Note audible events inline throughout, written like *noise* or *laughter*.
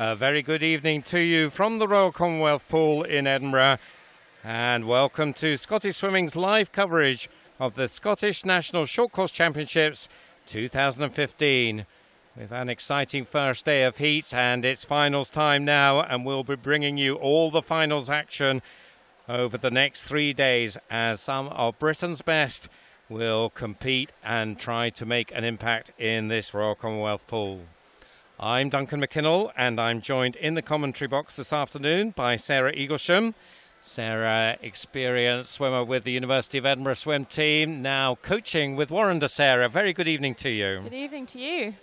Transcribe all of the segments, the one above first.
A very good evening to you from the Royal Commonwealth Pool in Edinburgh, and welcome to Scottish Swimming's live coverage of the Scottish National Short Course Championships 2015. With an exciting first day of heats, and it's finals time now, and we'll be bringing you all the finals action over the next three days as some of Britain's best will compete and try to make an impact in this Royal Commonwealth pool. I'm Duncan McKinnell, and I'm joined in the commentary box this afternoon by Sarah Eaglesham. Sarah, experienced swimmer with the University of Edinburgh swim team, now coaching with Warrender. Sarah, very good evening to you. Good evening to you.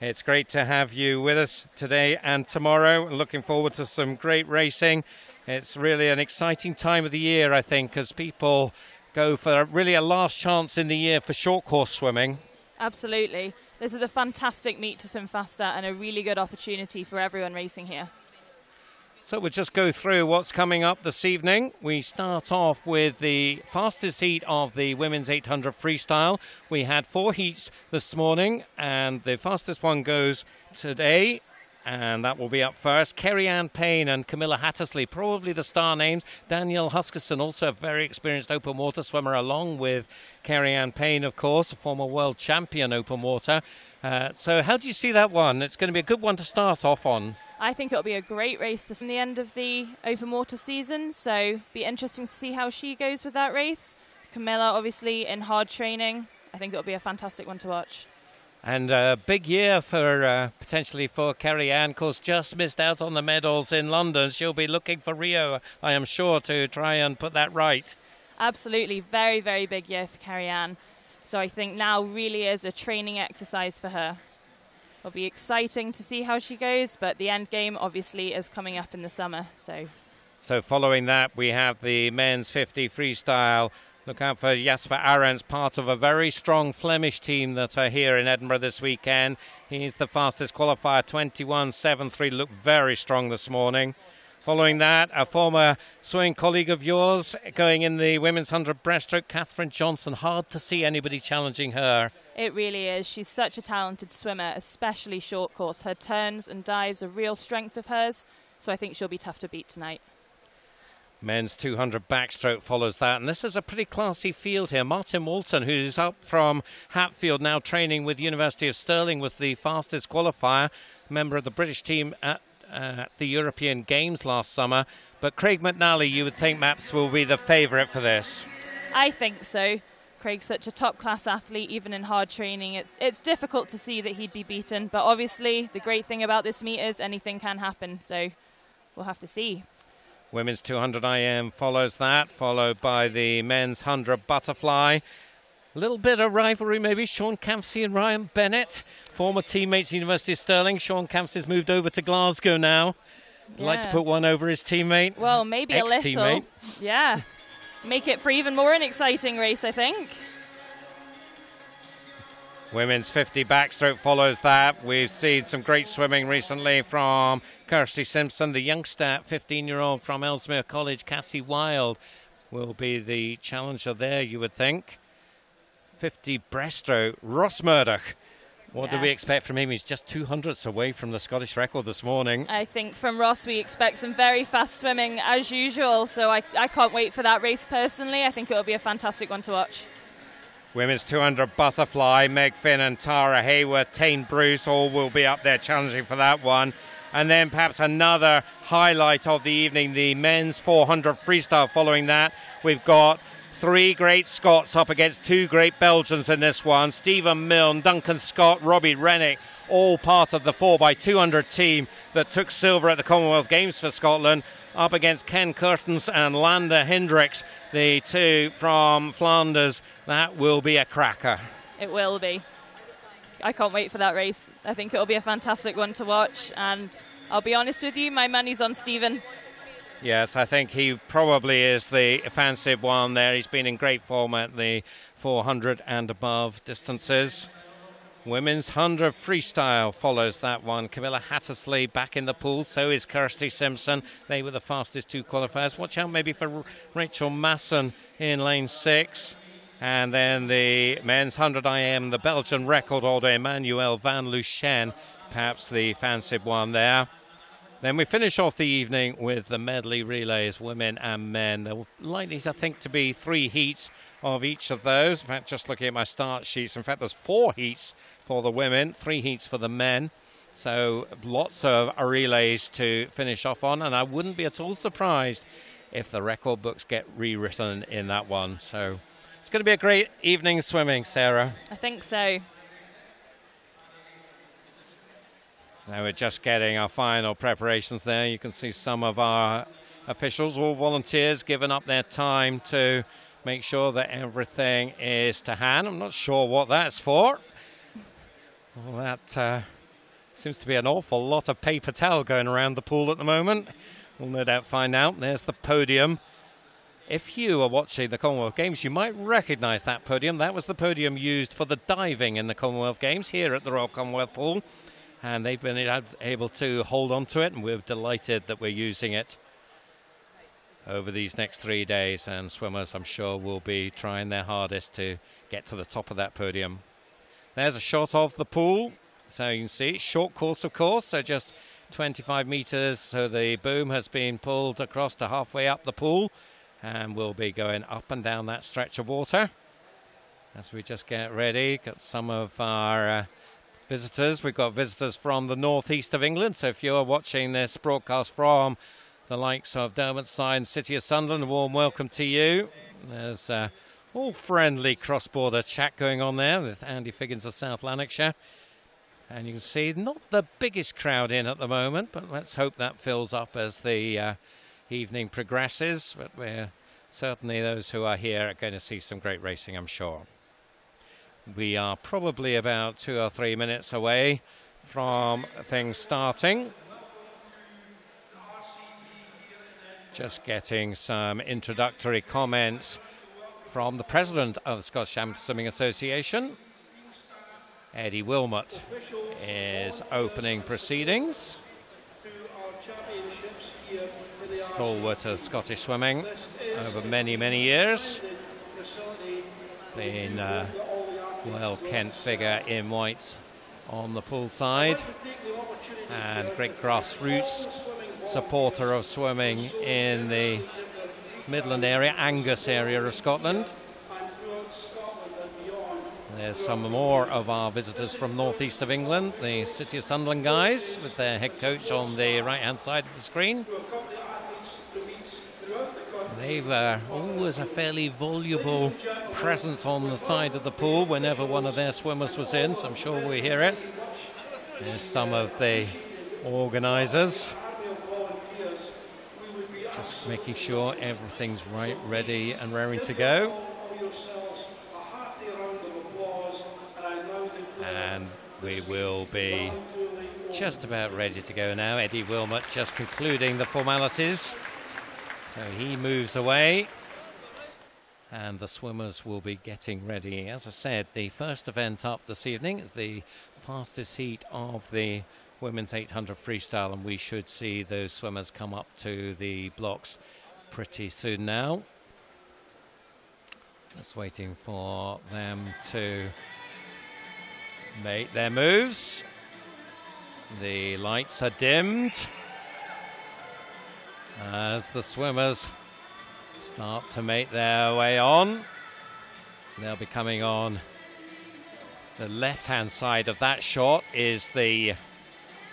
It's great to have you with us today and tomorrow. Looking forward to some great racing. It's really an exciting time of the year, I think, as people go for really a last chance in the year for short course swimming. Absolutely. This is a fantastic meet to swim faster and a really good opportunity for everyone racing here. So we'll just go through what's coming up this evening. We start off with the fastest heat of the women's 800 freestyle. We had four heats this morning, and the fastest one goes today and that will be up first. Keri-anne Payne and Camilla Hattersley, probably the star names. Danielle Huskisson, also a very experienced open water swimmer, along with Keri-anne Payne, of course, a former world champion open water. Uh, so, how do you see that one? It's going to be a good one to start off on. I think it'll be a great race to the end of the open water season. So, be interesting to see how she goes with that race. Camilla, obviously, in hard training. I think it'll be a fantastic one to watch. And a big year for uh, potentially for Keri-anne, of course, just missed out on the medals in London. She'll be looking for Rio, I am sure, to try and put that right. Absolutely, very, very big year for Keri-anne. So I think now really is a training exercise for her. It'll be exciting to see how she goes, but the end game obviously is coming up in the summer. So, so following that, we have the men's 50 freestyle Look out for Jasper Aerents, part of a very strong Flemish team that are here in Edinburgh this weekend. He's the fastest qualifier, 21.73. Looked very strong this morning. Following that, a former swimming colleague of yours going in the women's 100 breaststroke, Catherine Johnson. Hard to see anybody challenging her. It really is. She's such a talented swimmer, especially short course. Her turns and dives are real strength of hers, so I think she'll be tough to beat tonight. Men's 200 backstroke follows that. And this is a pretty classy field here. Martin Walton, who's up from Hatfield, now training with University of Stirling, was the fastest qualifier, member of the British team at uh, the European Games last summer. But Craig McNally, you would think Maps will be the favourite for this. I think so. Craig's such a top class athlete, even in hard training. It's it's difficult to see that he'd be beaten, but obviously the great thing about this meet is anything can happen. So we'll have to see. Women's 200 IM follows that, followed by the men's 100 butterfly. A little bit of rivalry, maybe. Sean Campsie and Ryan Bennett, former teammates University of Stirling. Sean Campsie's moved over to Glasgow now. Yeah. Like to put one over his teammate. Well, maybe a little. Yeah. Make it for even more an exciting race, I think. Women's 50 backstroke follows that. We've seen some great swimming recently from Kirsty Simpson, the youngster, 15 year old from Ellesmere College, Cassie Wild will be the challenger there, you would think. 50 breaststroke, Ross Murdoch. What yes. do we expect from him? He's just two hundredths away from the Scottish record this morning. I think from Ross we expect some very fast swimming as usual, so I, I can't wait for that race personally. I think it'll be a fantastic one to watch. Women's 200 butterfly, Meg Finn and Tara Hayworth, Tane Bruce, all will be up there challenging for that one. And then perhaps another highlight of the evening, the men's 400 freestyle. Following that, we've got three great Scots up against two great Belgians in this one. Stephen Milne, Duncan Scott, Robbie Renwick, all part of the 4x200 team that took silver at the Commonwealth Games for Scotland up against Ken Curtins and Landa Hendricks, the two from Flanders. That will be a cracker. It will be. I can't wait for that race. I think it'll be a fantastic one to watch. And I'll be honest with you, my money's on Stephen. Yes, I think he probably is the offensive one there. He's been in great form at the 400 and above distances. Women's 100 freestyle follows that one. Camilla Hattersley back in the pool. So is Kirsty Simpson. They were the fastest two qualifiers. Watch out maybe for Rachel Masson in lane six. And then the men's 100 IM, the Belgian record holder Emmanuel Vanluchene, perhaps the fancied one there. Then we finish off the evening with the medley relays, women and men. There will likely, I think, to be three heats of each of those. In fact, just looking at my start sheets, in fact, there's four heats for the women, three heats for the men. So lots of relays to finish off on, and I wouldn't be at all surprised if the record books get rewritten in that one. So it's going to be a great evening swimming, Sarah. I think so. Now we're just getting our final preparations there. You can see some of our officials, all volunteers, giving up their time to make sure that everything is to hand. I'm not sure what that's for. Well, that uh, seems to be an awful lot of paper towel going around the pool at the moment. We'll no doubt find out. There's the podium. If you are watching the Commonwealth Games, you might recognise that podium. That was the podium used for the diving in the Commonwealth Games here at the Royal Commonwealth Pool and they've been able to hold on to it, and we're delighted that we're using it over these next three days. And swimmers, I'm sure, will be trying their hardest to get to the top of that podium. There's a shot of the pool, so you can see short course, of course, so just 25 meters. So the boom has been pulled across to halfway up the pool, and we'll be going up and down that stretch of water as we just get ready. Got some of our uh, visitors. We've got visitors from the northeast of England. So if you're watching this broadcast from the likes of Derwentside, City of Sunderland, a warm welcome to you. There's uh, all friendly cross-border chat going on there with Andy Figgins of South Lanarkshire. And you can see not the biggest crowd in at the moment, but let's hope that fills up as the uh, evening progresses. But we're certainly those who are here are going to see some great racing, I'm sure. We are probably about two or three minutes away from things starting. Just getting some introductory comments from the president of the Scottish Amateur Swimming Association. Eddie Wilmot is opening proceedings. Stalwart of Scottish swimming over many, many years. Been uh, well Kent figure in white on the full side and great grassroots supporter of swimming in the Midland area, Angus area of Scotland. There's some more of our visitors from northeast of England, the City of Sunderland guys, with their head coach on the right hand side of the screen. They've uh, always a fairly voluble presence on the side of the pool whenever one of their swimmers was in, so I'm sure we hear it. There's some of the organisers. Just making sure everything's right, ready and raring to go. And we will be just about ready to go now. Eddie Wilmot just concluding the formalities. So he moves away and the swimmers will be getting ready. As I said, the first event up this evening, the fastest heat of the women's 800 freestyle, and we should see those swimmers come up to the blocks pretty soon now. Just waiting for them to make their moves. The lights are dimmed as the swimmers start to make their way on. They'll be coming on the left hand side of that shot is the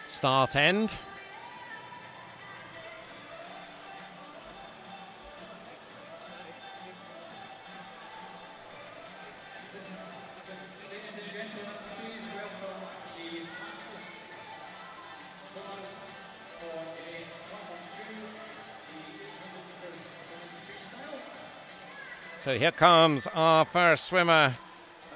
start end. So here comes our first swimmer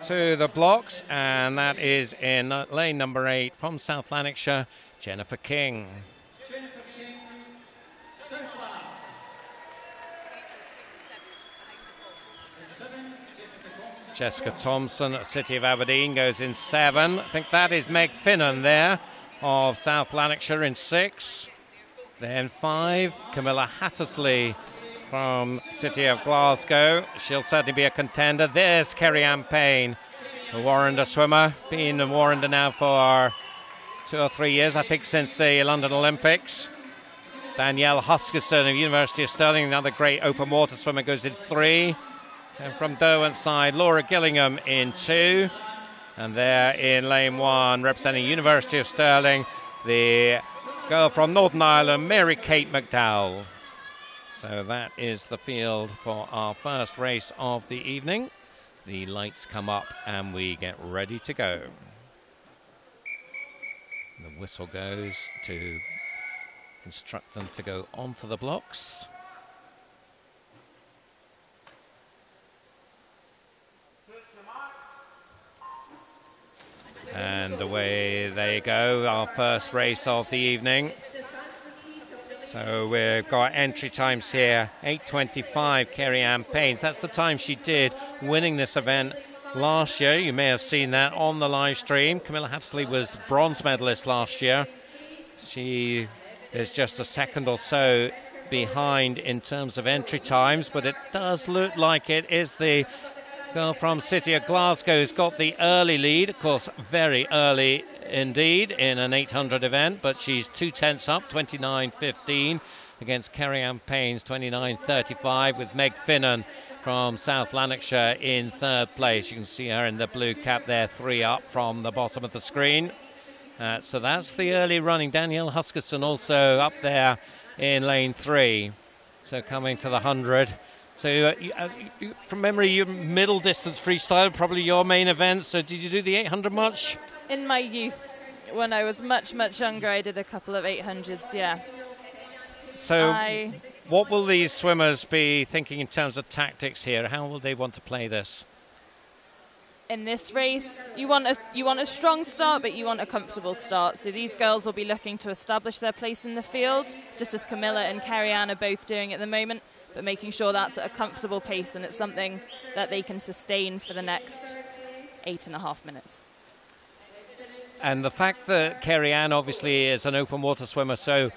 to the blocks, and that is in lane number eight from South Lanarkshire, Jennifer King. Jessica Thompson, City of Aberdeen, goes in seven. I think that is Meg Finnan there of South Lanarkshire in six. Then five, Camilla Hattersley from City of Glasgow. She'll certainly be a contender. There's Keri-anne Payne, a Warrender swimmer, been a Warrender now for two or three years, I think, since the London Olympics. Danielle Huskisson of University of Stirling, another great open water swimmer, goes in three. And from Derwentside, Laura Gillingham in two. And there in lane one, representing University of Stirling, the girl from Northern Ireland, Mary Kate McDowell. So that is the field for our first race of the evening. The lights come up and we get ready to go. The whistle goes to instruct them to go onto the blocks. And away they go, our first race of the evening. So we've got entry times here 8.25 Keri-anne Paynes. That's the time she did winning this event last year. You may have seen that on the live stream. Camilla Hattersley was bronze medalist last year. She is just a second or so behind in terms of entry times, but it does look like it is the girl from City of Glasgow who's got the early lead. Of course, very early indeed in an 800 event, but she's two tenths up, 29.15 against Keri-anne Paynes, 29.35 with Meg Finnan from South Lanarkshire in third place. You can see her in the blue cap there, three up from the bottom of the screen. Uh, so that's the early running. Danielle Huskisson also up there in lane three. So coming to the 100. So, uh, you, uh, you, from memory, your middle distance freestyle, probably your main event. So, did you do the 800 much? In my youth, when I was much, much younger, I did a couple of 800s, yeah. So, I what will these swimmers be thinking in terms of tactics here? How will they want to play this? in this race. You want a you want a strong start, but you want a comfortable start. So these girls will be looking to establish their place in the field, just as Camilla and Keri-anne are both doing at the moment, but making sure that's at a comfortable pace and it's something that they can sustain for the next eight and a half minutes. And the fact that Keri-anne obviously is an open water swimmer, so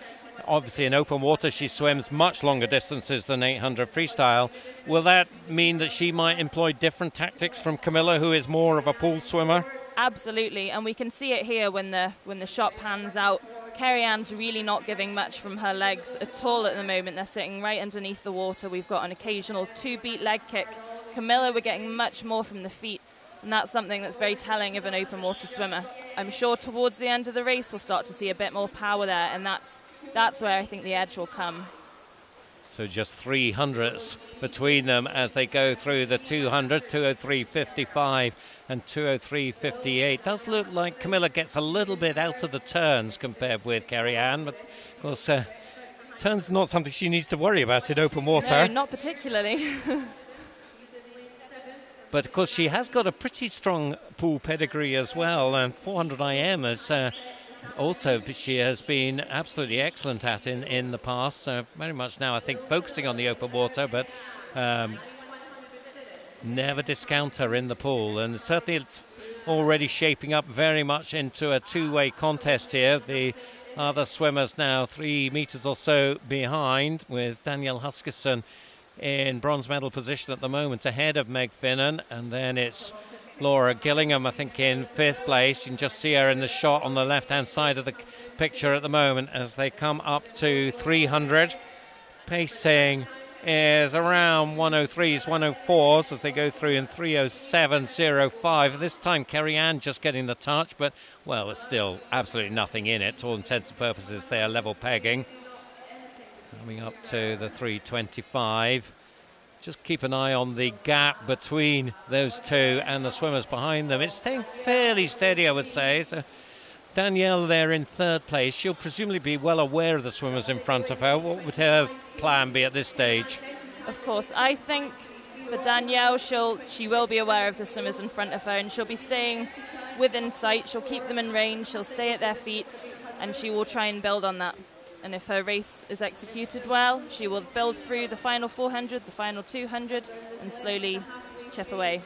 obviously in open water she swims much longer distances than 800 freestyle. Will that mean that she might employ different tactics from Camilla, who is more of a pool swimmer? Absolutely, and we can see it here when the when the shot pans out. Keri-anne's really not giving much from her legs at all at the moment. They're sitting right underneath the water. We've got an occasional two-beat leg kick. Camilla, we're getting much more from the feet, and that's something that's very telling of an open water swimmer. I'm sure towards the end of the race we'll start to see a bit more power there, and that's that's where I think the edge will come. So just three hundredths between them as they go through the 200, 203.55 and 203.58. Does look like Camilla gets a little bit out of the turns compared with Keri-anne, but of course, uh, turns not something she needs to worry about in open water. No, not particularly. *laughs* but of course, she has got a pretty strong pool pedigree as well, and 400 IM is. Uh, also she has been absolutely excellent at in, in the past. So very much now, I think, focusing on the open water, but um, never discount her in the pool. And certainly it's already shaping up very much into a two-way contest here. The other swimmers now three meters or so behind, with Danielle Huskisson in bronze medal position at the moment, ahead of Meg Finnan, and then it's Laura Gillingham, I think, in fifth place. You can just see her in the shot on the left hand side of the picture at the moment as they come up to 300. Pacing is around 103s, 104s as they go through in 307.05. This time, Keri-anne just getting the touch, but well, it's still absolutely nothing in it. To all intents and purposes, they are level pegging. Coming up to the 325 just keep an eye on the gap between those two and the swimmers behind them. It's staying fairly steady, I would say. So Danielle there in third place. She'll presumably be well aware of the swimmers in front of her. What would her plan be at this stage? Of course, I think for Danielle, she'll she will be aware of the swimmers in front of her, and she'll be staying within sight. She'll keep them in range. She'll stay at their feet, and she will try and build on that and if her race is executed well, she will build through the final 400, the final 200, and slowly chip away.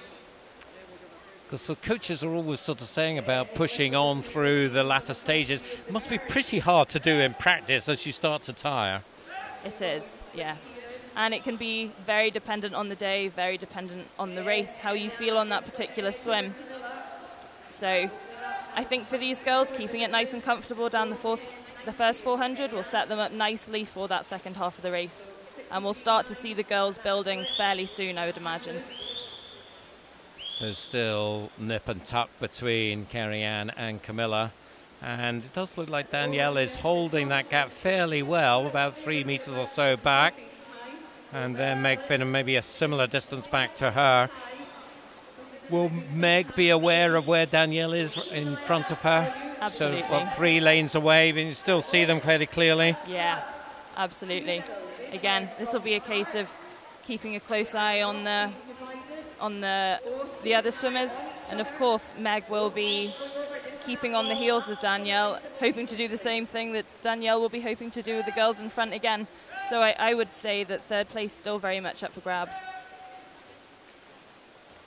Because the coaches are always sort of saying about pushing on through the latter stages. It must be pretty hard to do in practice as you start to tire. It is, yes. And it can be very dependent on the day, very dependent on the race, how you feel on that particular swim. So I think for these girls, keeping it nice and comfortable down the the first 400 will set them up nicely for that second half of the race. And we'll start to see the girls building fairly soon, I would imagine. So still nip and tuck between Keri-anne and Camilla. And it does look like Danielle is holding that gap fairly well, about three meters or so back. And then Meg Finnan maybe a similar distance back to her. Will Meg be aware of where Danielle is in front of her? Absolutely. So, what, three lanes away, but you still see them fairly clearly? Yeah, absolutely. Again, this will be a case of keeping a close eye on the on the the other swimmers, and of course Meg will be keeping on the heels of Danielle, hoping to do the same thing that Danielle will be hoping to do with the girls in front again. So I, I would say that third place is still very much up for grabs.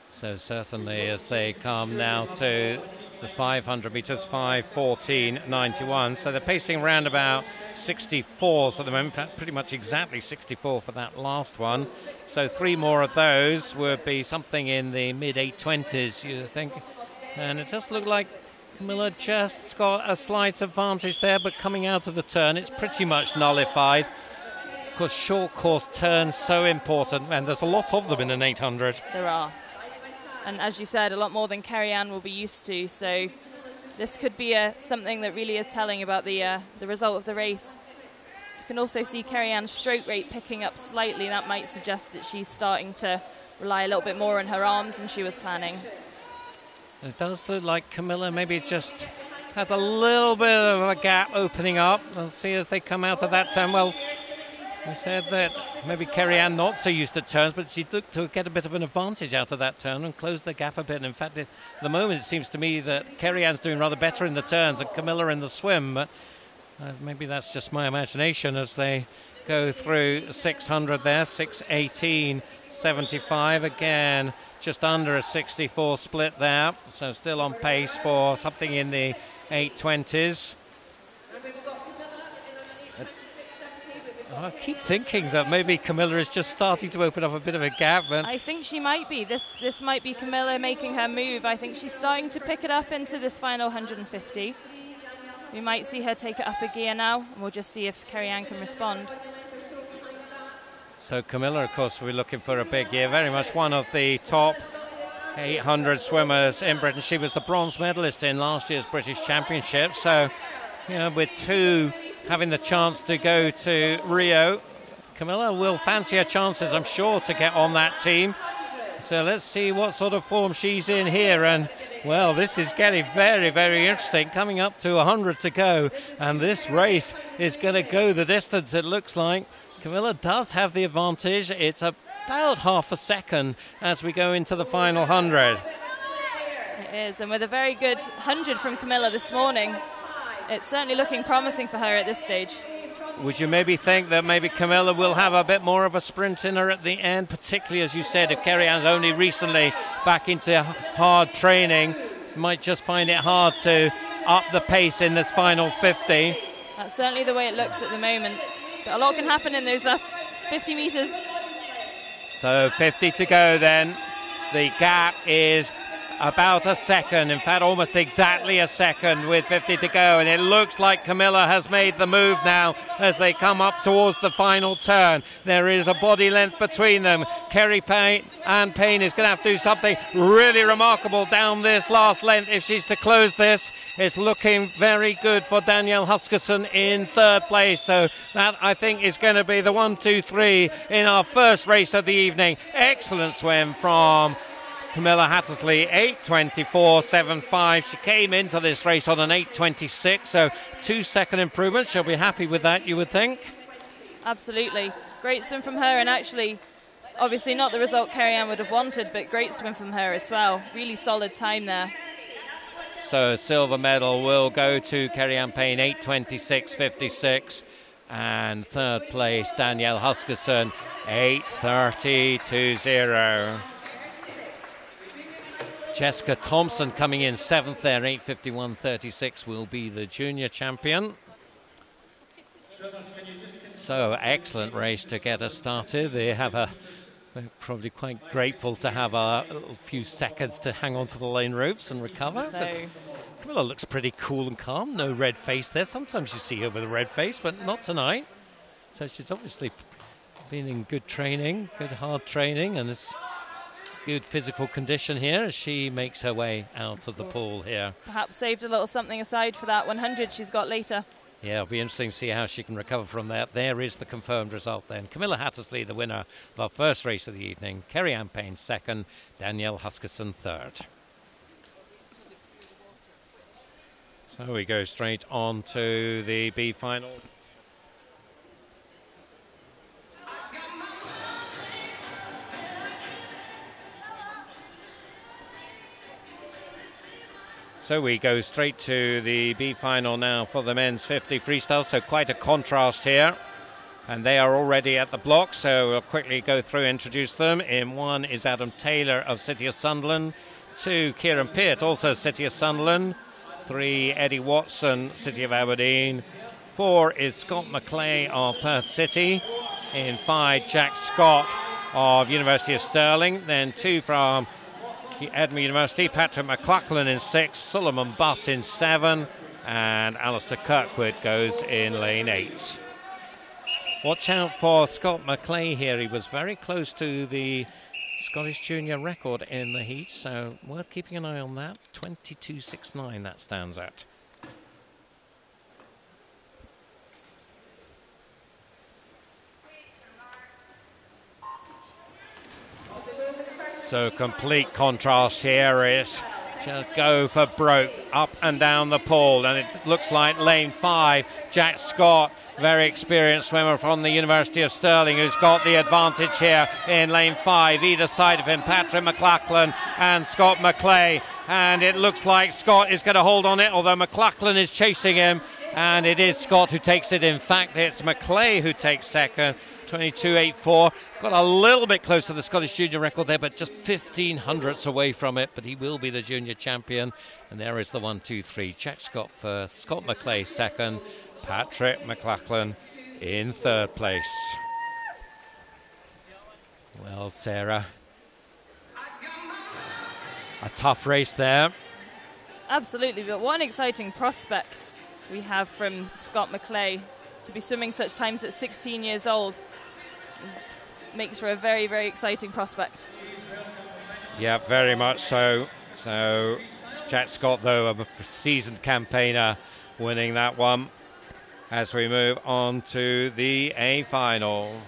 So certainly as they come now to the 500 meters, 5:14.91. So they're pacing around about 64s at the moment, pretty much exactly 64 for that last one. So three more of those would be something in the mid 820s, you think. And it does look like Camilla just got a slight advantage there, but coming out of the turn, it's pretty much nullified. Of course, short course turns so important, and there's a lot of them in an 800. There are and as you said, a lot more than Keri-anne will be used to. So this could be a, something that really is telling about the, uh, the result of the race. You can also see Keri-anne's stroke rate picking up slightly. That might suggest that she's starting to rely a little bit more on her arms than she was planning. It does look like Camilla maybe just has a little bit of a gap opening up. We'll see as they come out of that turn. Well, we said that maybe Keri-anne not so used to turns, but she looked to get a bit of an advantage out of that turn and close the gap a bit. In fact, at the moment it seems to me that Keri-anne's doing rather better in the turns and Camilla in the swim. But uh, maybe that's just my imagination as they go through 600 there, 618, 75 again, just under a 64 split there. So still on pace for something in the 820s. I keep thinking that maybe Camilla is just starting to open up a bit of a gap. But I think she might be. This this might be Camilla making her move. I think she's starting to pick it up into this final 150. We might see her take it up a gear now, and we'll just see if Keri-anne can respond. So Camilla, of course, we're looking for a big year. Very much one of the top 800 swimmers in Britain. She was the bronze medalist in last year's British Championship. So, you know, with two having the chance to go to Rio. Camilla will fancy her chances, I'm sure, to get on that team. So let's see what sort of form she's in here. And well, this is getting very, very interesting. Coming up to 100 to go, and this race is going to go the distance, it looks like. Camilla does have the advantage. It's about half a second as we go into the final 100. It is, and with a very good 100 from Camilla this morning, it's certainly looking promising for her at this stage. Would you maybe think that maybe Camilla will have a bit more of a sprint in her at the end, particularly as you said, if Keri-anne's only recently back into hard training, might just find it hard to up the pace in this final 50. That's certainly the way it looks at the moment. But a lot can happen in those last 50 metres. So 50 to go then. The gap is about a second, in fact, almost exactly a second with 50 to go. And it looks like Camilla has made the move now as they come up towards the final turn. There is a body length between them. Kerry Payne and Payne is going to have to do something really remarkable down this last length if she's to close this. It's looking very good for Danielle Huskisson in third place. So that I think is going to be the one, two, three in our first race of the evening. Excellent swim from Camilla Hattersley, 8.24.75. She came into this race on an 8.26, so two second improvement. She'll be happy with that, you would think. Absolutely. Great swim from her, and actually, obviously not the result Keri-anne would have wanted, but great swim from her as well. Really solid time there. So a silver medal will go to Keri-anne Payne, 8.26.56. And third place, Danielle Huskisson, 8.30.20. Jessica Thompson coming in seventh there, 851.36 will be the junior champion. So excellent race to get us started. They have a they're probably quite grateful to have a, a few seconds to hang on to the lane ropes and recover. So Camilla looks pretty cool and calm. No red face there. Sometimes you see her with a red face, but not tonight. So she's obviously been in good training, good hard training, and is good physical condition here as she makes her way out of the pool here. Perhaps saved a little something aside for that 100 she's got later. Yeah, it'll be interesting to see how she can recover from that. There is the confirmed result then. Camilla Hattersley, the winner of our first race of the evening. Keri-anne Payne second. Danielle Huskisson third. So we go straight on to the B final. So we go straight to the B final now for the men's 50 freestyle. So quite a contrast here. And they are already at the block, so we'll quickly go through introduce them. In one is Adam Taylor of City of Sunderland. Two, Kieran Peart, also City of Sunderland. Three, Eddie Watson, City of Aberdeen. Four is Scott McLay of Perth City. In five, Jack Scott of University of Stirling. Then two from Edinburgh University, Patrick McLachlan in six, Solomon Butt in seven, and Alistair Kirkwood goes in lane eight. Watch out for Scott McLay here. He was very close to the Scottish junior record in the heat, so worth keeping an eye on that. 22.69 that stands at. So complete contrast here is just go for broke up and down the pool, and it looks like lane five. Jack Scott, very experienced swimmer from the University of Stirling, who's got the advantage here in lane five. Either side of him, Patrick McLachlan and Scott McLay, and it looks like Scott is going to hold on it, although McLachlan is chasing him, and it is Scott who takes it. In fact, it's McLay who takes second. 22.84. Got a little bit close to the Scottish junior record there, but just 15 hundredths away from it. But he will be the junior champion. And there is the one, two, three. Jack Scott first, Scott McLay second, Patrick McLachlan in third place. Well, Sarah, a tough race there. Absolutely, but one exciting prospect we have from Scott McLay to be swimming such times at 16 years old makes for a very, very exciting prospect. Yeah, very much so. So, Jack Scott, though, a seasoned campaigner, winning that one. As we move on to the A final.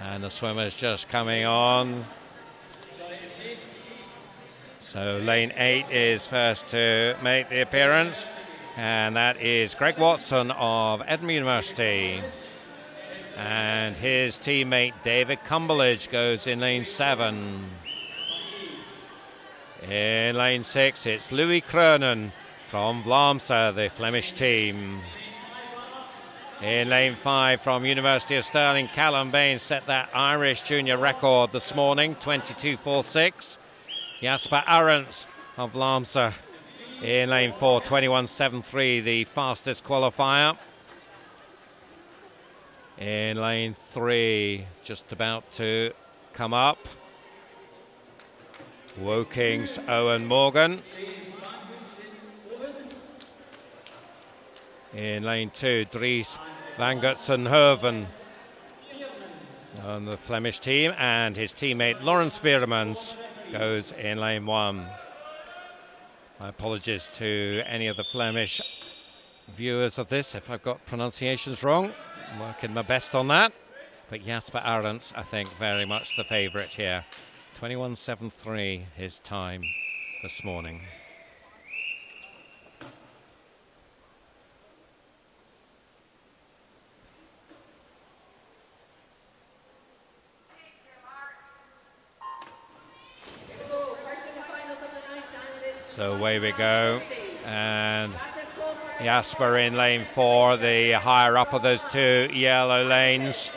And the swimmers just coming on. So, lane eight is first to make the appearance, and that is Greg Watson of Edinburgh University. And his teammate David Cumberledge goes in lane seven. In lane six, it's Louis Croenen from Vlaamse, the Flemish team. In lane five from University of Stirling, Callum Bain set that Irish junior record this morning, 22.46. Jasper Aerents of Vlaamse in lane four, 21.73, the fastest qualifier in lane three, just about to come up. Woking's Owen Morgan. In lane two, Dries Vangoetsenhoven on the Flemish team, and his teammate Lawrence Veermans goes in lane one. My apologies to any of the Flemish viewers of this if I've got pronunciations wrong. Working my best on that. But Jasper Aerents, I think, very much the favourite here. 21.73 his time this morning. So away we go. And Jasper in lane four, the higher up of those two yellow lanes.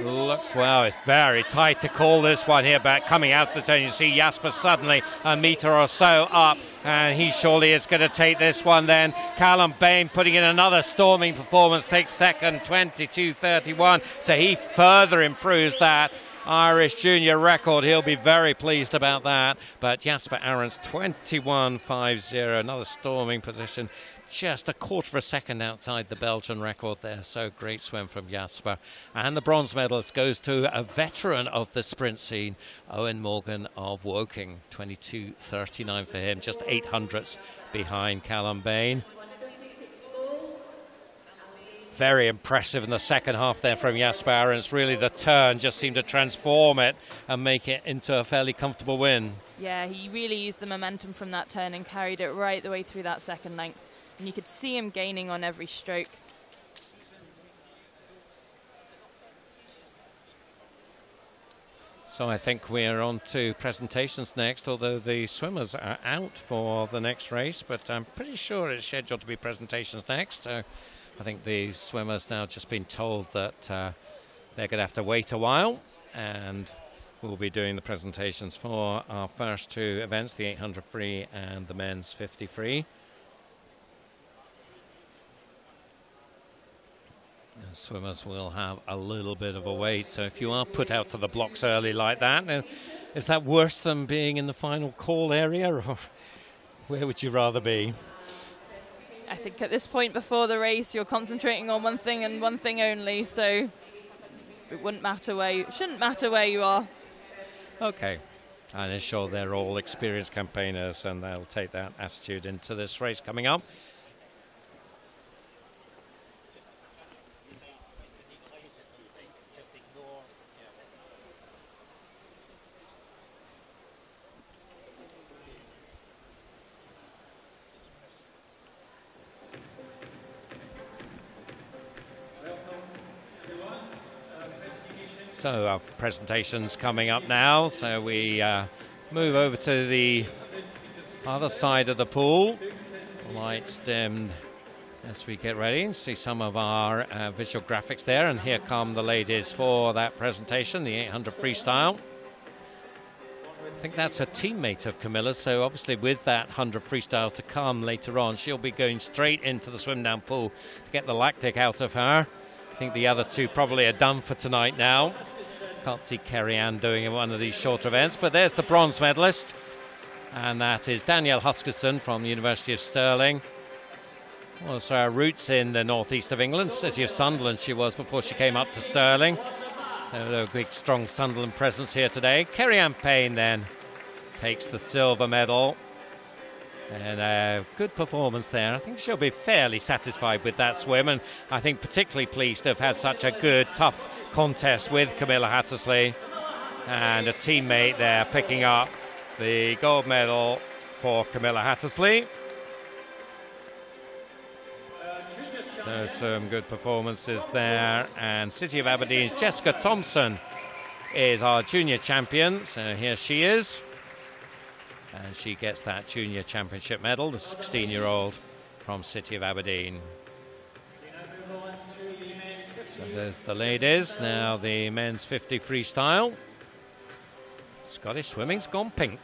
Looks well, it's very tight to call this one here, but coming out of the turn, you see Jasper suddenly a metre or so up, and he surely is going to take this one then. Callum Bain putting in another storming performance, takes second, 22 31, so he further improves that Irish junior record. He'll be very pleased about that. But Jasper Aerents 21.50, another storming position just a quarter of a second outside the Belgian record there. So great swim from Jasper. And the bronze medalist goes to a veteran of the sprint scene, Owen Morgan of Woking. 22.39 for him, just eight hundredths behind Callum Bain. Very impressive in the second half there from Jasper Aerents. Really, the turn just seemed to transform it and make it into a fairly comfortable win. Yeah, he really used the momentum from that turn and carried it right the way through that second length and you could see him gaining on every stroke. So I think we're on to presentations next, although the swimmers are out for the next race, but I'm pretty sure it's scheduled to be presentations next. So I think the swimmers now just been told that uh, they're going to have to wait a while, and we'll be doing the presentations for our first two events, the 800 free and the men's 50 free. Swimmers will have a little bit of a wait. So if you are put out to the blocks early like that, uh, that worse than being in the final call area, *laughs* or where would you rather be? I think at this point before the race, you're concentrating on one thing and one thing only. So it wouldn't matter where you shouldn't matter where you are. Okay. And I'm sure they're all experienced campaigners and they'll take that attitude into this race coming up. So our presentation's coming up now. So we uh, move over to the other side of the pool. Lights dimmed as we get ready and see some of our uh, visual graphics there. And here come the ladies for that presentation, the 800 freestyle. I think that's a teammate of Camilla's, so obviously with that 100 freestyle to come later on, she'll be going straight into the swim down pool to get the lactic out of her. Think the other two probably are done for tonight now. Can't see Keri-anne doing one of these shorter events, but there's the bronze medalist, and that is Danielle Huskisson from the University of Stirling. Was our roots in the northeast of England, city of Sunderland she was before she came up to Stirling. So a big, strong Sunderland presence here today. Keri-anne Payne then takes the silver medal. And a good performance there. I think she'll be fairly satisfied with that swim, and I think particularly pleased to have had such a good, tough contest with Camilla Hattersley and a teammate there picking up the gold medal for Camilla Hattersley. So some good performances there, and City of Aberdeen's Jessica Thompson is our junior champion. So here she is. And she gets that junior championship medal, the 16 year old from City of Aberdeen. So there's the ladies. Now the men's 50 freestyle. Scottish swimming's gone pink.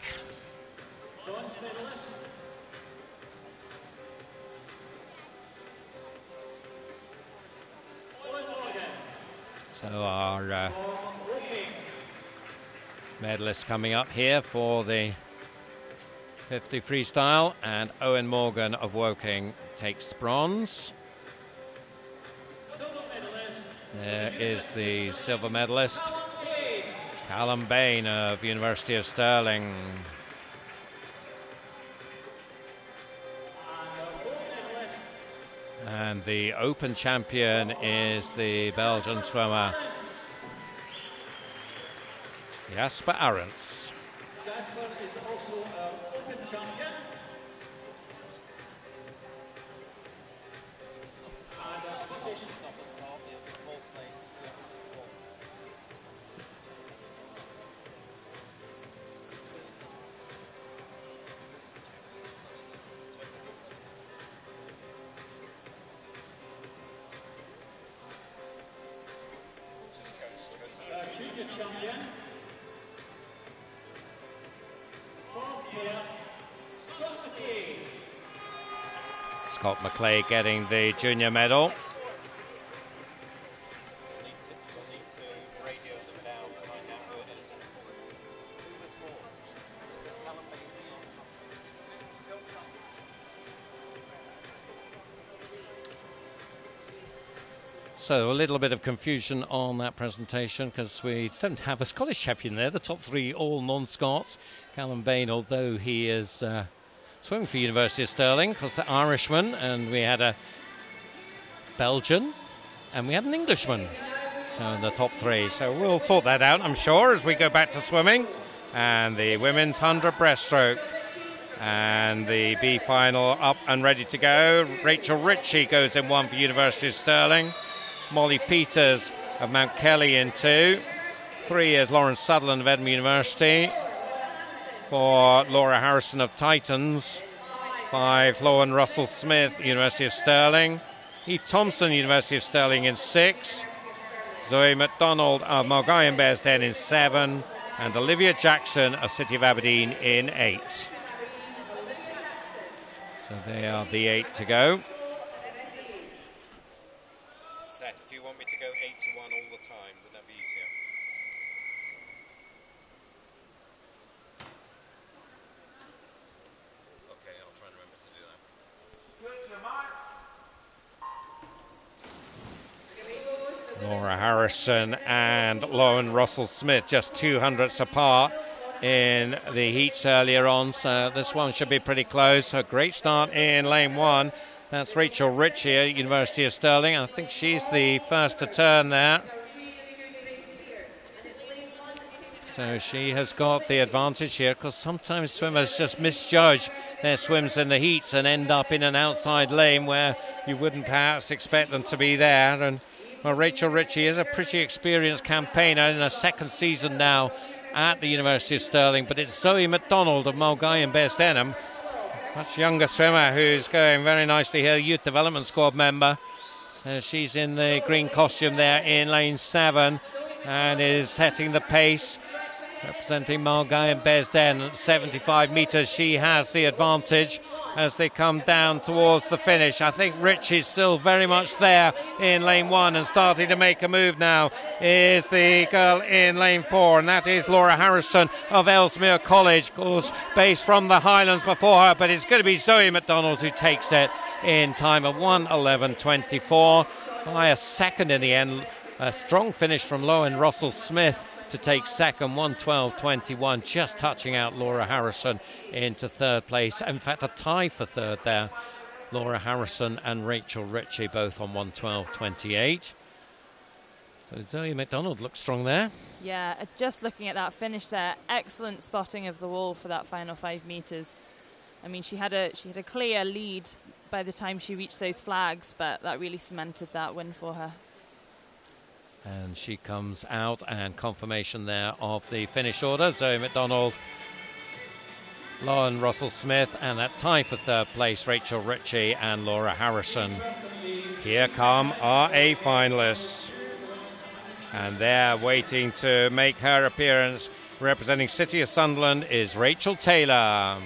So our uh, medalists coming up here for the 50 freestyle, and Owen Morgan of Woking takes bronze. There is the silver medalist, Callum Bain of University of Stirling. And the open champion is the Belgian swimmer, Jasper Aerents. McLay getting the junior medal. So a little bit of confusion on that presentation because we don't have a Scottish champion there. The top three all non-Scots. Callum Bain, although he is uh, swimming for University of Stirling, because the Irishman, and we had a Belgian, and we had an Englishman. So in the top three. So we'll sort that out, I'm sure, as we go back to swimming. And the women's 100 breaststroke. And the B final up and ready to go. Rachel Ritchie goes in one for University of Stirling. Molly Peters of Mount Kelly in two. Three is Lauren Sutherland of Edinburgh University. Four, Laura Harrison of Titans. Five, Lauren Russell Smith, University of Stirling. Eve Thompson, University of Stirling in six. Zoe McDonald of Milngavie Bearsden in seven. And Olivia Jackson of City of Aberdeen in eight. So they are the eight to go. Seth, do you want me to go eight to one all the time? Would that be easier? Okay, I'll try and remember to do that. Laura Harrison and Lauren Russell Smith just two hundredths apart in the heats earlier on, so this one should be pretty close. A great start in lane one. That's Rachel Ritchie at University of Stirling. I think she's the first to turn there. So she has got the advantage here because sometimes swimmers just misjudge their swims in the heats and end up in an outside lane where you wouldn't perhaps expect them to be there. And well, Rachel Ritchie is a pretty experienced campaigner in her second season now at the University of Stirling, but it's Zoe McDonald of Milngavie Bearsdenham, much younger swimmer who's going very nicely here, youth development squad member. So she's in the green costume there in lane seven and is setting the pace. Representing Milngavie Bearsden at 75 metres, she has the advantage as they come down towards the finish. I think Rich is still very much there in lane one and starting to make a move now is the girl in lane four, and that is Laura Harrison of Ellesmere College, of course, based from the Highlands before her, but it's going to be Zoe McDonald who takes it in time of 111.24 by a second in the end. A strong finish from Lauren Russell Smith to take second, 112.21, just touching out Laura Harrison into third place. In fact, a tie for third there. Laura Harrison and Rachel Ritchie both on 112.28. So Zoe McDonald looks strong there. Yeah, uh, just looking at that finish there, excellent spotting of the wall for that final five meters. I mean, she had a she had a clear lead by the time she reached those flags, but that really cemented that win for her. And she comes out, and confirmation there of the finish order. Zoe McDonald, Lauren Russell Smith, and that tie for third place, Rachel Ritchie and Laura Harrison. Here come our A finalists. And there, waiting to make her appearance, representing City of Sunderland, is Rachel Taylor.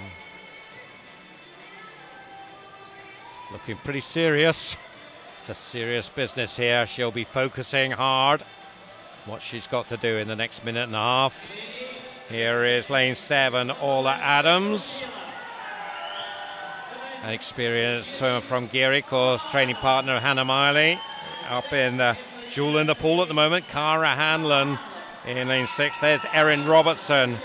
Looking pretty serious. It's a serious business here. She'll be focusing hard what she's got to do in the next minute and a half. Here is lane seven, Orla Adams. An experienced swimmer from Garioch, course, training partner Hannah Miley. Up in the jewel in the pool at the moment, Cara Hanlon in lane six. There's Erin Robertson,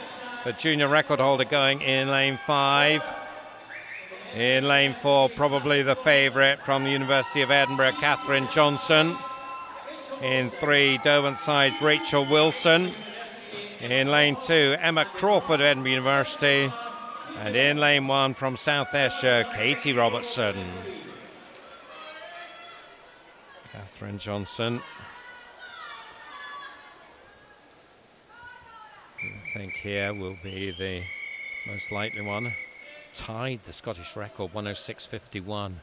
the junior record holder, going in lane five. In lane four, probably the favourite from the University of Edinburgh, Catherine Johnson. In three, Derwentside's Rachel Wilson. In lane two, Emma Crawford of Edinburgh University. And in lane one from South Ayrshire, Katie Robertson. Catherine Johnson. I think here will be the most likely one tied the Scottish record 106.51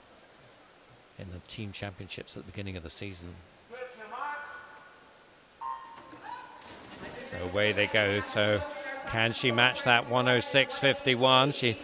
in the team championships at the beginning of the season. So away they go. So can she match that 106.51? She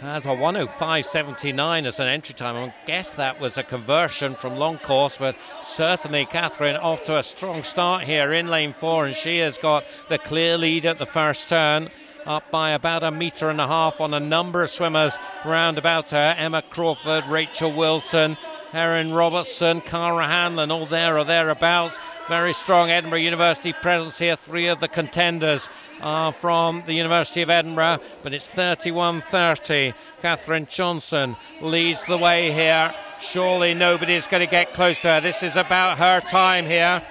has a 105.79 as an entry time. I guess that was a conversion from long course, but certainly Catherine off to a strong start here in lane four, and she has got the clear lead at the first turn up by about a metre and a half on a number of swimmers round about her. Emma Crawford, Rachel Wilson, Erin Robertson, Cara Hanlon, all there or thereabouts. Very strong Edinburgh University presence here. Three of the contenders are from the University of Edinburgh, but it's 31 30. Katherine Johnson leads the way here. Surely nobody's going to get close to her. This is about her time here.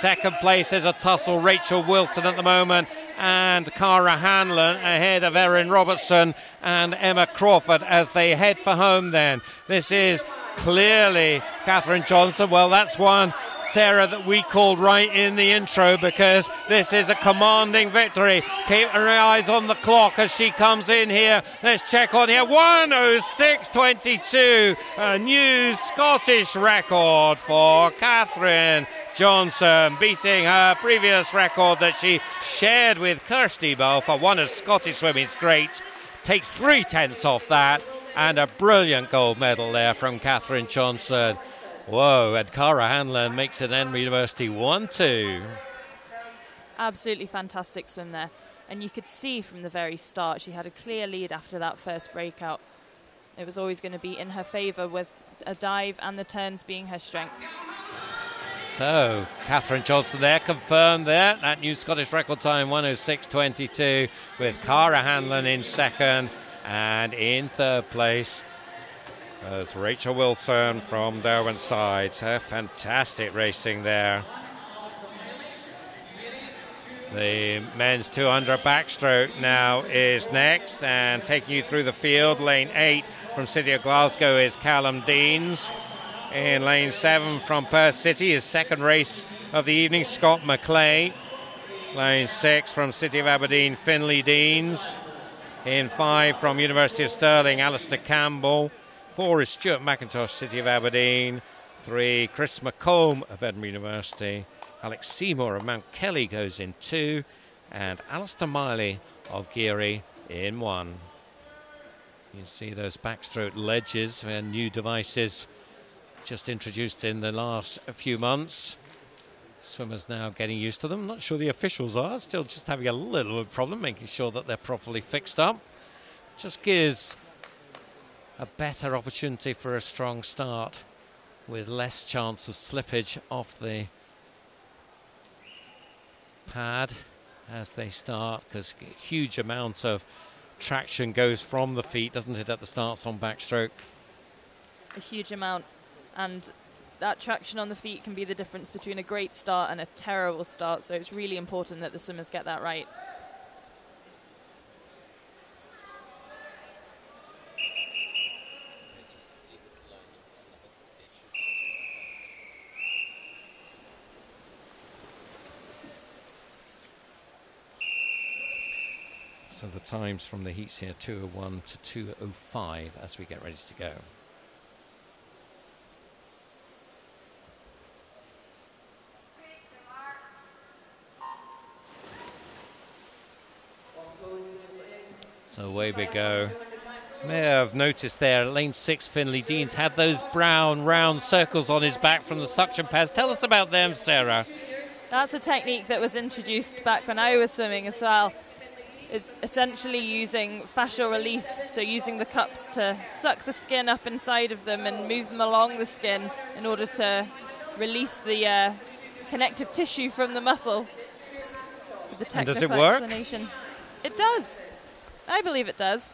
Second place is a tussle. Rachel Wilson at the moment and Cara Hanlon ahead of Erin Robertson and Emma Crawford as they head for home then. This is clearly Katherine Johnson. Well, that's one Sarah, that we called right in the intro because this is a commanding victory. Keep your eyes on the clock as she comes in here. Let's check on here. 106.22, a new Scottish record for Catherine Johnson, beating her previous record that she shared with Kirsty Bell for one of Scottish swimming's great. Takes three tenths off that, and a brilliant gold medal there from Catherine Johnson. Whoa, and Cara Hanlon makes it Edinburgh University 1 2. Absolutely fantastic swim there. And you could see from the very start she had a clear lead after that first breakout. It was always going to be in her favour with a dive and the turns being her strengths. So, Catherine Johnson there, confirmed there. That new Scottish record time, 106.22, with Cara Hanlon in second and in third place. There's Rachel Wilson from Derwent Sides. Her fantastic racing there. The men's 200 backstroke now is next, and taking you through the field, lane 8 from City of Glasgow is Callum Deans. In lane seven from Perth City, his second race of the evening, Scott McLay. Lane six from City of Aberdeen, Finlay Deans. In five from University of Stirling, Alistair Campbell. Four is Stuart McIntosh, City of Aberdeen. Three, Chris McComb of Edinburgh University. Alex Seymour of Mount Kelly goes in two. And Alistair Miley of Garioch in one. You see those backstroke ledges and new devices just introduced in the last few months. Swimmers now getting used to them. Not sure the officials are. Still just having a little problem making sure that they're properly fixed up. Just gives a better opportunity for a strong start with less chance of slippage off the pad as they start because a huge amount of traction goes from the feet, doesn't it, at the starts on backstroke? A huge amount and that traction on the feet can be the difference between a great start and a terrible start. So it's really important that the swimmers get that right. So the times from the heats here 201 to 205 as we get ready to go. So away we go. May I have noticed there, lane six, Finlay Deans had those brown round circles on his back from the suction pads. Tell us about them, Sarah. That's a technique that was introduced back when I was swimming as well. It's essentially using fascial release, so using the cups to suck the skin up inside of them and move them along the skin in order to release the uh, connective tissue from the muscle. The does it work? It does. I believe it does.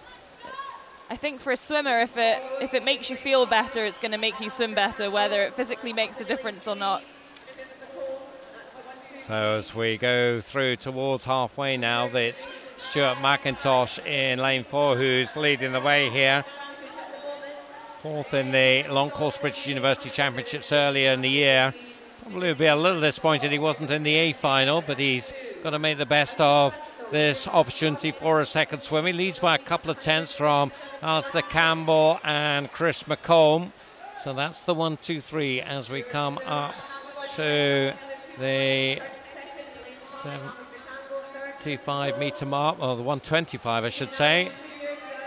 I think for a swimmer, if it if it makes you feel better, it's going to make you swim better, whether it physically makes a difference or not. So as we go through towards halfway now, it's Stuart McIntosh in lane four who's leading the way here. Fourth in the long course British University Championships earlier in the year. Probably would be a little disappointed he wasn't in the A final, but he's got to make the best of this opportunity for a second swim. He leads by a couple of tenths from Alistair Campbell and Chris McComb. So that's the one, two, three as we come up to the 75 metre mark, or the 125, I should say.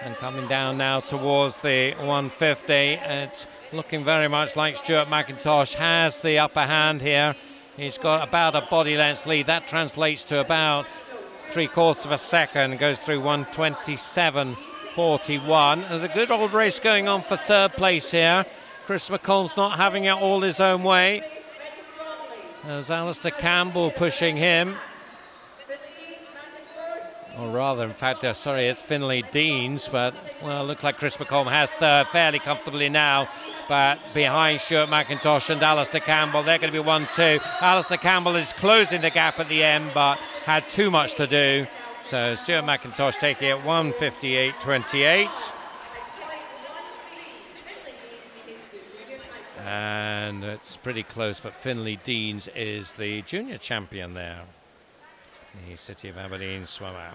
And coming down now towards the 150. It's looking very much like Stuart McIntosh has the upper hand here. He's got about a body length lead. That translates to about three quarters of a second, goes through 127.41. There's a good old race going on for third place here. Chris McCollum's not having it all his own way. There's Alistair Campbell pushing him. Or rather, in fact, uh, sorry, it's Finlay Deans, but, well, it looks like Chris McCollum has third fairly comfortably now. But behind Stuart McIntosh and Alistair Campbell, they're going to be 1 2. Alistair Campbell is closing the gap at the end, but had too much to do. So Stuart McIntosh taking it 158 28. And it's pretty close, but Finlay Deans is the junior champion there. The City of Aberdeen swimmer.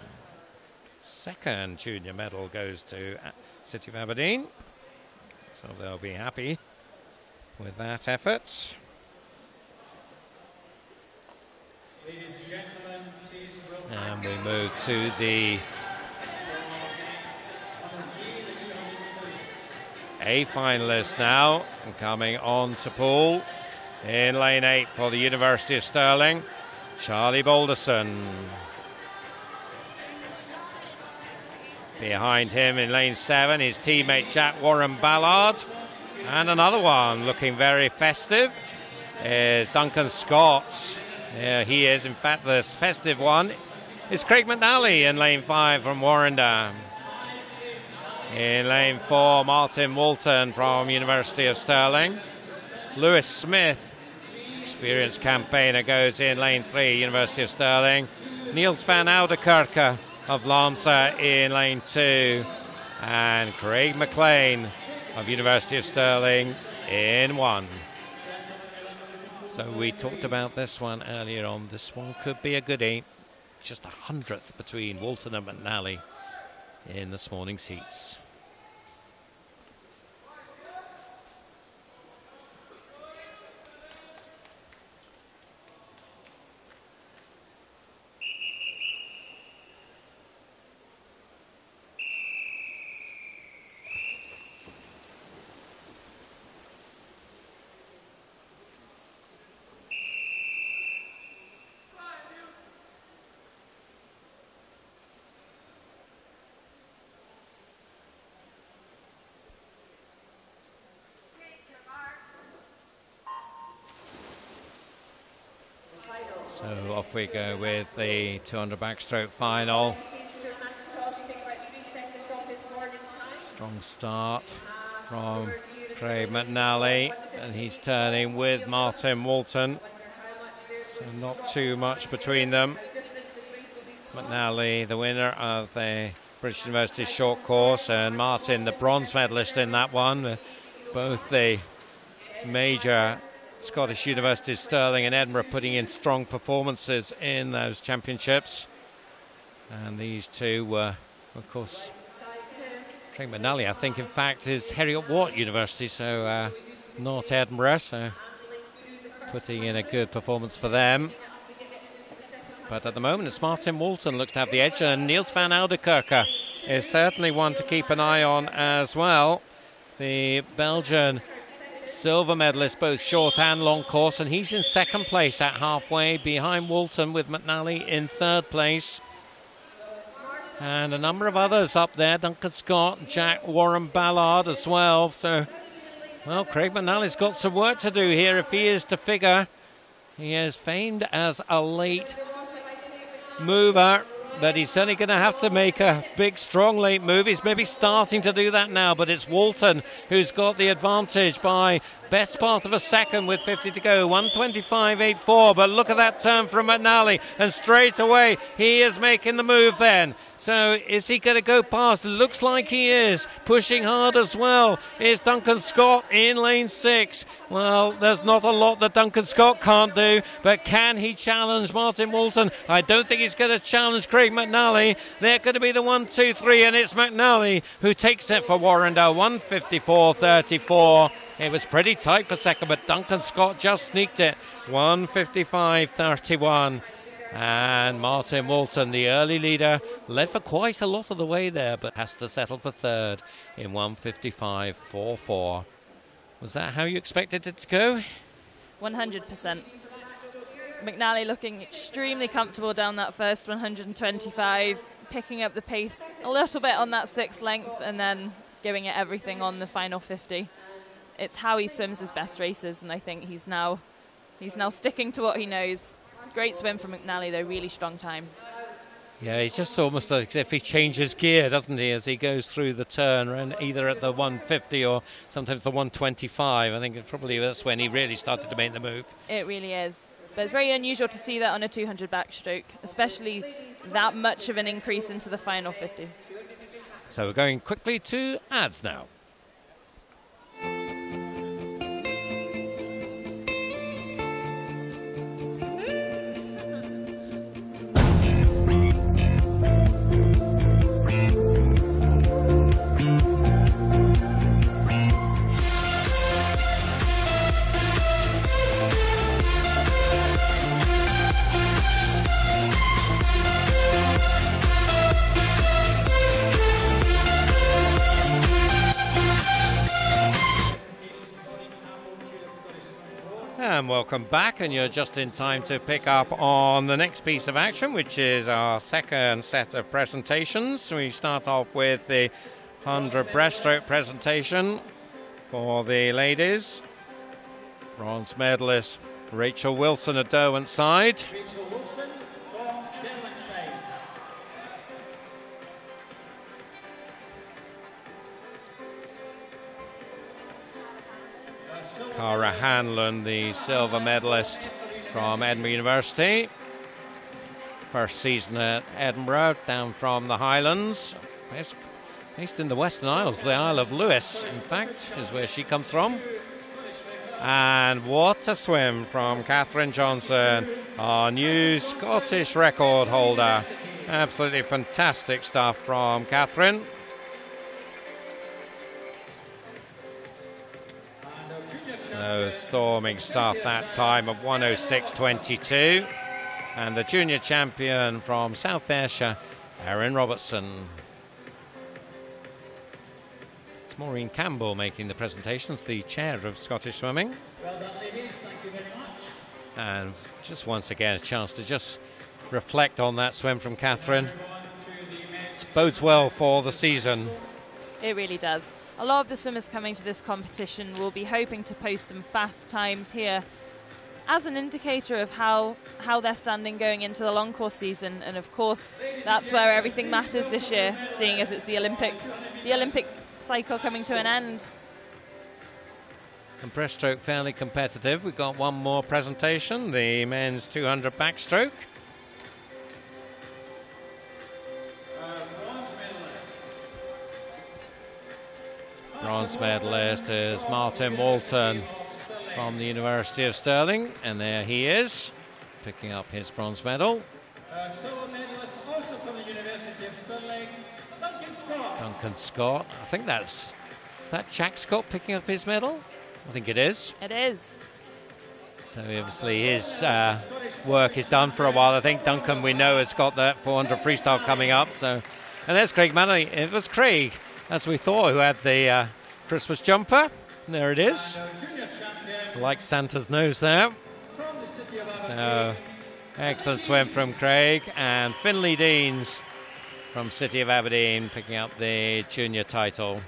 Second junior medal goes to uh, City of Aberdeen. So they'll be happy with that effort. And we move to the A finalist now, coming on to pool in lane eight for the University of Stirling, Charlie Balderson. Behind him in lane seven, his teammate Jack Warren Ballard. And another one looking very festive is Duncan Scott. Yeah, he is, in fact, the festive one is Craig McNally in lane five from Warrender. In lane four, Martin Walton from University of Stirling. Lewis Smith, experienced campaigner, goes in lane three, University of Stirling. Niels van Oudekerke of LAMSA in lane two. And Craig McLean of University of Stirling in one. So we talked about this one earlier on. This one could be a goodie. Just a hundredth between Walton and McNally in this morning's heats. So off we go with the 200 backstroke final. Strong start from Craig McNally, and he's turning with Martin Walton. So not too much between them. McNally, the winner of the British University short course, and Martin, the bronze medalist in that one. Both the major Scottish University Stirling and Edinburgh putting in strong performances in those championships. And these two were, of course, Craig McNally, I think, in fact, is Heriot Watt University, so uh, not Edinburgh, so putting in a good performance for them. But at the moment, it's Martin Walton looks to have the edge, and Niels van Oudekerke is certainly one to keep an eye on as well. The Belgian silver medalist both short and long course, and he's in second place at halfway behind Walton with McNally in third place. And a number of others up there Duncan Scott, Jack Warren Ballard as well. So, well, Craig McNally's got some work to do here if he is to figure. He is famed as a late mover but he's certainly going to have to make a big, strong late move. He's maybe starting to do that now, but it's Walton who's got the advantage by best part of a second with 50 to go. 125.84, but look at that turn from McNally, and straight away he is making the move then. So is he going to go past? Looks like he is. Pushing hard as well is Duncan Scott in lane six. Well, there's not a lot that Duncan Scott can't do, but can he challenge Martin Walton? I don't think he's going to challenge Craig McNally. They're going to be the one, two, three, and it's McNally who takes it for Warrender. 154.34. It was pretty tight for second, but Duncan Scott just sneaked it. 155.31. And Martin Walton, the early leader, led for quite a lot of the way there, but has to settle for third in 155.44. Was that how you expected it to go? 100%. McNally looking extremely comfortable down that first 125, picking up the pace a little bit on that sixth length, and then giving it everything on the final 50. It's how he swims his best races, and I think he's now he's now sticking to what he knows. Great swim from McNally, though, really strong time. Yeah, he's just almost as if he changes gear, doesn't he, as he goes through the turn, and either at the 150 or sometimes the 125. I think probably that's when he really started to make the move. It really is. But it's very unusual to see that on a 200 backstroke, especially that much of an increase into the final 50. So we're going quickly to ads now. And welcome back, and you're just in time to pick up on the next piece of action, which is our second set of presentations. We start off with the 100 breaststroke presentation for the ladies. Bronze medalist Rachel Wilson at Derwentside. Cara Hanlon, the silver medalist from Edinburgh University. First season at Edinburgh, down from the Highlands. Based in the Western Isles, the Isle of Lewis, in fact, is where she comes from. And what a swim from Catherine Johnson, our new Scottish record holder. Absolutely fantastic stuff from Catherine. So storming stuff that time of 106.22. And the junior champion from South Ayrshire, Erin Robertson. It's Maureen Campbell making the presentations, the chair of Scottish Swimming. Well done, ladies. Thank you very much. And just once again, a chance to just reflect on that swim from Catherine. It bodes well for the season. It really does a lot of the swimmers coming to this competition will be hoping to post some fast times here as an indicator of how, how they're standing going into the long course season. And of course, that's where everything matters this year, seeing as it's the Olympic, the Olympic cycle coming to an end. And breaststroke fairly competitive. We've got one more presentation, the men's 200 backstroke. Bronze medalist is Martin Walton from the University of Stirling, and there he is, picking up his bronze medal. Uh, medalist also from the University of Stirling, Duncan Scott. Duncan Scott. I think that's is that Jack Scott picking up his medal. I think it is. It is. So obviously his uh, work is done for a while. I think Duncan, we know, has got that 400 freestyle coming up. So, and there's Craig Manley. It was Craig as we thought, who had the uh, Christmas jumper. There it is. Like Santa's nose there. So, excellent swim from Craig and Finlay Deans from City of Aberdeen picking up the junior title.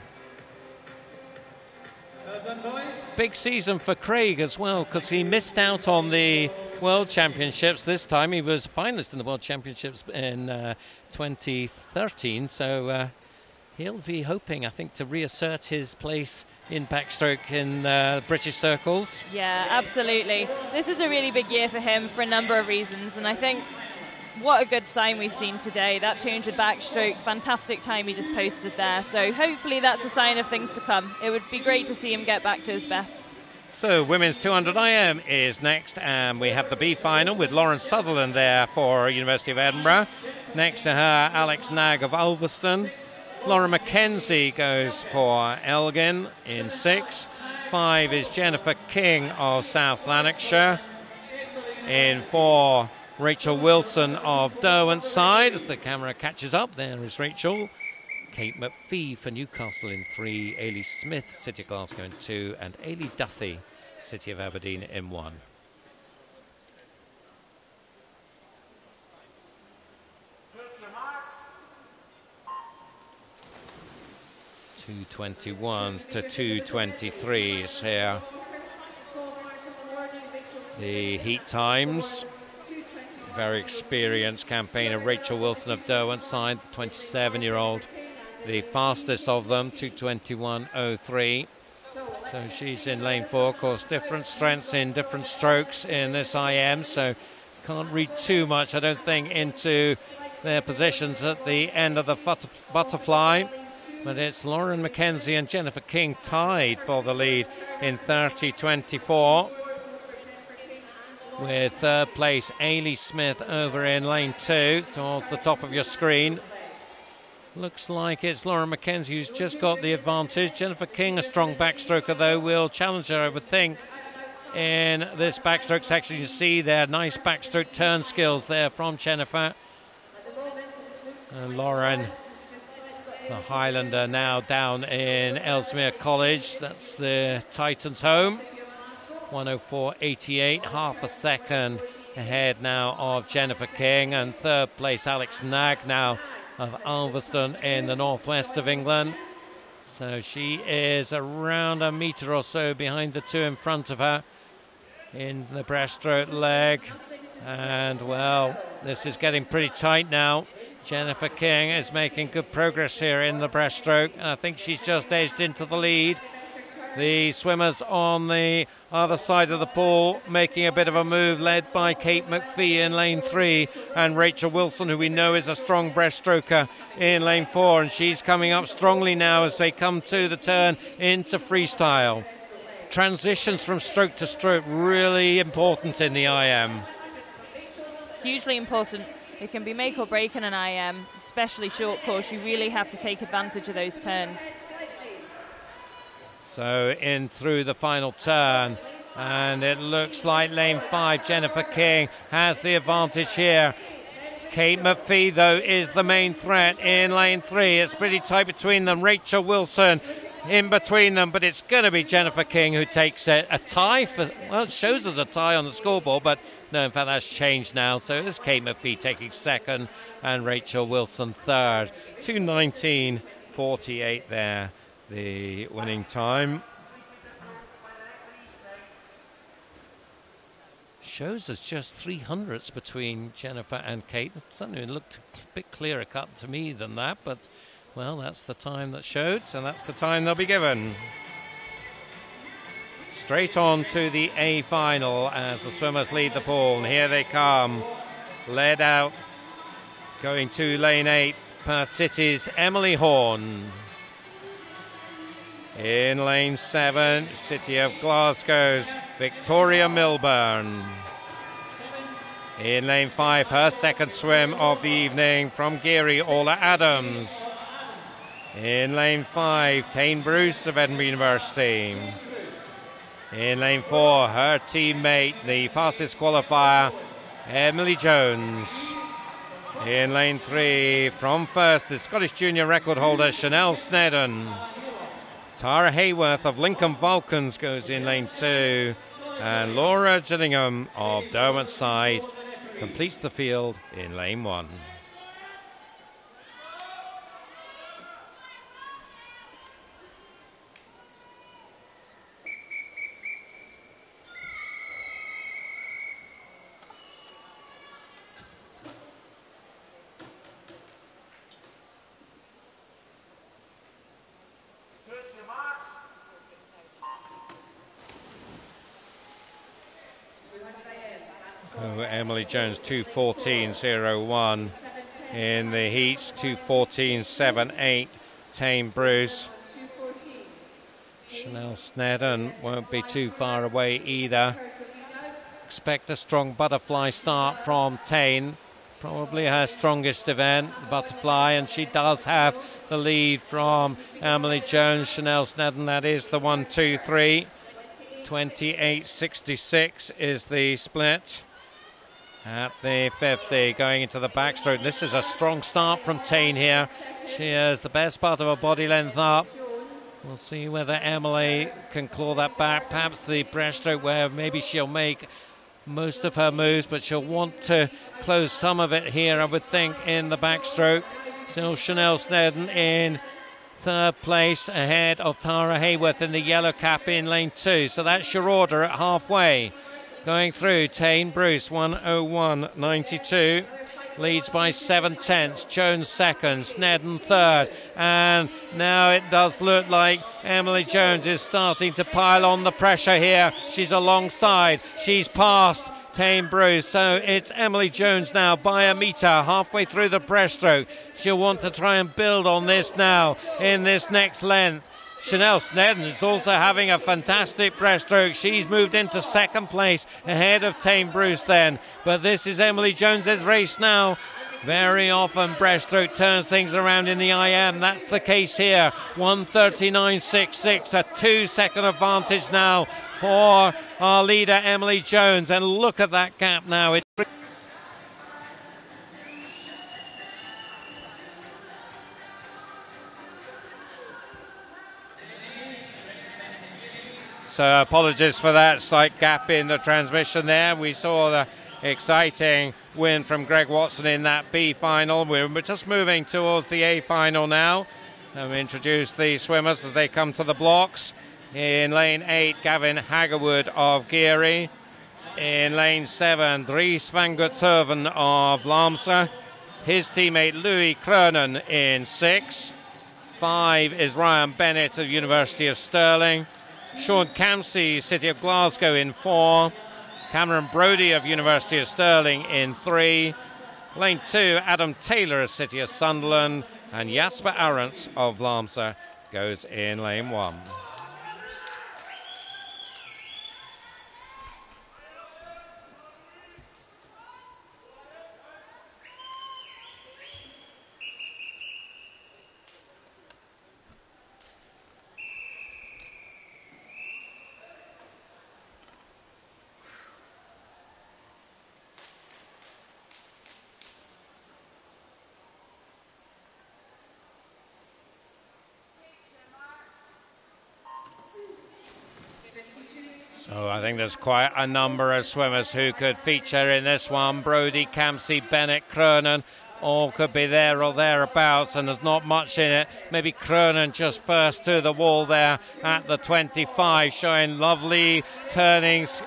Big season for Craig as well because he missed out on the World Championships this time. He was finalist in the World Championships in uh, 2013, so uh, he'll be hoping, I think, to reassert his place in backstroke in uh, British circles. Yeah, absolutely. This is a really big year for him for a number of reasons, and I think what a good sign we've seen today. That 200 backstroke, fantastic time he just posted there. So hopefully that's a sign of things to come. It would be great to see him get back to his best. So women's 200 IM is next, and we have the B final with Lauren Sutherland there for University of Edinburgh. Next to her, Alex Nag of Ulverston. Laura McKenzie goes for Elgin in six. Five is Jennifer King of South Lanarkshire. In four, Rachel Wilson of Derwentside. As the camera catches up, there is Rachel. Kate McPhee for Newcastle in three. Ailey Smith, City of Glasgow in two. And Ailey Duthie, City of Aberdeen in one. 221s to 223s here. The heat times. Very experienced campaigner Rachel Wilson of Derwentside, the 27 year old. The fastest of them, 221.03. So she's in lane four. Of course, different strengths in different strokes in this IM, so can't read too much, I don't think, into their positions at the end of the butterfly. But it's Lauren McKenzie and Jennifer King tied for the lead in 30 24 with third place Ailey Smith over in lane two towards the top of your screen. Looks like it's Lauren McKenzie who's just got the advantage. Jennifer King, a strong backstroker, though, will challenge her, I would think, in this backstroke section. You see there, nice backstroke turn skills there from Jennifer. And Lauren, the Highlander, now down in Ellesmere College. That's the Titans' home. 104.88, half a second ahead now of Jennifer King, and third place Alex Nag now of Ulverston in the northwest of England. So she is around a metre or so behind the two in front of her in the breaststroke leg. And well, this is getting pretty tight now. Jennifer King is making good progress here in the breaststroke. and I think she's just edged into the lead. The swimmers on the other side of the pool making a bit of a move, led by Kate McPhee in lane three and Rachel Wilson, who we know is a strong breaststroker in lane four. And she's coming up strongly now as they come to the turn into freestyle. Transitions from stroke to stroke really important in the IM. Hugely important. It can be make or break in an IM, especially short course. You really have to take advantage of those turns. So in through the final turn. And it looks like lane five, Jennifer King has the advantage here. Kate McPhee, though, is the main threat in lane three. It's pretty tight between them. Rachel Wilson in between them, but it's going to be Jennifer King who takes it. A tie for, well, it shows us a tie on the scoreboard, but no, in fact, that's changed now. So it's Kate McPhee taking second and Rachel Wilson third. 219.48 there the winning time. Shows us just three hundredths between Jennifer and Kate. It certainly looked a bit clearer cut to me than that, but well, that's the time that showed, and that's the time they'll be given. Straight on to the A final as the swimmers lead the pool, and here they come. Led out, going to lane eight, Perth City's Emily Horn. In lane seven, City of Glasgow's Victoria Milburn. In lane five, her second swim of the evening from Garioch Orla Adams. In lane five, Tain Bruce of Edinburgh University. In lane four, her teammate, the fastest qualifier, Emily Jones. In lane three, from first, the Scottish junior record holder, Chanel Snedden. Tara Hayworth of Lincoln Vulcans goes in lane two. And Laura Gillingham of Derwentside completes the field in lane one. Emily Jones 214.01 in the heats, 214.78. Tain Bruce. Chanel Snedden won't be too far away either. Expect a strong butterfly start from Tain. Probably her strongest event, butterfly, and she does have the lead from Emily Jones, Chanel Snedden. That is the one, two, three. 28.66 is the split at the 50, going into the backstroke. This is a strong start from Tain here. She has the best part of her body length up. We'll see whether Emily can claw that back. Perhaps the breaststroke where maybe she'll make most of her moves, but she'll want to close some of it here, I would think, in the backstroke. Still Chanel Snedden in third place ahead of Tara Hayworth in the yellow cap in lane two. So that's your order at halfway. Going through, Tain Bruce 101.92 leads by seven tenths. Jones second, Snedden third, and now it does look like Emily Jones is starting to pile on the pressure here. She's alongside, she's passed. Tain Bruce. So it's Emily Jones now by a metre halfway through the breaststroke. She'll want to try and build on this now in this next length. Chanel Snedden is also having a fantastic breaststroke. She's moved into second place ahead of Tain Bruce then. But this is Emily Jones's race now. Very often breaststroke turns things around in the IM. That's the case here. 139.66, a two second advantage now for our leader Emily Jones. And look at that gap now. So apologies for that slight gap in the transmission there. We saw the exciting win from Greg Watson in that B final. We're just moving towards the A final now. We introduce the swimmers as they come to the blocks. In lane 8, Gavin Hagerwood of Garioch. In lane 7, Dries Vangoetsenhoven of Lamsa. His teammate Louis Croenen in 6. 5 is Ryan Bennett of University of Stirling. Sean Campsie, City of Glasgow in four. Cameron Brodie of University of Stirling in three. Lane two, Adam Taylor of City of Sunderland. And Jasper Aerents of Vlaamse goes in lane one. I think there's quite a number of swimmers who could feature in this one. Brodie, Campsie, Bennett, Croenen, all could be there or thereabouts, and there's not much in it. Maybe Croenen just first to the wall there at the 25, showing lovely turnings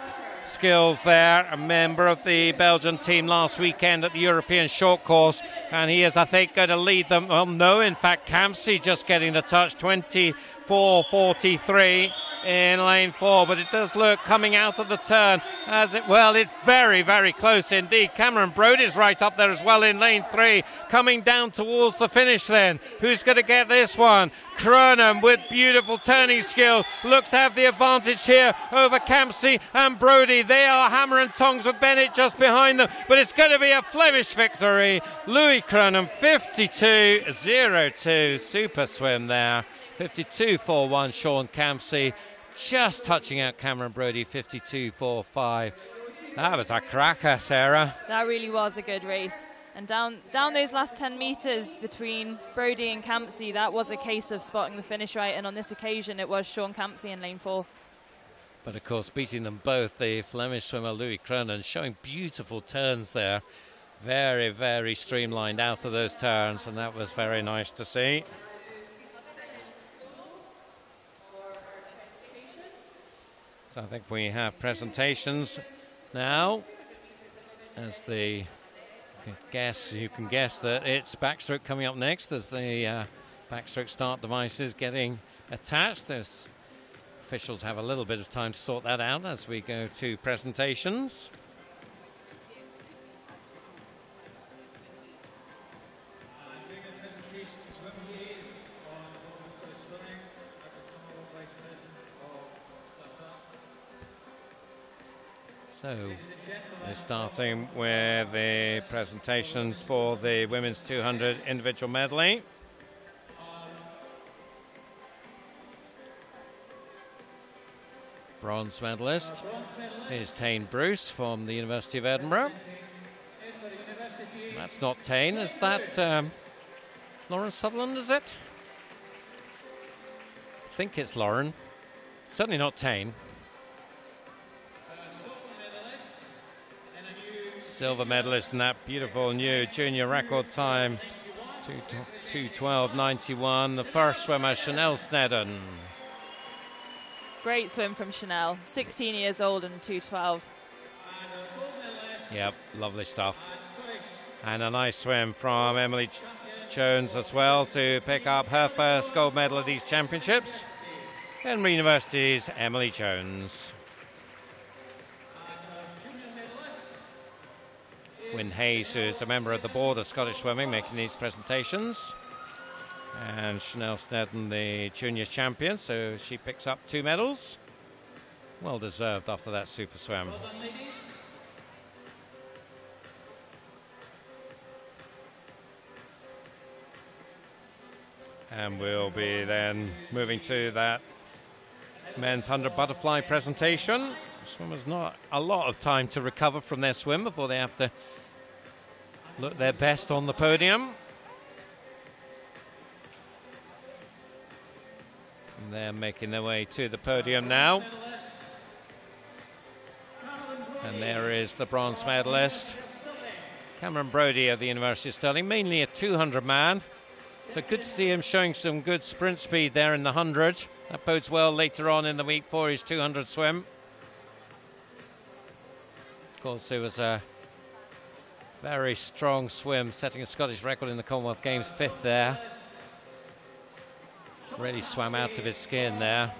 skills there, a member of the Belgian team last weekend at the European short course, and he is, I think, going to lead them. Well, no, in fact, Campsie just getting the touch, 24 43 in lane four, but it does look coming out of the turn as it well. It's very, very close indeed. Cameron Brodie's right up there as well in lane three, coming down towards the finish. Then who's going to get this one? Croenen with beautiful turning skills looks to have the advantage here over Campsie and Brodie. They are hammer and tongs with Bennett just behind them, but it's going to be a Flemish victory. Louis Croenen 52-02, super swim there. 52-4-1 Sean Campsie just touching out Cameron Brodie 52 4 5. That was a cracker, Sarah. That really was a good race. And down down those last 10 metres between Brodie and Campsie, that was a case of spotting the finish right. And on this occasion, it was Sean Campsie in lane four. But of course, beating them both, the Flemish swimmer Louis Croenen showing beautiful turns there. Very, very streamlined out of those turns, and that was very nice to see. So I think we have presentations now. As the guess, you can guess that it's backstroke coming up next as the uh, backstroke start device is getting attached. Those officials have a little bit of time to sort that out as we go to presentations. So they're starting with the presentations for the women's 200 individual medley. Bronze medalist is Tain Bruce from the University of Edinburgh. That's not Tain, is that um, Lauren Sutherland, is it? I think it's Lauren. Certainly not Tain. Silver medalist in that beautiful new junior record time 212.91. The first swimmer, Chanel Snedden. Great swim from Chanel, 16 years old and 212. Yep, lovely stuff. And a nice swim from Emily Jones as well to pick up her first gold medal at these championships. Edinburgh University's Emily Jones. Wyn Hayes, who's a member of the board of Scottish Swimming, making these presentations. And Chanel Snedden, the junior champion, so she picks up two medals. Well deserved after that super swim. And we'll be then moving to that men's 100 butterfly presentation. Swimmers not a lot of time to recover from their swim before they have to look their best on the podium. And they're making their way to the podium now. And there is the bronze medalist, Cameron Brodie of the University of Stirling, mainly a 200 man. So good to see him showing some good sprint speed there in the 100. That bodes well later on in the week for his 200 swim. Of course, it was a very strong swim, setting a Scottish record in the Commonwealth Games, fifth there. Really swam out of his skin there.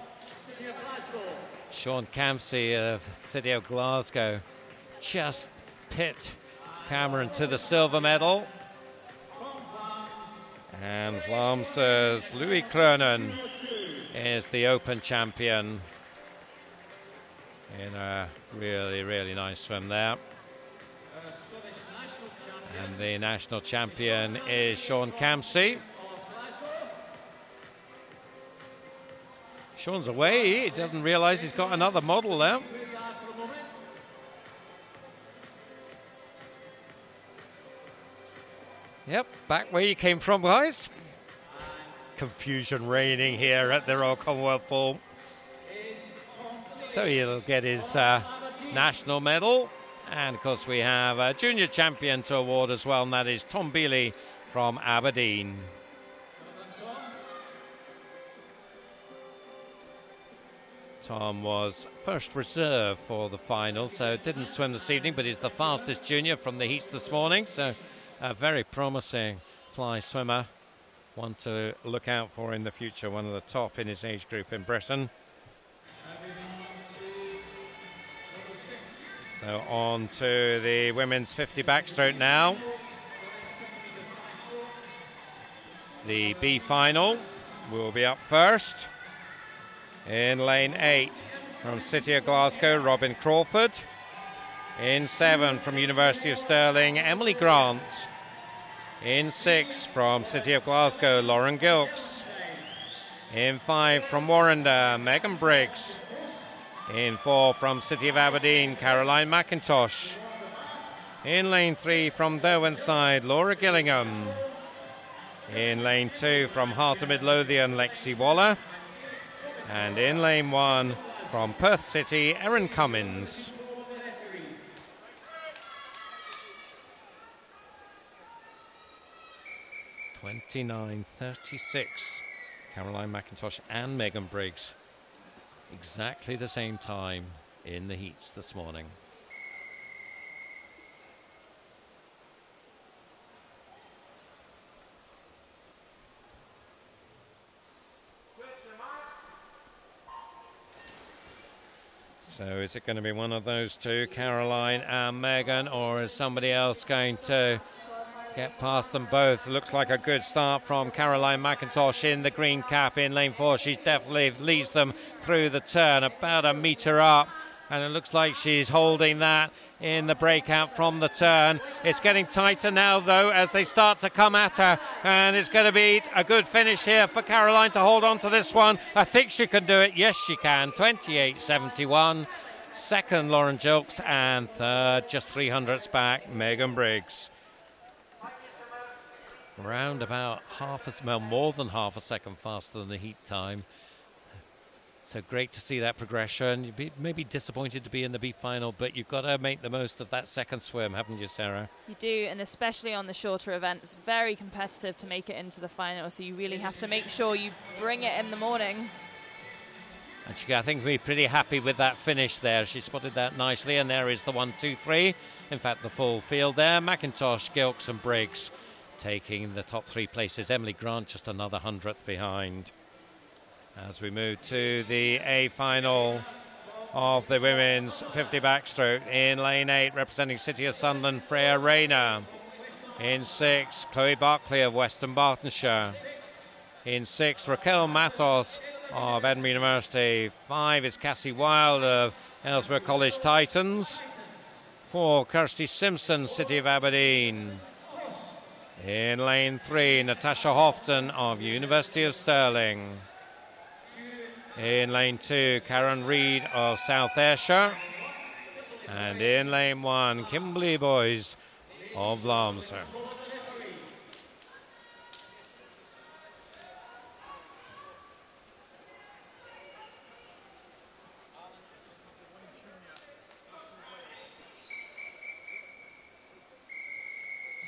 Sean Campsie of City of Glasgow just pipped Cameron to the silver medal. And Vlaamse's Louis Croenen is the Open champion in a really, really nice swim there. And the national champion is Sean Campsie. Sean's away. He doesn't realise he's got another model there. Yep, back where you came from, guys. Confusion reigning here at the Royal Commonwealth Pool. So he'll get his uh, national medal. And of course, we have a junior champion to award as well, and that is Tom Beely from Aberdeen. Tom was first reserve for the final, so didn't swim this evening, but he's the fastest junior from the heats this morning. So a very promising fly swimmer, one to look out for in the future, one of the top in his age group in Britain. So on to the women's 50 backstroke now. The B final will be up first. In lane 8 from City of Glasgow, Robin Crawford. In 7 from University of Stirling, Emily Grant. In 6 from City of Glasgow, Lauren Gilks. In 5 from Warrender, Megan Briggs. In 4 from City of Aberdeen, Caroline McIntosh. In lane 3 from Derwentside, Laura Gillingham. In lane 2 from Heart of Midlothian, Lexi Waller. And in lane one from Perth City, Erin Cummins. Twenty-nine thirty-six. Caroline McIntosh and Megan Briggs. Exactly the same time in the heats this morning. So is it going to be one of those two, Caroline and Megan, or is somebody else going to get past them both? Looks like a good start from Caroline McIntosh in the green cap in lane four. She definitely leads them through the turn, about a metre up. And it looks like she's holding that in the breakout from the turn. It's getting tighter now, though, as they start to come at her. And it's going to be a good finish here for Caroline to hold on to this one. I think she can do it. Yes, she can. 28 71. Second, Lauren Gilks. And third, just 300s back, Megan Briggs. Around about half a well, more than half a second faster than the heat time. So great to see that progression. You'd be maybe disappointed to be in the B final, but you've got to make the most of that second swim, haven't you, Sarah? You do, and especially on the shorter events, very competitive to make it into the final. So you really have to make sure you bring it in the morning. And she, I think, be pretty happy with that finish there. She spotted that nicely, and there is the one, two, three. In fact, the full field there. McIntosh, Gilks, and Briggs taking the top three places. Emily Grant just another hundredth behind. As we move to the A final of the women's 50 backstroke in lane eight, representing City of Sunderland, Freya Rayner. In six, Chloe Barclay of West Dunbartonshire. In six, Raquel Matos of Edinburgh University. Five is Cassie Wild of Ellesmere College Titans. Four, Kirsty Simpson, City of Aberdeen. In lane three, Natasha Houghton of University of Stirling. In lane two, Karen Reid of South Ayrshire. And in lane one, Kimberly Buys of Vlaamse.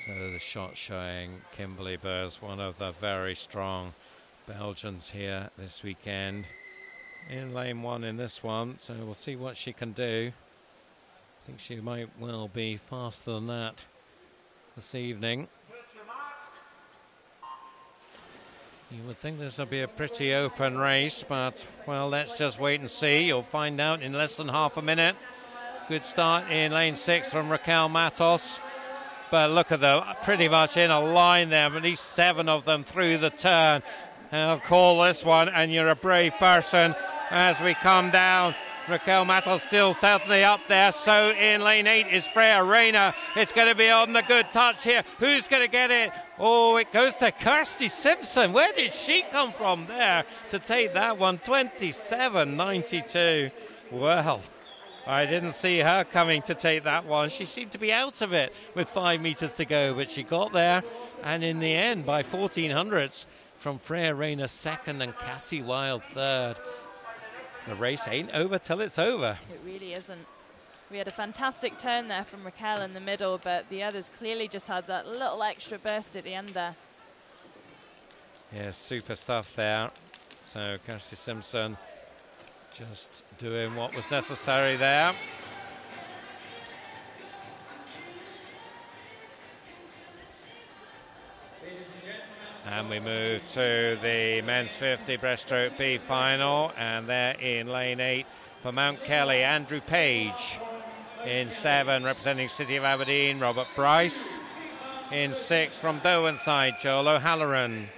So shot showing Kimberly Buys, one of the very strong Belgians here this weekend. In lane one in this one, so we'll see what she can do. I think she might well be faster than that this evening. You would think this will be a pretty open race, but well, let's just wait and see. You'll find out in less than half a minute. Good start in lane six from Raquel Matos. But uh, look at them, uh, pretty much in a line there, at least seven of them through the turn. And I'll call this one, and you're a brave person as we come down. Raquel Matos still certainly up there. So in lane eight is Freya Rayner. It's going to be on the good touch here. Who's going to get it? Oh, it goes to Kirsty Simpson. Where did she come from there to take that one? 27 92. Well. I didn't see her coming to take that one. She seemed to be out of it with five meters to go, but she got there. And in the end, by 14 hundredths, from Freya Rayner second and Cassie Wild third. The race ain't over till it's over. It really isn't. We had a fantastic turn there from Raquel in the middle, but the others clearly just had that little extra burst at the end there. Yeah, super stuff there. So Cassie Simpson just doing what was necessary there. And we move to the men's 50 breaststroke B final. And there in lane eight for Mount Kelly, Andrew Page. In seven, representing City of Aberdeen, Robert Bryce. In six, from Derwentside, Joel O'Halloran.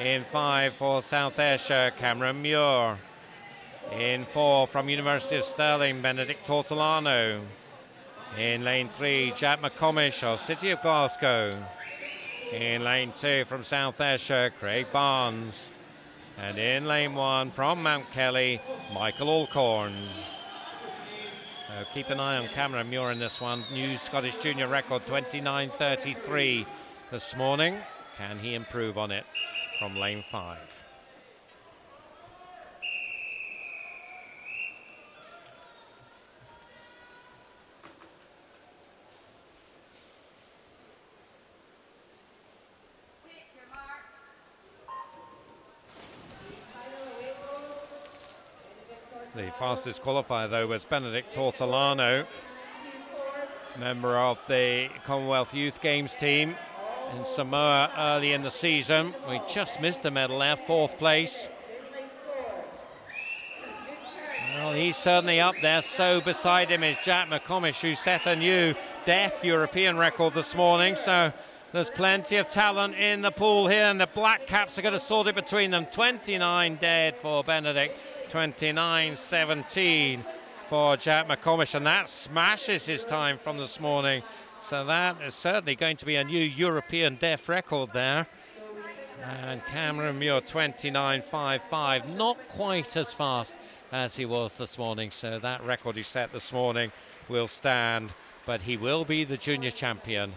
In five for South Ayrshire, Cameron Muir. In four from University of Stirling, Benedict Tortolano. In lane three, Jack McComish of City of Glasgow. In lane two from South Ayrshire, Craig Barnes. And in lane one from Mount Kelly, Michael Alcorn. So keep an eye on Cameron Muir in this one. New Scottish Junior record 29.33 this morning. Can he improve on it from lane five? The fastest qualifier, though, was Benedict Tortolano, member of the Commonwealth Youth Games team in Samoa early in the season. We just missed a medal there, fourth place. Well, he's certainly up there. So beside him is Jack McComish, who set a new deaf European record this morning. So there's plenty of talent in the pool here, and the Black Caps are going to sort it between them. 29 dead for Benedict. 29-17 for Jack McComish, and that smashes his time from this morning. So that is certainly going to be a new European deaf record there. And Cameron Muir 29.55, not quite as fast as he was this morning. So that record he set this morning will stand, but he will be the junior champion.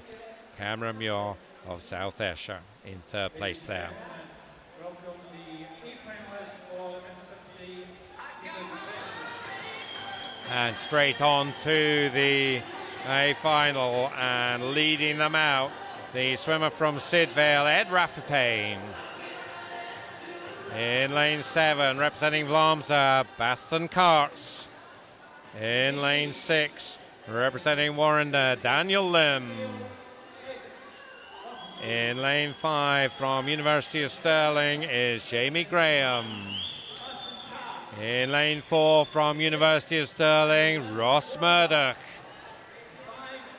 Cameron Muir of South Ayrshire in third place there. And straight on to the a final and leading them out. The swimmer from Sidvale, Ed Raffapane. In lane seven, representing Vlaamse, Basten Caerts. In lane six, representing Warrender, Daniel Lim. In lane five, from University of Stirling, is Jamie Graham. In lane four, from University of Stirling, Ross Murdoch.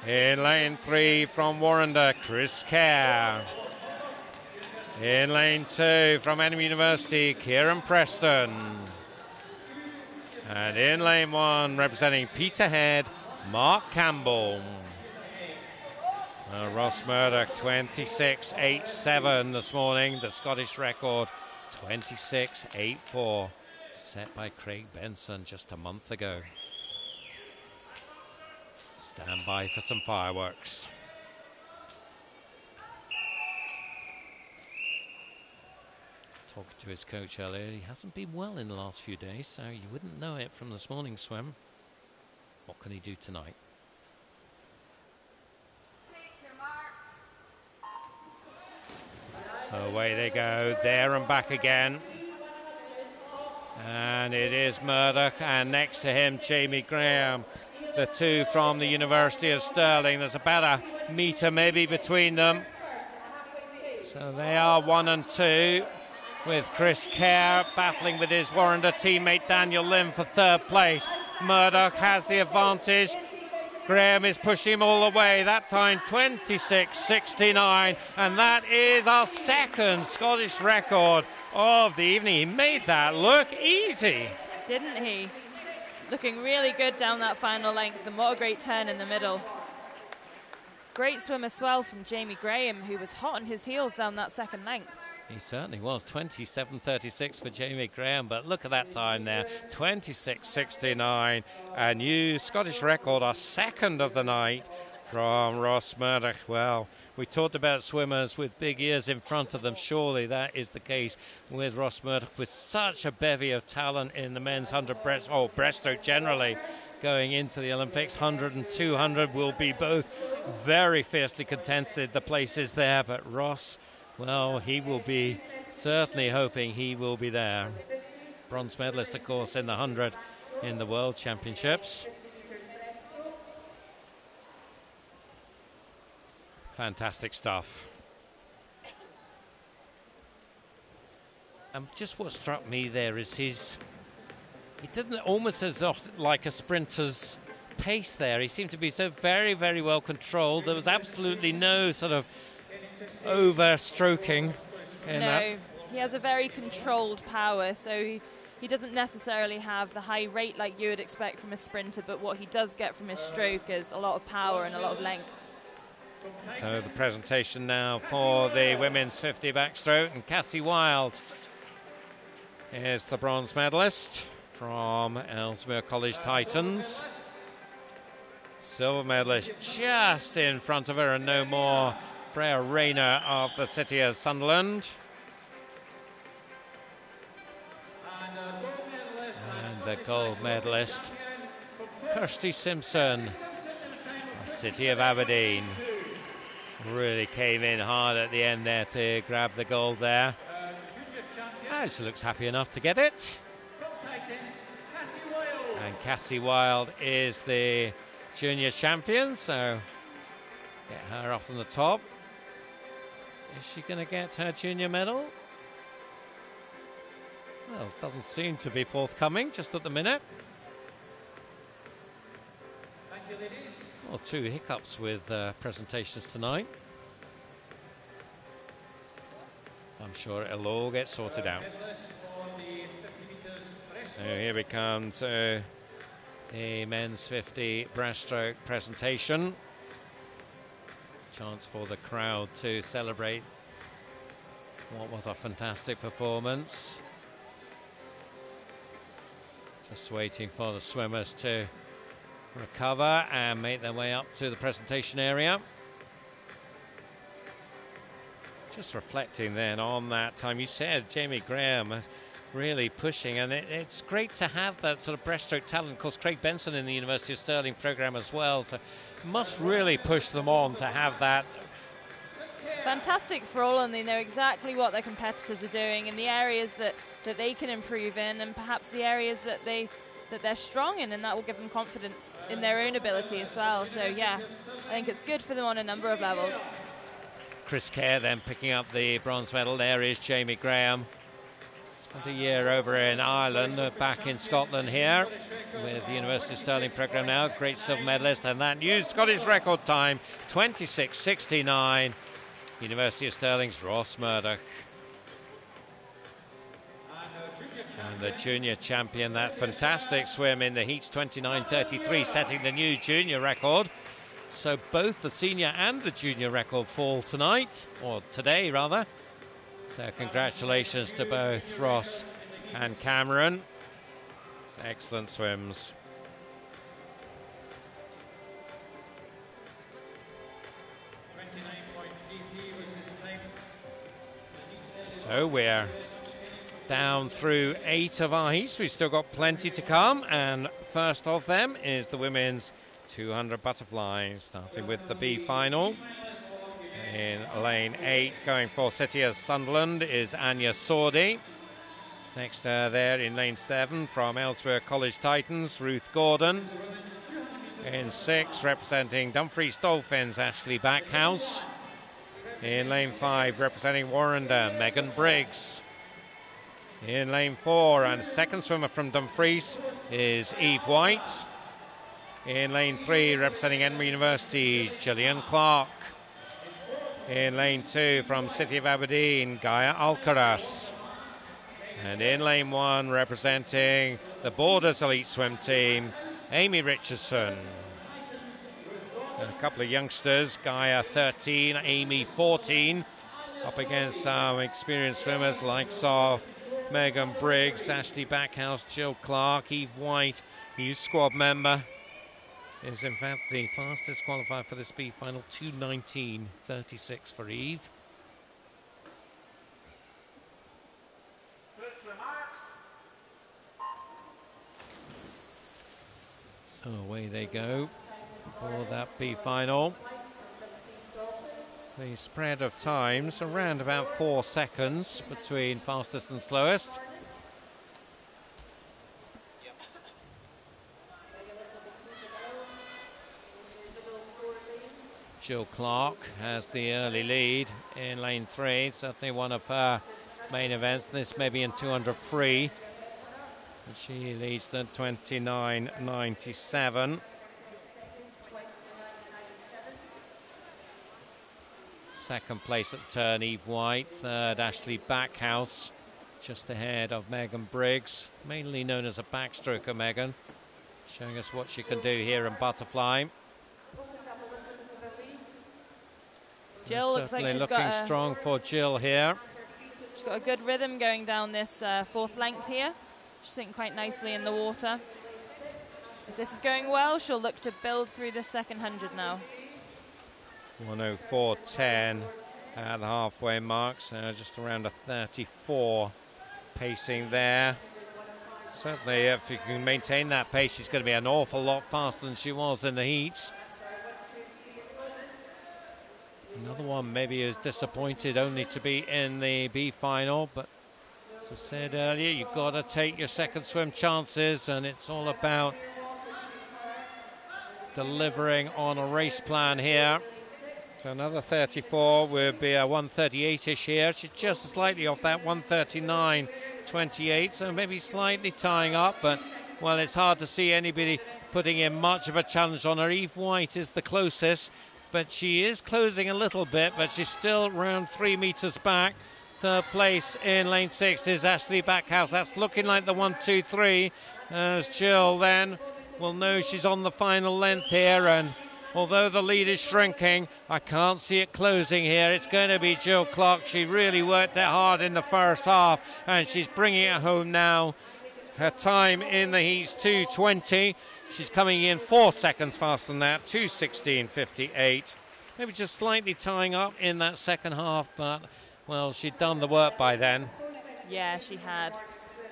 In lane three, from Warrender, Chris Kerr. In lane two from Enemy University, Kieran Preston. And in lane one, representing Peterhead, Mark Campbell. Uh, Ross Murdoch, 26.87 this morning, the Scottish record, 26.84, set by Craig Benson just a month ago. Stand by for some fireworks. Talking to his coach earlier, he hasn't been well in the last few days, so you wouldn't know it from this morning's swim. What can he do tonight? So away they go, there and back again. And it is Murdoch, and next to him, Jamie Graham. The two from the University of Stirling. There's about a metre maybe between them. So they are one and two with Chris Kerr battling with his Warrender teammate Daniel Lim for third place. Murdoch has the advantage. Graham is pushing him all the way. That time 26 69. And that is our second Scottish record of the evening. He made that look easy. Didn't he? Looking really good down that final length. And what a great turn in the middle. Great swim as well from Jamie Graham, who was hot on his heels down that second length. He certainly was. 27.36 for Jamie Graham, but look at that time there 26.69. A new Scottish record, our second of the night from Ross Murdoch. Well, we talked about swimmers with big ears in front of them. Surely that is the case with Ross Murdoch, with such a bevy of talent in the men's 100 breast, oh, breaststroke generally going into the Olympics. 100 and 200 will be both very fiercely contested, the places there, but Ross well, he will be certainly hoping he will be there. Bronze medalist, of course, in the 100 in the World Championships. Fantastic stuff. And just what struck me there is his. He didn't almost as like a sprinter's pace there. He seemed to be so very, very well controlled. There was absolutely no sort of over stroking. no, that. he has a very controlled power, so he, he doesn't necessarily have the high rate like you would expect from a sprinter, but what he does get from his stroke is a lot of power and a lot of length. So the presentation now for the women's 50 backstroke, and Cassie Wild is the bronze medalist from Ellesmere College Titans. Silver medalist just in front of her, and no more Freya Rayner of the City of Sunderland. And the gold medalist, Kirsty Simpson, City of Aberdeen. Really came in hard at the end there to grab the gold there. Ah, she looks happy enough to get it. And Cassie Wild is the junior champion, so get her off on the top. Is she going to get her junior medal? Well, doesn't seem to be forthcoming just at the minute. Thank you, ladies. Well, two hiccups with uh, presentations tonight. I'm sure it'll all get sorted out. So here we come to the men's 50 breaststroke presentation chance for the crowd to celebrate what was a fantastic performance. Just waiting for the swimmers to recover and make their way up to the presentation area. Just reflecting then on that time, you said Jamie Graham really pushing, and it, it's great to have that sort of breaststroke talent. Of course, Craig Benson in the University of Stirling program as well, so must really push them on to have that. Fantastic for all, and they know exactly what their competitors are doing and the areas that, that they can improve in, and perhaps the areas that they that they're strong in, and that will give them confidence in their own ability as well. So yeah, I think it's good for them on a number of levels. Chris Kerr then picking up the bronze medal. There is Jamie Graham. Spent a year over in Ireland, uh, back in Scotland here with the University of Stirling program now. Great silver medalist, and that new Scottish record time 26.69. University of Stirling's Ross Murdoch. And the junior champion, that fantastic swim in the heats 29.33, setting the new junior record. So both the senior and the junior record fall tonight, or today rather. So congratulations to both Ross and Cameron. It's excellent swims. So we're down through eight of our heats. We've still got plenty to come, and first of them is the women's 200 butterfly, starting with the B final. In lane eight, going for City of Sunderland, is Anya Sordi. Next uh, there in lane seven from Ellesmere College Titans, Ruth Gordon. In six, representing Dumfries Dolphins, Ashley Backhouse. In lane five, representing Warrender, Megan Briggs. In lane four, and second swimmer from Dumfries is Eve White. In lane three, representing Edinburgh University, Gillian Clark. In lane two, from City of Aberdeen, Gaia Alcaraz. And in lane one, representing the Borders Elite Swim Team, Amy Richardson. And a couple of youngsters, Gaia 13, Amy 14, up against some experienced swimmers like of Megan Briggs, Ashley Backhouse, Jill Clark, Eve White, new squad member, is in fact the fastest qualifier for the B final, 219.36 for Eve. So away they go for that B final. The spread of times around about four seconds between fastest and slowest. Jill Clark has the early lead in lane three, certainly one of her main events. This may be in 200 free. She leads the 29.97. Second place at the turn, Eve White. Third, Ashley Backhouse, just ahead of Megan Briggs, mainly known as a backstroker, Megan. Showing us what she can do here in butterfly. Jill looks like she's looking got a, strong for Jill here. She's got a good rhythm going down this uh, fourth length here. She's sitting quite nicely in the water. If this is going well, she'll look to build through the second hundred now. 104.10 at the halfway mark, so just around a 34 pacing there. Certainly, if you can maintain that pace, she's going to be an awful lot faster than she was in the heats. Another one maybe is disappointed only to be in the B final, but as I said earlier, you've got to take your second swim chances, and it's all about delivering on a race plan here. So another 34 would be a 138-ish here. She's just slightly off that 139.28, so maybe slightly tying up, but well, it's hard to see anybody putting in much of a challenge on her. Eve White is the closest, but she is closing a little bit, but she's still around three meters back. Third place in lane six is Ashley Backhouse. That's looking like the one, two, three. As Jill then will know she's on the final length here and Although the lead is shrinking, I can't see it closing here. It's going to be Jill Clark. She really worked that hard in the first half, and she's bringing it home now. Her time in the heat's 220. She's coming in four seconds faster than that, 216.58. Maybe just slightly tying up in that second half, but well, she'd done the work by then. Yeah, she had.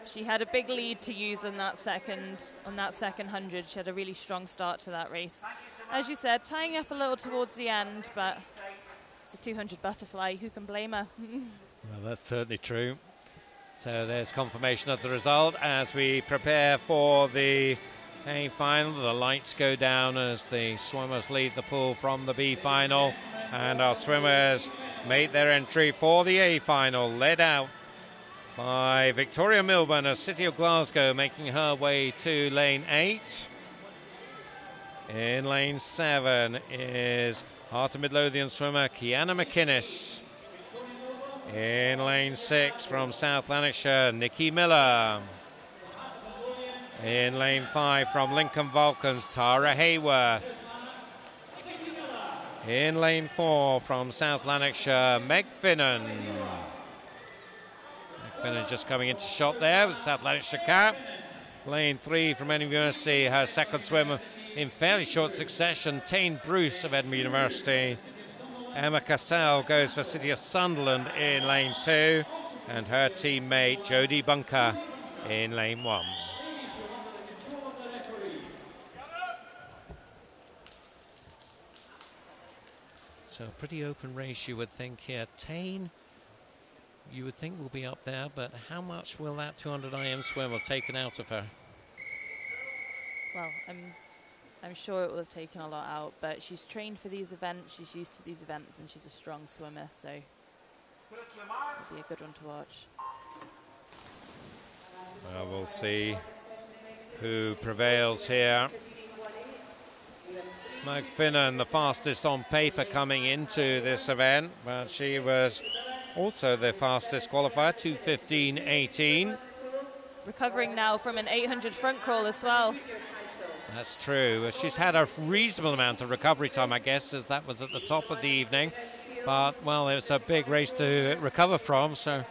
she had a big lead to use on that second on that second hundred. She had a really strong start to that race. As you said, tying up a little towards the end, but it's a 200 butterfly. Who can blame her? *laughs* well, that's certainly true. So there's confirmation of the result as we prepare for the A final. The lights go down as the swimmers leave the pool from the B final, and our swimmers made their entry for the A final, led out by Victoria Milburn of City of Glasgow, making her way to lane eight. In lane seven is Heart of Midlothian swimmer Kiana McInnes. In lane six from South Lanarkshire, Nikki Miller. In lane five from Lincoln Vulcans, Tara Hayworth. In lane four from South Lanarkshire, Meg Finnan. Meg Finnan just coming into shot there with South Lanarkshire cap. Lane three from University, her second swim in fairly short succession. Tain Bruce of Edinburgh University. Emma Cassell goes for City of Sunderland in lane two, and her teammate Jodie Bunker in lane one. So a pretty open race, you would think here. Tain, you would think will be up there, but how much will that 200 IM swim have taken out of her? Well, I'm I'm sure it will have taken a lot out, but she's trained for these events, she's used to these events, and she's a strong swimmer, so it'll be a good one to watch. Well, we'll see who prevails here. Meg Finnan, the fastest on paper coming into this event, but she was also the fastest qualifier, 215.18. Recovering now from an 800 front crawl as well. That's true. She's had a reasonable amount of recovery time, I guess, as that was at the top of the evening. But, well, it was a big race to recover from, so,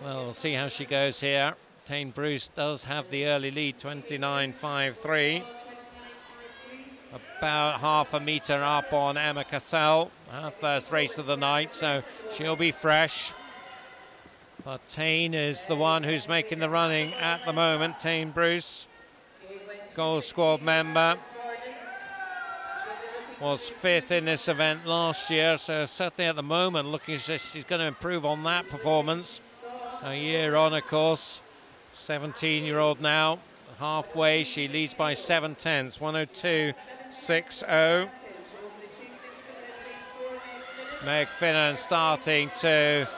well, we'll see how she goes here. Tain Bruce does have the early lead, 29.53. About half a metre up on Emma Cassell, her first race of the night, so she'll be fresh. But Tain is the one who's making the running at the moment, Tain Bruce. Gold squad member. Was fifth in this event last year, so certainly at the moment looking as if she's going to improve on that performance. A year on, of course. 17 year old now. Halfway, she leads by seven tenths, 102.60. Meg Finnan starting to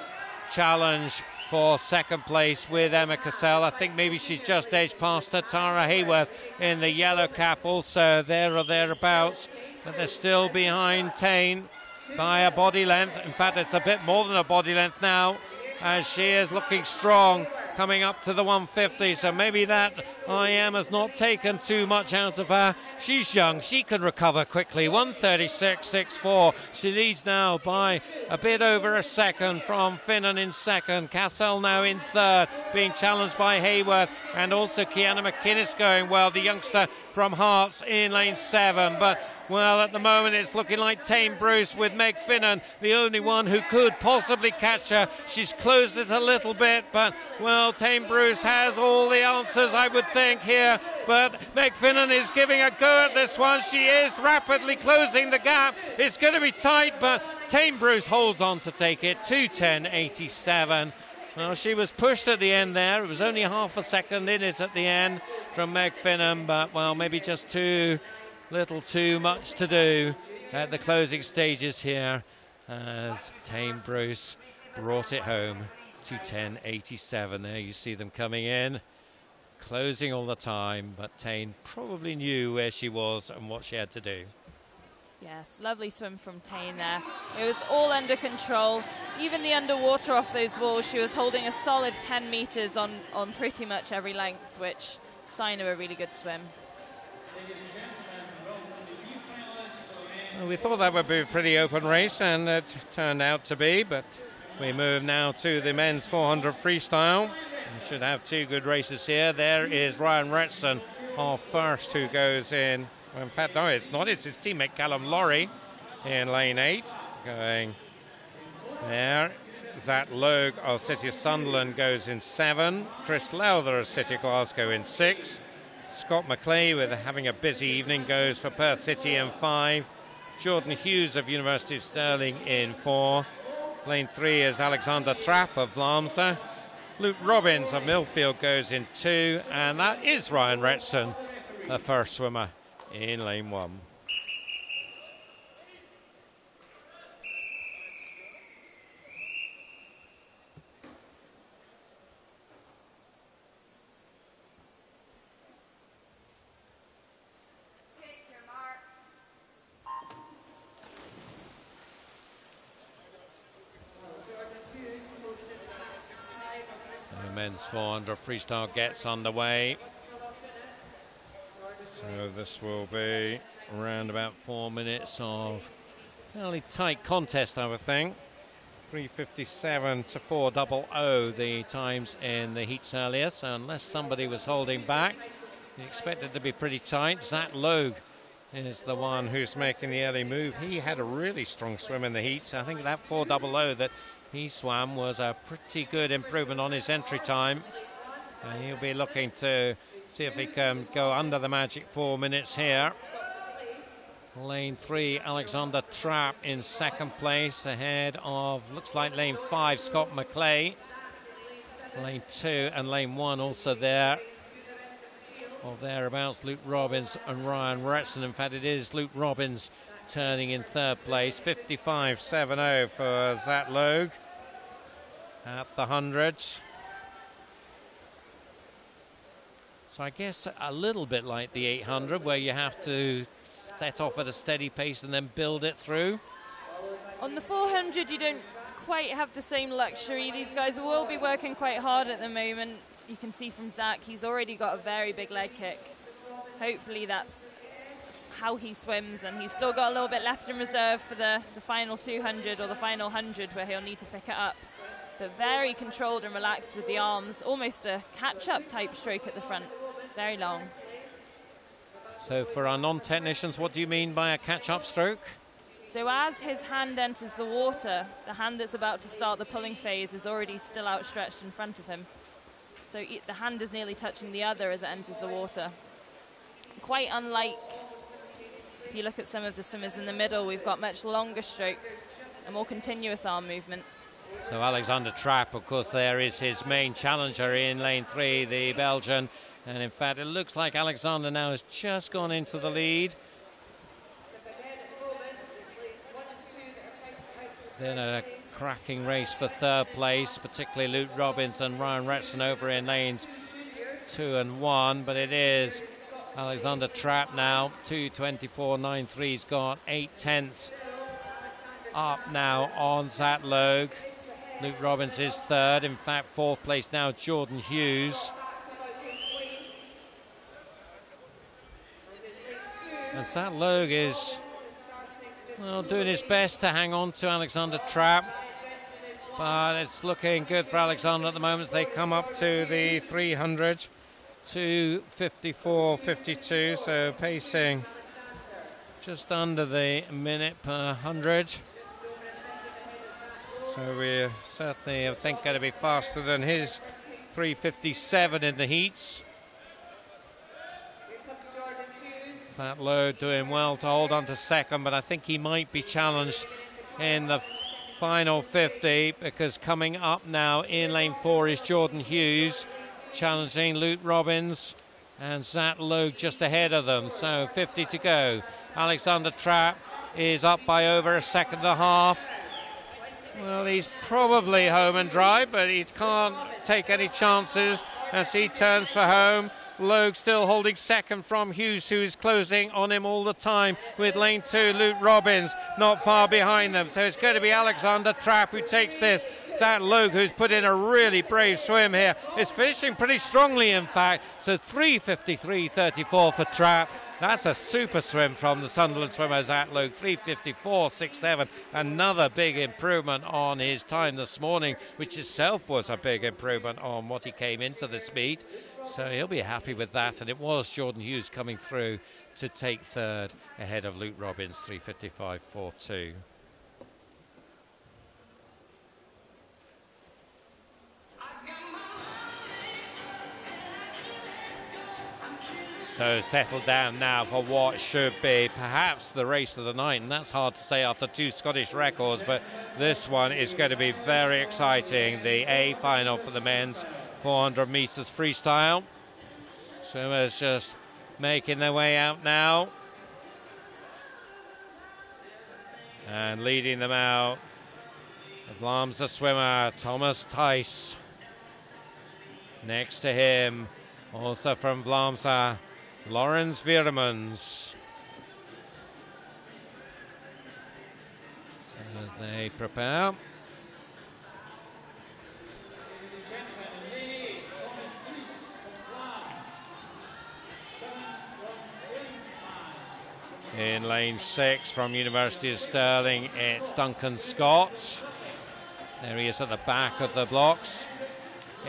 challenge for second place with Emma Cassell. I think maybe she's just edged past. Tara Hayworth in the yellow cap also there or thereabouts, but they're still behind Tain by a body length. In fact, it's a bit more than a body length now as she is looking strong coming up to the 150. So maybe that IM has not taken too much out of her. She's young, she can recover quickly. 136.64. She leads now by a bit over a second from Finnan in second. Cassell now in third, being challenged by Hayworth and also Kiana McInnes going well. The youngster from Hearts in lane seven, but well, at the moment it's looking like Tain Bruce with Meg Finnan, the only one who could possibly catch her. She's closed it a little bit, but well, Tain Bruce has all the answers, I would think, here. But Meg Finnan is giving a go at this one. She is rapidly closing the gap. It's going to be tight, but Tain Bruce holds on to take it. 210.87. Well, she was pushed at the end there. It was only half a second in it at the end from Meg Finnan, but well, maybe just too little too much to do at the closing stages here as Tain Bruce brought it home to 10.87. There you see them coming in, closing all the time, but Tain probably knew where she was and what she had to do. Yes, lovely swim from Tain there. It was all under control. Even the underwater off those walls, she was holding a solid 10 meters on, on pretty much every length, which sign of a really good swim. Well, we thought that would be a pretty open race, and it turned out to be. But we move now to the men's 400 freestyle. We should have two good races here. There is Ryan Retson our first, who goes in. In fact, no, it's not. It's his teammate Callum Laurie in lane eight, going there. Zat Logue of City of Sunderland goes in seven. Chris Lowther of City of Glasgow in six. Scott McLay, with having a busy evening, goes for Perth City in five. Jordan Hughes of University of Stirling in four. Lane three is Alexander Trapp of Vlaamse. Luke Robbins of Millfield goes in two, and that is Ryan Retson, the first swimmer in lane one. men's 400 freestyle gets underway. So this will be around about four minutes of fairly tight contest, I would think. 357 to 4.00 the times in the heats earlier, so unless somebody was holding back, expect it to be pretty tight. Zat Logue is the one who's making the early move. He had a really strong swim in the heats. I think that 4.00 that he swam was a pretty good improvement on his entry time. And he'll be looking to see if he can go under the magic four minutes here. Lane three, Alexander Trapp in second place, ahead of looks like lane five, Scott McLay. Lane two and lane one also there. Or thereabouts, Luke Robbins and Ryan Retson. In fact, it is Luke Robbins turning in third place. 55.70 for Zat Logue at the hundreds. So I guess a little bit like the 800 where you have to set off at a steady pace and then build it through. On the 400 you don't quite have the same luxury. These guys will be working quite hard at the moment. You can see from Zach he's already got a very big leg kick. Hopefully that's how he swims and he's still got a little bit left in reserve for the, the final 200 or the final 100 where he'll need to pick it up but very controlled and relaxed with the arms, almost a catch-up type stroke at the front, very long. So for our non-technicians, what do you mean by a catch-up stroke? So as his hand enters the water, the hand that's about to start the pulling phase is already still outstretched in front of him. So the hand is nearly touching the other as it enters the water. Quite unlike, if you look at some of the swimmers in the middle, we've got much longer strokes, a more continuous arm movement. So Alexander Trapp, of course, there is his main challenger in lane three, the Belgian. And in fact, it looks like Alexander now has just gone into the lead. Then a cracking race for third place, particularly Luke Robbins and Ryan Retson over in lanes two and one. But it is Alexander Trapp now, 224.93's got eight tenths up now on Zach Logue. Luke Robbins is third. In fact, fourth place now, Jordan Hughes. And Zach Logue is well, doing his best to hang on to Alexander Trapp. But it's looking good for Alexander at the moment as they come up to the 300 to 54.52. So pacing just under the minute per 100. So we're certainly, I think, going to be faster than his 357 in the heats. That low doing well to hold on to second, but I think he might be challenged in the final 50 because coming up now in lane four is Jordan Hughes challenging Luke Robbins and Zach Logue just ahead of them. So 50 to go. Alexander Trapp is up by over a second and a half. Well, he's probably home and dry, but he can't take any chances as he turns for home. Logue still holding second from Hughes, who is closing on him all the time with lane two, Luke Robbins, not far behind them. So it's going to be Alexander Trapp who takes this. Zach Logue, who's put in a really brave swim here, is finishing pretty strongly, in fact. So 353.34 for Trapp. That's a super swim from the Sunderland swimmers at Logue, 354.67. Another big improvement on his time this morning, which itself was a big improvement on what he came into this meet. So he'll be happy with that. And it was Jordan Hughes coming through to take third ahead of Luke Robbins, 355.42. So settled down now for what should be perhaps the race of the night, and that's hard to say after two Scottish records, but this one is going to be very exciting. The A final for the men's 400 metres freestyle. Swimmers just making their way out now. And leading them out, the Vlaamse swimmer, Thomas Tice. Next to him, also from Vlaamse, Lawrence Wiermans. So they prepare. In lane six from University of Stirling, it's Duncan Scott. There he is at the back of the blocks.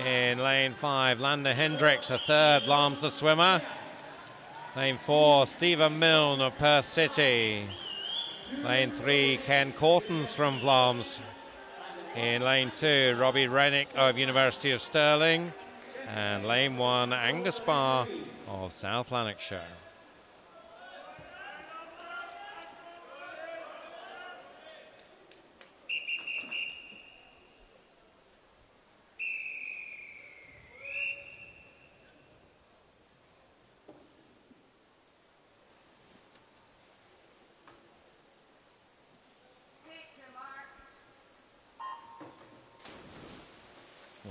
In lane five, Lander Hendrickx, a third Vlaamse swimmer. Lane four, Stephen Milne of Perth City. Lane three, Ken Cortons from Vlaams. In lane two, Robbie Renwick of University of Stirling. And lane one, Angus Barr of South Lanarkshire.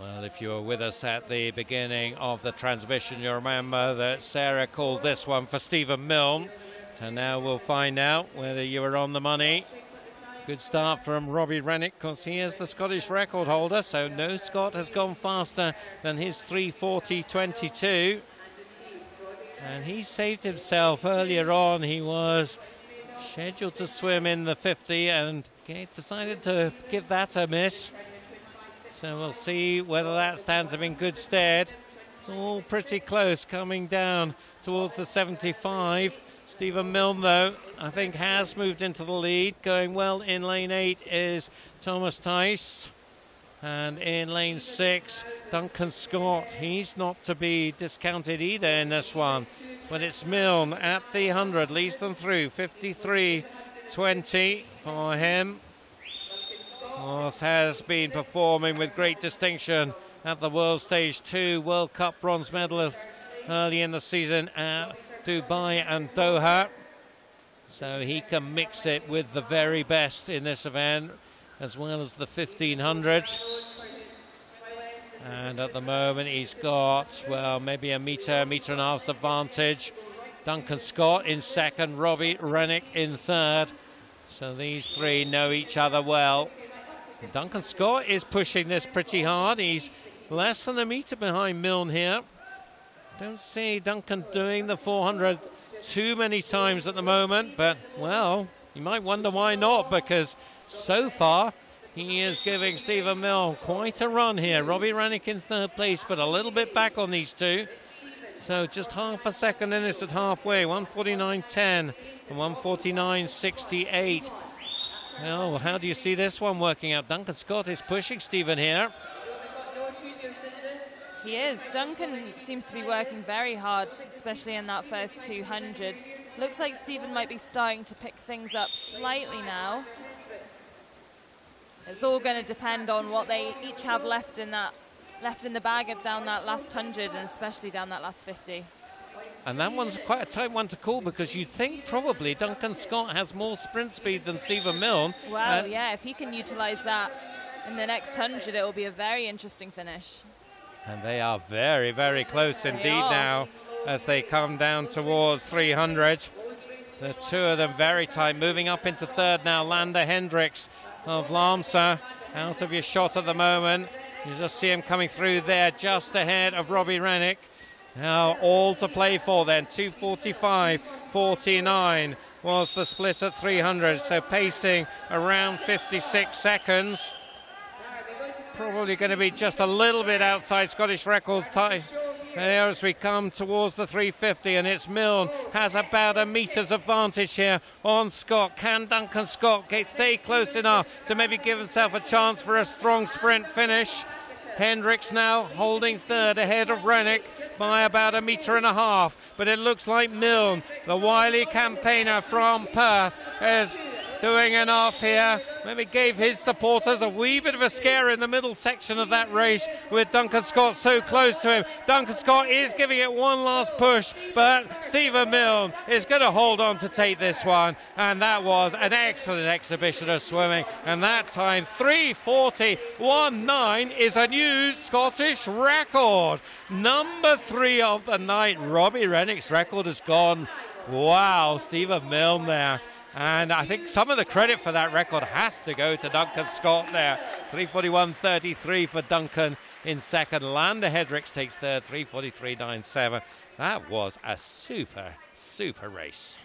Well, if you were with us at the beginning of the transmission, you'll remember that Sarah called this one for Stephen Milne. So now we'll find out whether you were on the money. Good start from Robbie Renwick because he is the Scottish record holder. So no Scot has gone faster than his 340.22. And he saved himself earlier on. He was scheduled to swim in the 50 and decided to give that a miss. So we'll see whether that stands him in good stead. It's all pretty close coming down towards the 75. Stephen Milne, though, I think has moved into the lead. Going well in lane 8 is Thomas Tice. And in lane 6, Duncan Scott. He's not to be discounted either in this one. But it's Milne at the 100, leads them through 53 20 for him. Has been performing with great distinction at the World Stage 2 World Cup bronze medalist early in the season at Dubai and Doha. So he can mix it with the very best in this event as well as the 1500. And at the moment he's got, well, maybe a metre, metre and a half's advantage. Duncan Scott in second, Robbie Renwick in third. So these three know each other well. Duncan Scott is pushing this pretty hard. He's less than a metre behind Milne here. Don't see Duncan doing the 400 too many times at the moment, but well, you might wonder why not, because so far he is giving Stephen Milne quite a run here. Robbie Renwick in third place, but a little bit back on these two. So just half a second in it's at halfway, 149.10 and 149.68. Well, how do you see this one working out? Duncan Scott is pushing Stephen here. He is. Duncan seems to be working very hard, especially in that first 200. Looks like Stephen might be starting to pick things up slightly now. It's all going to depend on what they each have left in that left in the bag of down that last 100 and especially down that last 50. And that one's quite a tight one to call because you think probably Duncan Scott has more sprint speed than Stephen Milne. Well, uh, yeah, if he can utilize that in the next 100, it will be a very interesting finish. And they are very, very close indeed now as they come down towards 300. The two of them very tight, moving up into third now. Lander Hendrickx of Vlaamse out of your shot at the moment. You just see him coming through there just ahead of Robbie Renwick. Now all to play for then. 245 49 was the split at 300. So pacing around 56 seconds. Probably going to be just a little bit outside Scottish records time. There as we come towards the 350 and it's Milne has about a metres advantage here on Scott. Can Duncan Scott stay close enough to maybe give himself a chance for a strong sprint finish? Hendrickx now holding third ahead of Renwick by about a metre and a half. But it looks like Milne, the wily campaigner from Perth, is doing enough here. Maybe gave his supporters a wee bit of a scare in the middle section of that race with Duncan Scott so close to him. Duncan Scott is giving it one last push, but Stephen Milne is going to hold on to take this one. And that was an excellent exhibition of swimming. And that time, 340.19 is a new Scottish record. Number three of the night. Robbie Renwick's record has gone. Wow, Stephen Milne there. And I think some of the credit for that record has to go to Duncan Scott there. 341.33 for Duncan in second. Lander Hendrickx takes third, 343.97. That was a super, super race.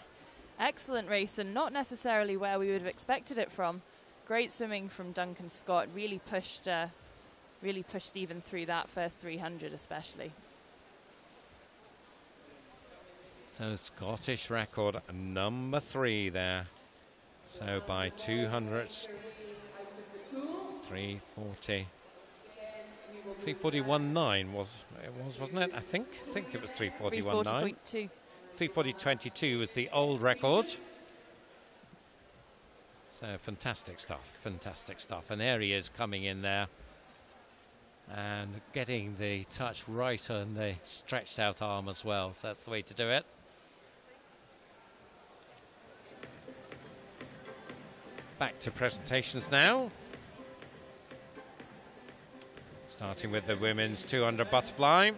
Excellent race, and not necessarily where we would have expected it from. Great swimming from Duncan Scott. Really pushed, uh, really pushed Stephen through that first 300, especially. So Scottish record number three there. So by two hundredths, 340. 341.9 was it was wasn't it? I think I think it was 341.9. 340.2. 340.22 was the old record. So fantastic stuff, fantastic stuff. And there he is coming in there and getting the touch right on the stretched out arm as well. So that's the way to do it. Back to presentations now. Starting with the women's 200 butterfly.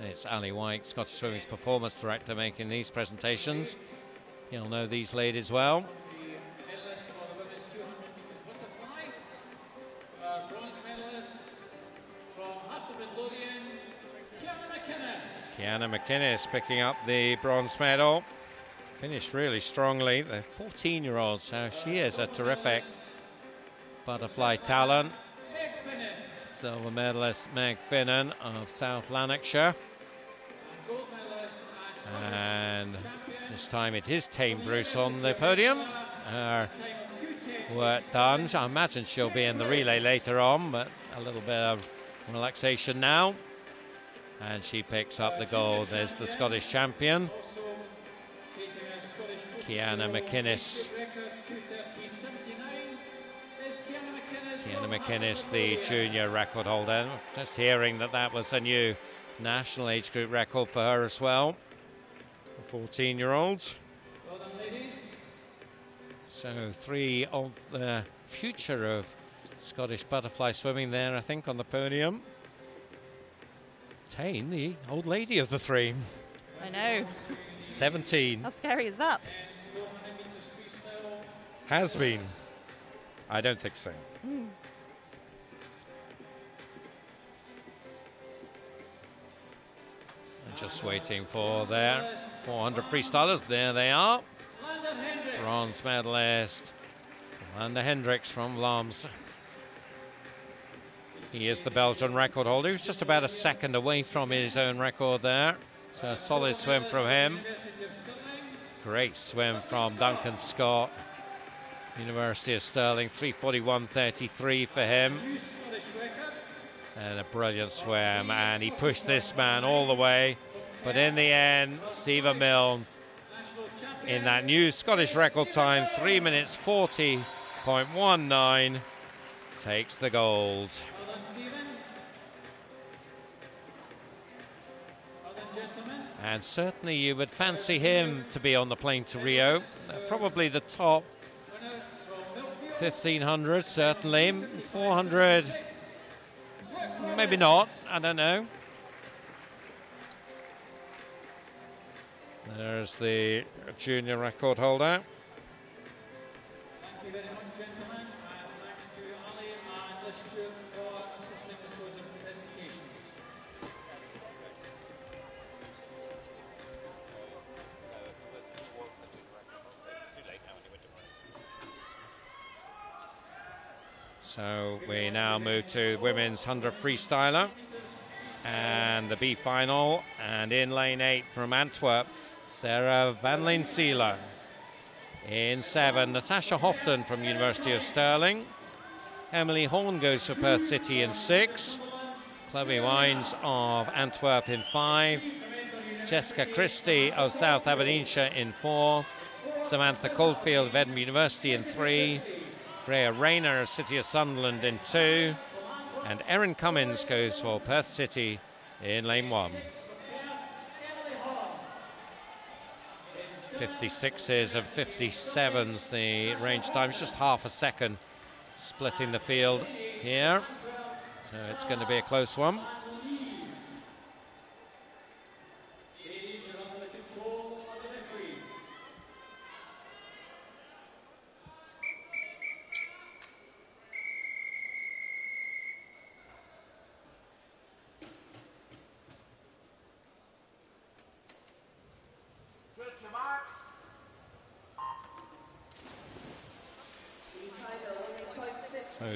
It's Ali White, Scottish Swimming's performance director, making these presentations. You'll know these ladies well. Kiana McInnes picking up the bronze medal. Finished really strongly. The 14 year old, so she is a terrific butterfly talent. Silver medalist Meg Finnan of South Lanarkshire. And this time it is Tain Bruce on the podium. Her work done. I imagine she'll be in the relay later on, but a little bit of relaxation now. And she picks up the gold There's the Scottish champion. Kiana McInnes. Kiana McInnes, the junior record holder. Just hearing that that was a new national age group record for her as well. 14 year olds. So, three of the future of Scottish butterfly swimming there, I think, on the podium. Tain, the old lady of the three. I know. 17. How scary is that? Has been. I don't think so. Mm. Just waiting for their 400 freestylers. There they are. Bronze medalist Lander Hendrickx from Vlaams. He is the Belgian record holder. He's just about a second away from his own record there. So a solid swim from him. Great swim from Duncan Scott. University of Stirling, 341.33 for him. And a brilliant swim. And he pushed this man all the way. But in the end, Stephen Milne in that new Scottish record time, 3 minutes 40.19, takes the gold. And certainly you would fancy him to be on the plane to Rio. Uh, probably the top 1500, certainly. 400, maybe not. I don't know. There's the junior record holder. Thank you very much, gentlemen, and So we now move to women's 100 freestyler and the B final. And in lane eight from Antwerp, Sarah Van Seeler. In seven, Natasha Houghton from University of Stirling. Emily Horn goes for Perth City in six. Chloe Wines of Antwerp in five. Jessica Christie of South Aberdeenshire in four. Samantha Caulfield of Edinburgh University in three. Freya Rayner of City of Sunderland in two. And Erin Cummins goes for Perth City in lane one. 56s and 57s the range time. It's just half a second splitting the field here. So it's going to be a close one.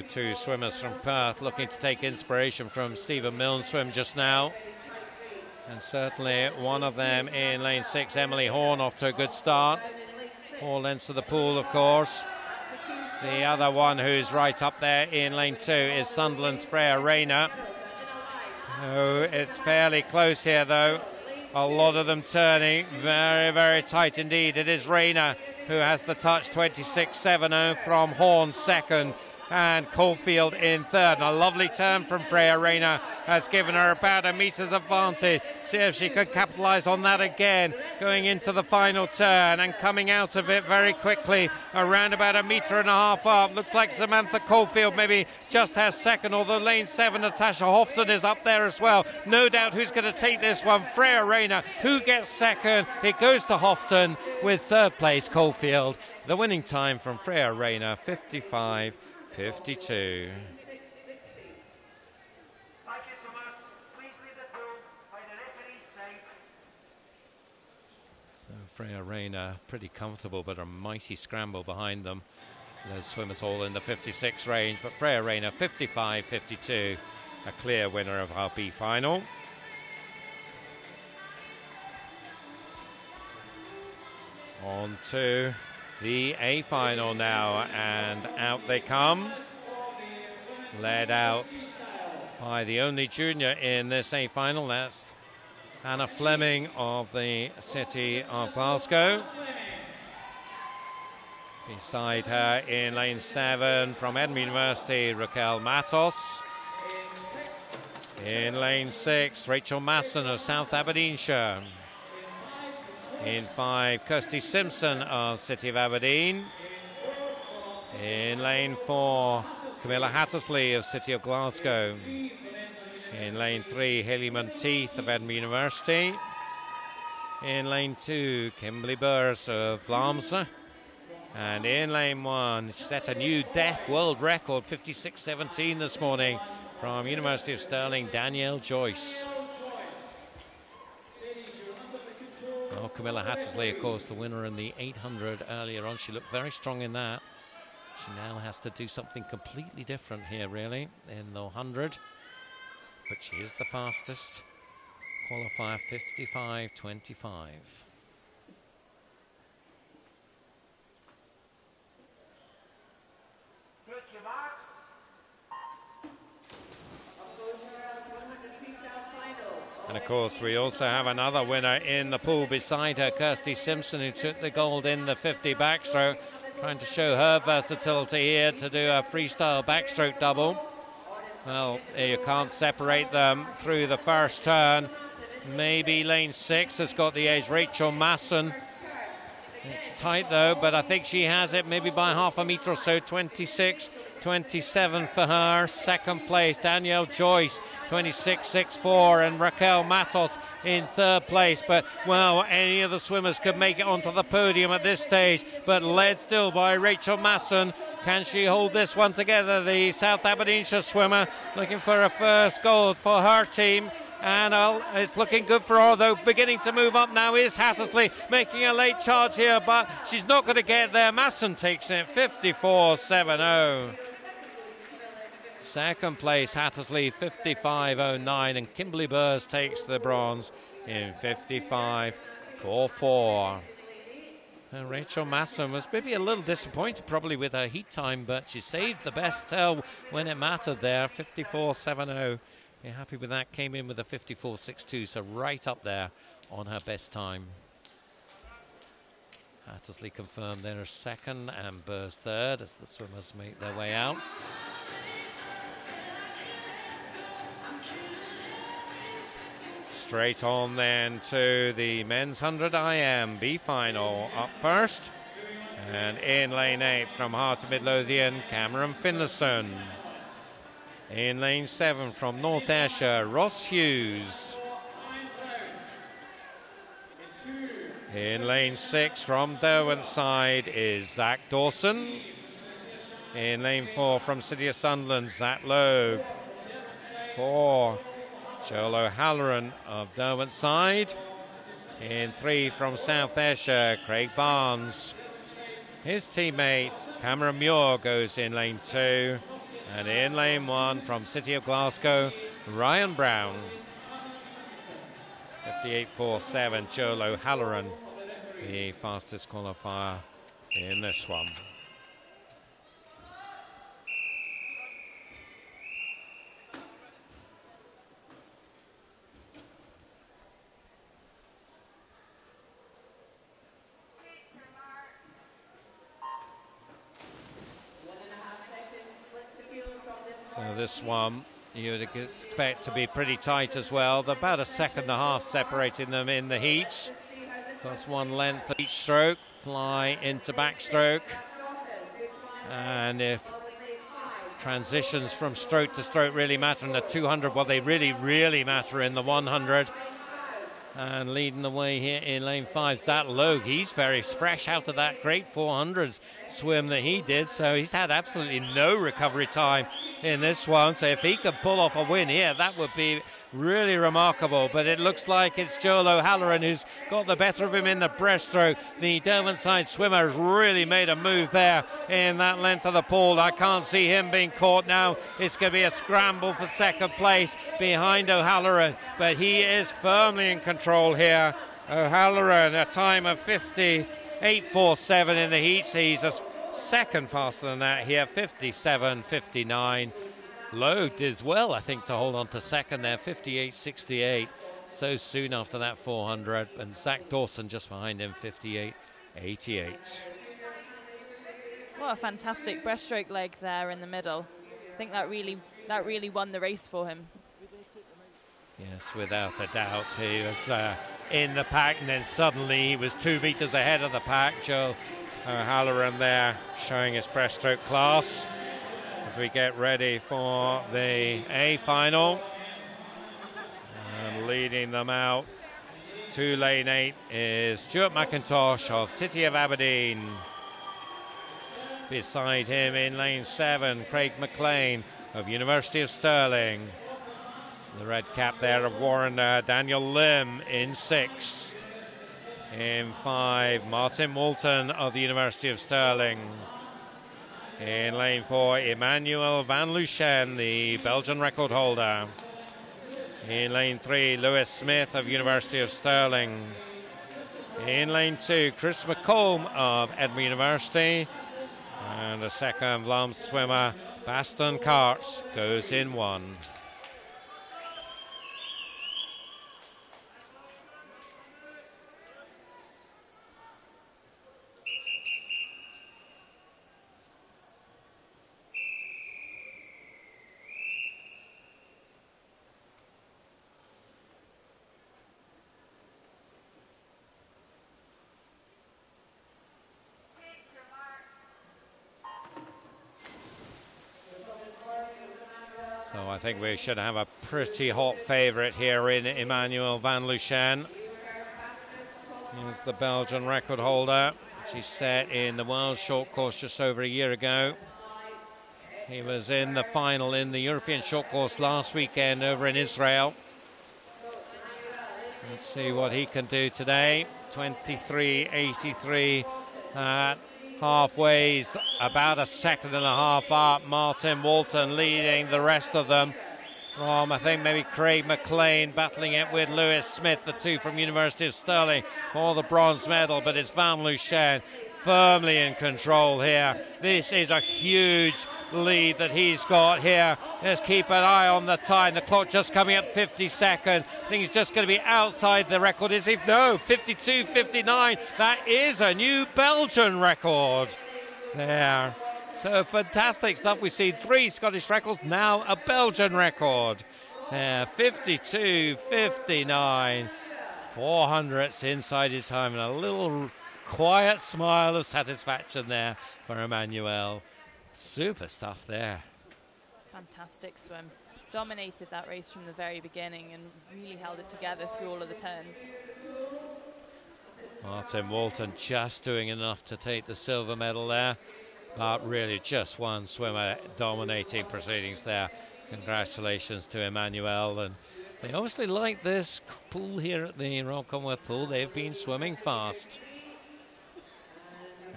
Two swimmers from Perth looking to take inspiration from Stephen Milne's swim just now. And certainly one of them in lane six, Emily Horn, off to a good start. All of the pool, of course. The other one who's right up there in lane two is Sunderland's Freya Rayner. Oh, it's fairly close here, though. A lot of them turning. Very, very tight indeed. It is Rayner who has the touch 26 7 from Horn second and Caulfield in third. And a lovely turn from Freya Rayner has given her about a meter's advantage. See if she can capitalise on that again going into the final turn and coming out of it very quickly around about a metre and a half up. Looks like Samantha Caulfield maybe just has second, although lane seven, Natasha Houghton is up there as well. No doubt who's going to take this one. Freya Rayner, who gets second? It goes to Houghton with third place Caulfield. The winning time from Freya Rayner, 55 52. So Freya Rayner pretty comfortable, but a mighty scramble behind them. Those swimmers all in the 56 range, but Freya Rayner 55 52, a clear winner of our B final. On to the A final now, and out they come. Led out by the only junior in this A final, that's Anna Fleming of the City of Glasgow. Beside her in lane seven from Edinburgh University, Raquel Matos. In lane six, Rachel Masson of South Aberdeenshire. In five, Kirsty Simpson of City of Aberdeen. In lane four, Camilla Hattersley of City of Glasgow. In lane three, Haley Monteith of Edinburgh University. In lane two, Kimberly Buys of Vlaamse. And in lane one, set a new deaf world record, 56.17 this morning from University of Stirling, Danielle Joyce. Oh, Camilla Hattersley, of course, the winner in the 800 earlier on. She looked very strong in that. She now has to do something completely different here, really, in the 100. But she is the fastest. Qualifier 55.25. And of course, we also have another winner in the pool beside her, Kirsty Simpson, who took the gold in the 50 backstroke, trying to show her versatility here to do a freestyle backstroke double. Well, you can't separate them through the first turn. Maybe lane six has got the edge. Rachel Masson. It's tight though, but I think she has it maybe by half a metre or so. 26 27 for her. Second place, Danielle Joyce, 26.64, and Raquel Matos in third place. But, well, any of the swimmers could make it onto the podium at this stage, but led still by Rachel Masson. Can she hold this one together? The South Aberdeenshire swimmer looking for a first gold for her team. And uh, it's looking good for her, though beginning to move up now is Hattersley making a late charge here, but she's not going to get there. Masson takes it 54 7 0. Second place, Hattersley 55.09, and Kimberly Buys takes the bronze in 55 4-4. And Rachel Masson was maybe a little disappointed probably with her heat time, but she saved the best tell when it mattered there, 54-7-0. Happy with that, came in with a 54-6-2, so right up there on her best time. Hattersley confirmed their second and Buys third as the swimmers make their way out. Straight on then to the men's 100 IM B final. Up first, and in lane 8 from Heart of Midlothian, Cameron Finlayson. In lane 7 from North Ayrshire, Ross Hughes. In lane 6 from Derwentside is Zach Dawson. In lane 4 from City of Sunderland, Zach Logue. 4 Joel O'Halloran of Derwentside. In 3 from South Ayrshire, Craig Barnes. His teammate Cameron Muir goes in lane 2. And in lane 1 from City of Glasgow, Ryan Brown. 58.47, Joel O'Halloran, the fastest qualifier in this one. This one you would expect to be pretty tight as well. They're about a second and a half separating them in the heats. That's one length each stroke. Fly into backstroke. And if transitions from stroke to stroke really matter in the 200, well, they really, really matter in the 100. And leading the way here in lane five, Zach Logue. He's very fresh out of that great 400s swim that he did. So he's had absolutely no recovery time in this one. So if he could pull off a win here, that would be really remarkable. But it looks like it's Joel O'Halloran who's got the better of him in the breaststroke. The Derwentside swimmer has really made a move there in that length of the pool. I can't see him being caught now. It's going to be a scramble for second place behind O'Halloran, but he is firmly in control here. O'Halloran, a time of 58.47 in the heat. He's a second faster than that here, 57.59. Logue did well, I think, to hold on to second there, 58.68. So soon after that 400, and Zach Dawson just behind him, 58.88. What a fantastic breaststroke leg there in the middle. I think that really that really won the race for him. Yes, without a doubt. He was uh, in the pack, and then suddenly he was two meters ahead of the pack. Joe O'Halloran there showing his breaststroke class as we get ready for the A final. And leading them out to lane eight is Stuart McIntosh of City of Aberdeen. Beside him in lane seven, Craig McLean of University of Stirling. The red cap there of Warren uh, Daniel Lim in six. In five, Martin Walton of the University of Stirling. In lane four, Emmanuel Vanluchene, the Belgian record holder. In lane three, Lewis Smith of University of Stirling. In lane two, Chris McComb of Edinburgh University. And the second Vlaam swimmer, Basten Caerts, goes in one. So I think we should have a pretty hot favourite here in Emmanuel Vanluchene. He's the Belgian record holder, which he set in the World Short Course just over a year ago. He was in the final in the European Short Course last weekend over in Israel. Let's see what he can do today. 23.83 at halfway. He's about a second and a half up. Martin Walton leading the rest of them. from, I think, maybe Craig McLean battling it with Lewis Smith, the two from University of Stirling for the bronze medal, but it's Vanluchene firmly in control here. This is a huge lead that he's got here. Just keep an eye on the time. The clock just coming up 50 seconds. I think he's just going to be outside the record. Is he? No, 52 59. That is a new Belgian record there. So fantastic stuff. We see three Scottish records, now a Belgian record. Yeah, 52 59. 400s inside his time, and a little quiet smile of satisfaction there for Emmanuel. Super stuff there. Fantastic swim. Dominated that race from the very beginning and really held it together through all of the turns. Martin Walton just doing enough to take the silver medal there, but really just one swimmer dominating proceedings there. Congratulations to Emmanuel. And they obviously like this pool here at the Royal Commonwealth Pool. They've been swimming fast.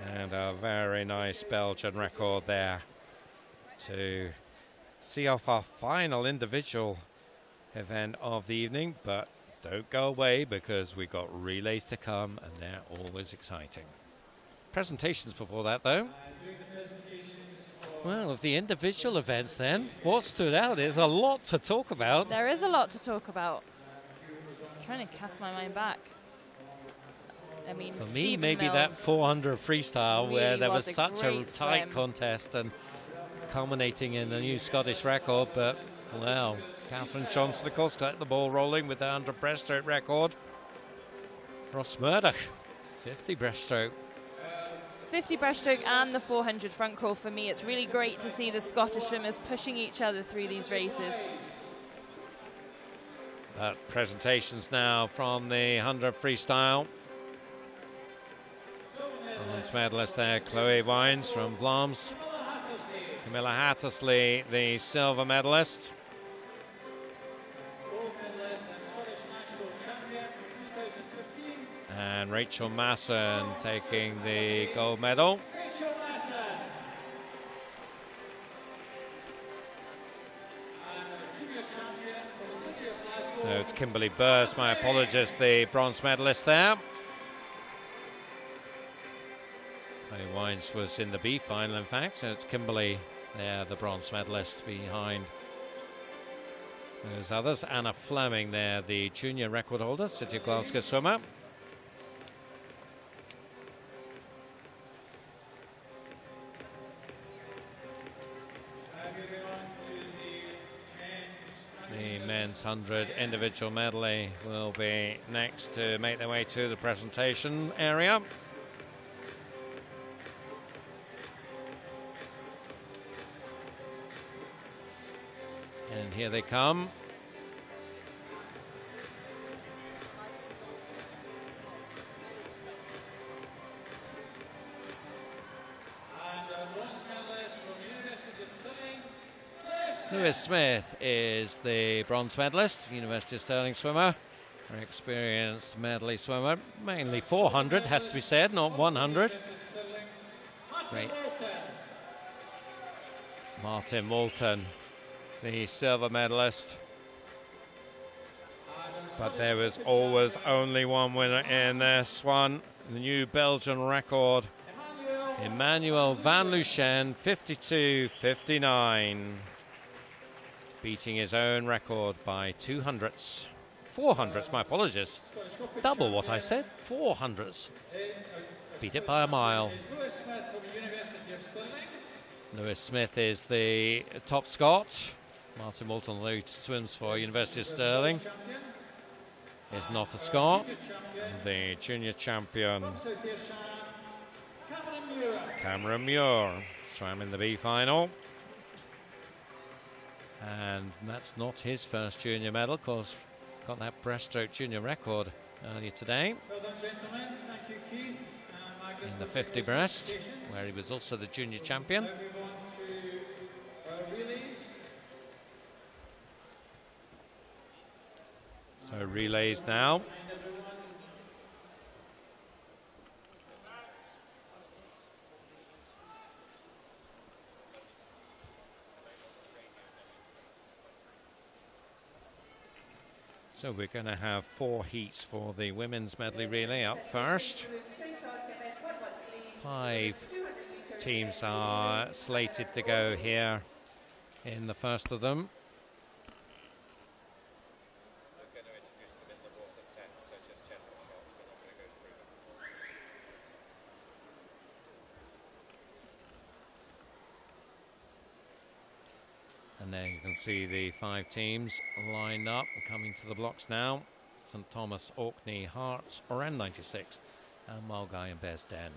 And a very nice Belgian record there to see off our final individual event of the evening. But don't go away because we've got relays to come and they're always exciting. Presentations before that, though. Well, of the individual events, then, what stood out is a lot to talk about. There is a lot to talk about. I'm trying to cast my mind back. I mean, For me, Stephen maybe that 400 freestyle where there was, was such a tight swim. contest and culminating in a new Scottish record. But, well, Catherine Johnson, of course, got the ball rolling with the 100 breaststroke record. Ross Murdoch, 50 breaststroke. 50 breaststroke and the 400 front crawl for me. It's really great to see the Scottish swimmers pushing each other through these races. But presentations now from the 100 freestyle. Medalist there, Chloe Wines from Vlaams. Camilla Hattersley, the silver medalist. And Rachel Masson taking the gold medal. So it's Kimberly Buys, my apologies, the bronze medalist there. Chloe Wines was in the B final, in fact, and it's Kimberly there, the bronze medalist behind those others. Anna Fleming there, the junior record holder, City of Glasgow swimmer. The men's 100 individual medley will be next to make their way to the presentation area. And here they come. Lewis Smith is the bronze medalist, University of Stirling swimmer. Very experienced medley swimmer, mainly 400, has to be said, not 100. Great. Martin Moulton, the silver medalist. But there was always only one winner in this one, the new Belgian record. Emmanuel Vanluchene, 52 59 beating his own record by two hundredths. Four hundredths, my apologies. Double what I said, four hundredths. Beat it by a mile. Lewis Smith is the top Scot. Martin Moulton, who swims for University of Stirling, is not a Scot. The junior champion, Cameron Muir, swam in the B final. And that's not his first junior medal, of course, got that breaststroke junior record earlier today in the 50 breast, where he was also the junior champion. Now move on to uh, relays. So relays now. So we're going to have four heats for the women's medley relay up first. Five teams are slated to go here in the first of them. Can see the five teams lined up coming to the blocks now. St Thomas, Orkney, Hearts, Oran 96 and Milngavie and Bearsden.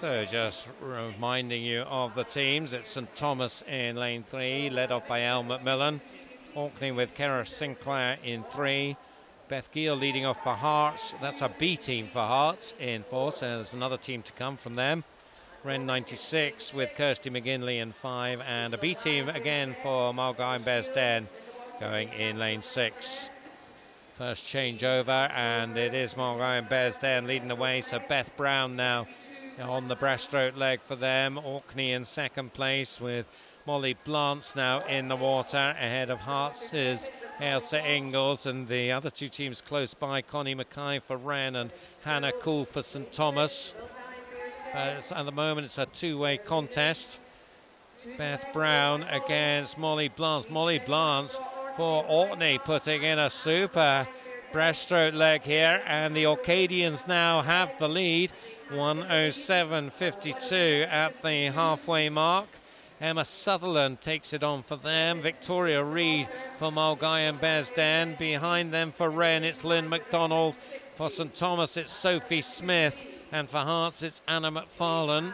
So just reminding you of the teams. It's St Thomas in lane three, led off by Al McMillan. Orkney with Kara Sinclair in three. Beth Gill leading off for Hearts. That's a B team for Hearts in four, so there's another team to come from them. Ren 96 with Kirsty McGinley in five, and a B team again for and Bearsden going in lane six. First changeover, and it is and Bearsden leading the way, so Beth Brown now on the breaststroke leg for them. Orkney in second place with Molly Blance now in the water ahead of Hearts is Ailsa Ingles and the other two teams close by Connie Mackay for Wren and Hannah Cool for St Thomas. Uh, at the moment it's a two-way contest. Beth Brown against Molly Blance. Molly Blance for Orkney putting in a super breaststroke leg here and the Orcadians now have the lead 107.52 at the halfway mark. Emma Sutherland takes it on for them. Victoria Reid for Milngavie and Bearsden. Behind them for Wren, it's Lynn McDonald. For St Thomas, it's Sophie Smith. And for Hearts, it's Anna McFarlane.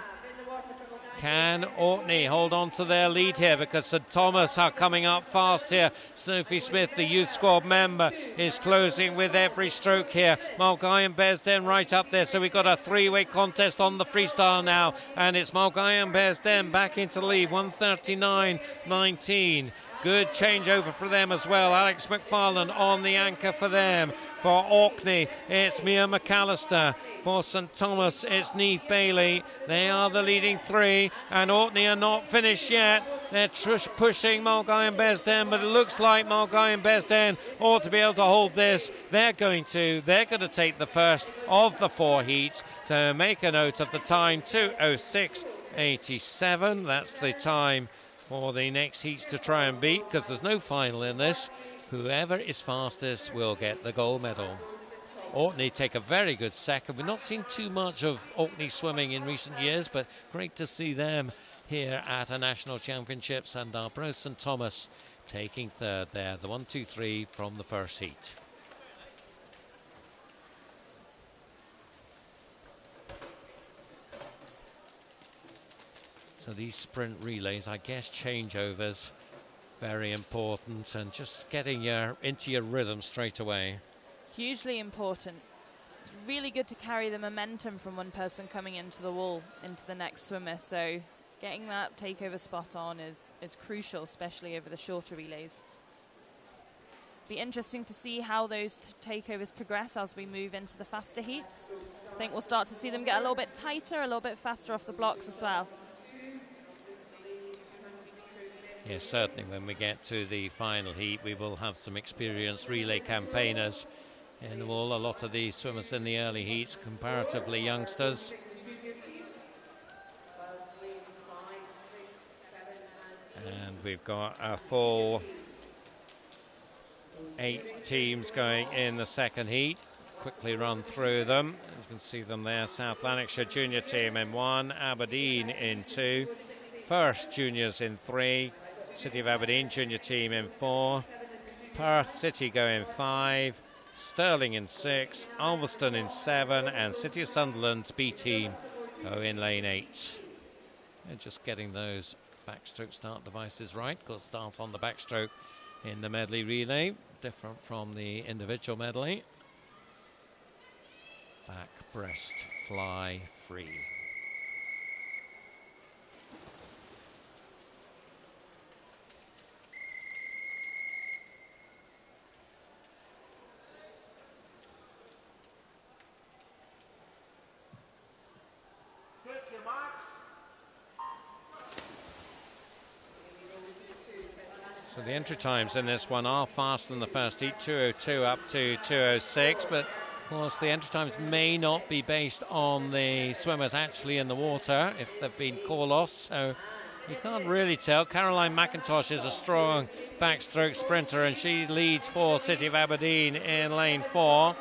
Can Orkney hold on to their lead here because St Thomas are coming up fast here. Sophie Smith, the youth squad member, is closing with every stroke here. Milngavie and Bearsden right up there. So we've got a three-way contest on the freestyle now. And it's Milngavie and Bearsden back into the lead. 139.19. Good changeover for them as well. Alex McFarlane on the anchor for them. For Orkney, it's Mia McAllister. For St Thomas, it's Neve Bailey. They are the leading three, and Orkney are not finished yet. They're tr- pushing Milngavie and Bearsden, but it looks like Milngavie and Bearsden ought to be able to hold this. They're going to. They're going to take the first of the four heats to make a note of the time 206.87. That's the time for the next heats to try and beat because there's no final in this. Whoever is fastest will get the gold medal. Orkney take a very good second. We've not seen too much of Orkney swimming in recent years, but great to see them here at a national championships and our Bro St Thomas taking third there. The one, two, three from the first heat. So these sprint relays, I guess changeovers, very important and just getting your into your rhythm straight away. Hugely important. It's really good to carry the momentum from one person coming into the wall into the next swimmer. So getting that takeover spot on is, is crucial, especially over the shorter relays. Be interesting to see how those takeovers progress as we move into the faster heats. I think we'll start to see them get a little bit tighter, a little bit faster off the blocks as well. Yes, certainly when we get to the final heat, we will have some experienced relay campaigners in the wall. A lot of these swimmers in the early heats, comparatively youngsters. And we've got uh, a full eight teams going in the second heat. Quickly run through them. You can see them there. South Lanarkshire junior team in one, Aberdeen in two, First juniors in three, City of Aberdeen junior team in four, Perth City go in five, Stirling in six, Ulverston in seven, and City of Sunderland's B team go in lane eight. And just getting those backstroke start devices right. Got start on the backstroke in the medley relay, different from the individual medley. Back breast fly free. So the entry times in this one are faster than the first heat, 202 up to 206, but of course the entry times may not be based on the swimmers actually in the water if they've been call-offs, so you can't really tell. Caroline McIntosh is a strong backstroke sprinter and she leads for City of Aberdeen in lane four.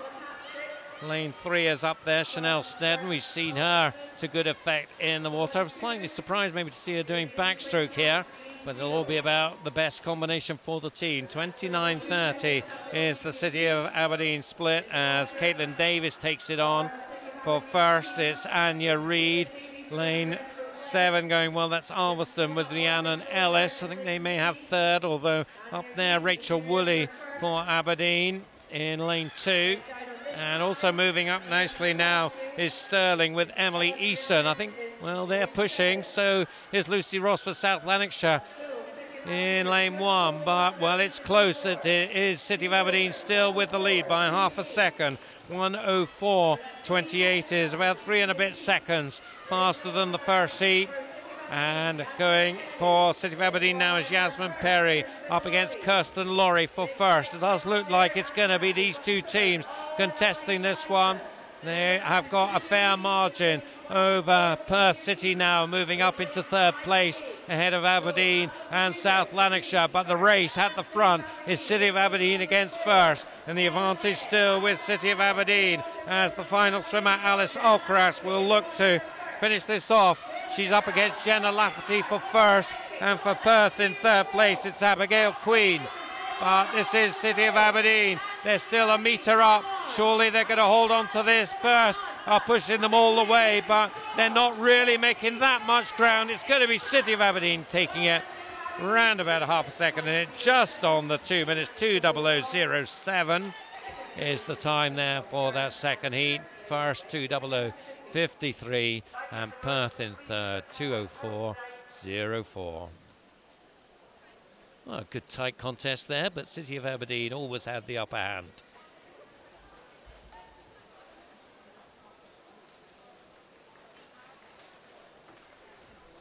Lane three is up there, Chanel Snedden. We've seen her to good effect in the water. I'm slightly surprised maybe to see her doing backstroke here but it'll all be about the best combination for the team. 29.30 is the City of Aberdeen split as Caitlin Davis takes it on. For first, it's Anya Reid. Lane seven going well. That's Ulverston with Rhiannon Ellis. I think they may have third, although up there, Rachel Woolley for Aberdeen in lane two. And also moving up nicely now is Stirling with Emily Eason. I think, well, they're pushing. So is Lucy Ross for South Lanarkshire in lane one. But, well, it's close. It is City of Aberdeen still with the lead by half a second. 104.28 is about three and a bit seconds faster than the first heat. And going for City of Aberdeen now is Yasmin Perry up against Kirsten Laurie for first. It does look like it's going to be these two teams contesting this one. They have got a fair margin over Perth City now, moving up into third place ahead of Aberdeen and South Lanarkshire. But the race at the front is City of Aberdeen against first, and the advantage still with City of Aberdeen as the final swimmer Alice Alcaraz will look to finish this off. She's up against Jenna Lafferty for first, and for Perth in third place, it's Abigail Queen. But this is City of Aberdeen. They're still a metre up. Surely they're going to hold on to this first. Are pushing them all the way, but they're not really making that much ground. It's going to be City of Aberdeen taking it round about a half a second, and it just on the two minutes. 20007 is the time there for that second heat. First 20053, and Perth in third 20404. Well, a good tight contest there, but City of Aberdeen always had the upper hand.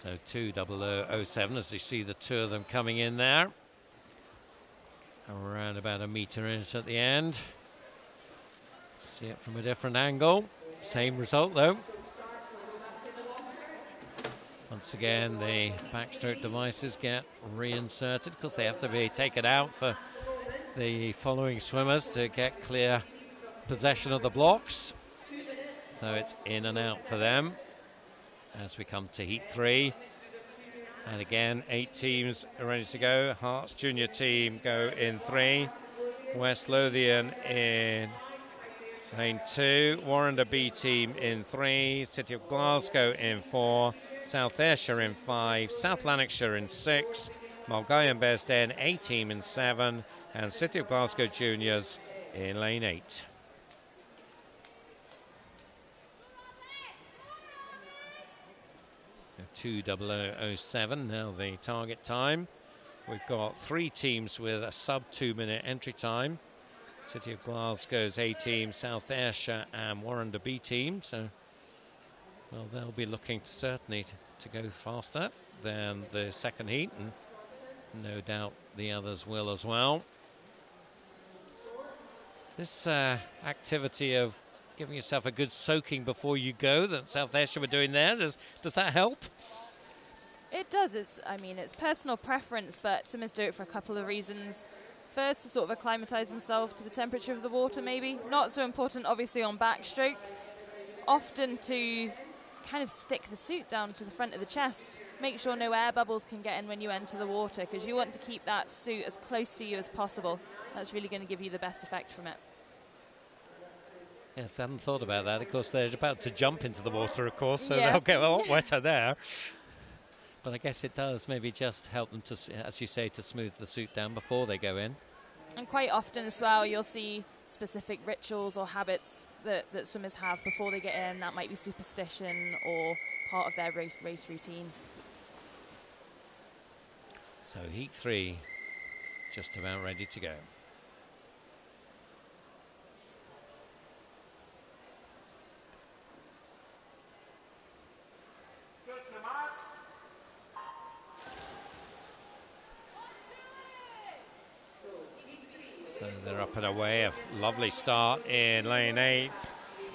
So 20007 as you see the two of them coming in there. Around about a metre in it at the end. See it from a different angle. Same result though. Once again, the backstroke devices get reinserted because they have to be taken out for the following swimmers to get clear possession of the blocks. So it's in and out for them as we come to heat three. And again, eight teams are ready to go. Hearts junior team go in three. West Lothian in lane two. Warrender B team in three. City of Glasgow in four. South Ayrshire in five. South Lanarkshire in six. Milngavie and Bearsden A team in seven. And City of Glasgow juniors in lane eight. 20007 now the target time. We've got three teams with a sub two minute entry time. City of Glasgow's A team, South Ayrshire and Warrender B team. So, well, they'll be looking to certainly to, go faster than the second heat, and no doubt the others will as well. This uh, activity of giving yourself a good soaking before you go that South Ayrshire were doing there, does, does that help? It does. It's, I mean, it's personal preference, but swimmers do it for a couple of reasons. First, to sort of acclimatise themselves to the temperature of the water, maybe. Not so important, obviously, on backstroke. Often to kind of stick the suit down to the front of the chest. Make sure no air bubbles can get in when you enter the water, because you want to keep that suit as close to you as possible. That's really going to give you the best effect from it. Yes, I hadn't thought about that. Of course, they're about to jump into the water, of course, so Yeah. they'll get a lot wetter there. But I guess it does maybe just help them to, as you say, to smooth the suit down before they go in. And quite often as well, you'll see specific rituals or habits that, that swimmers have before they get in. That might be superstition or part of their race, race routine. So heat three, just about ready to go. And away. A lovely start in lane eight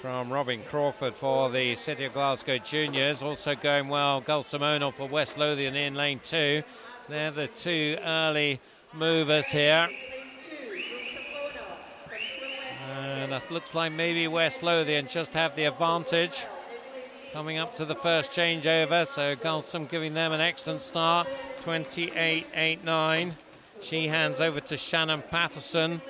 from Robin Crawford for the City of Glasgow Juniors. Also going well, Gul Simonov for West Lothian in lane two. They're the two early movers here. And it looks like maybe West Lothian just have the advantage coming up to the first changeover. So Gulsum giving them an excellent start, 28-8-9. She hands over to Shannon Patterson.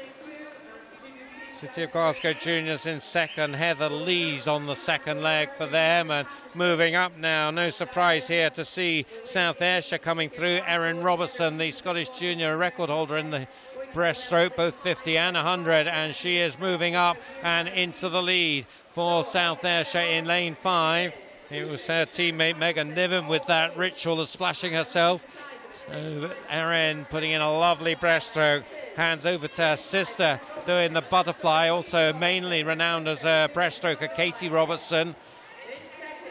City of Glasgow Juniors in second. Heather Lees on the second leg for them. And moving up now, no surprise here to see South Ayrshire coming through. Erin Robertson, the Scottish junior record holder in the breaststroke, both 50 and 100. And she is moving up and into the lead for South Ayrshire in lane five. It was her teammate Megan Niven with that ritual of splashing herself. Erin putting in a lovely breaststroke hands over to her sister doing the butterfly, also mainly renowned as a breaststroker, Katie Robertson.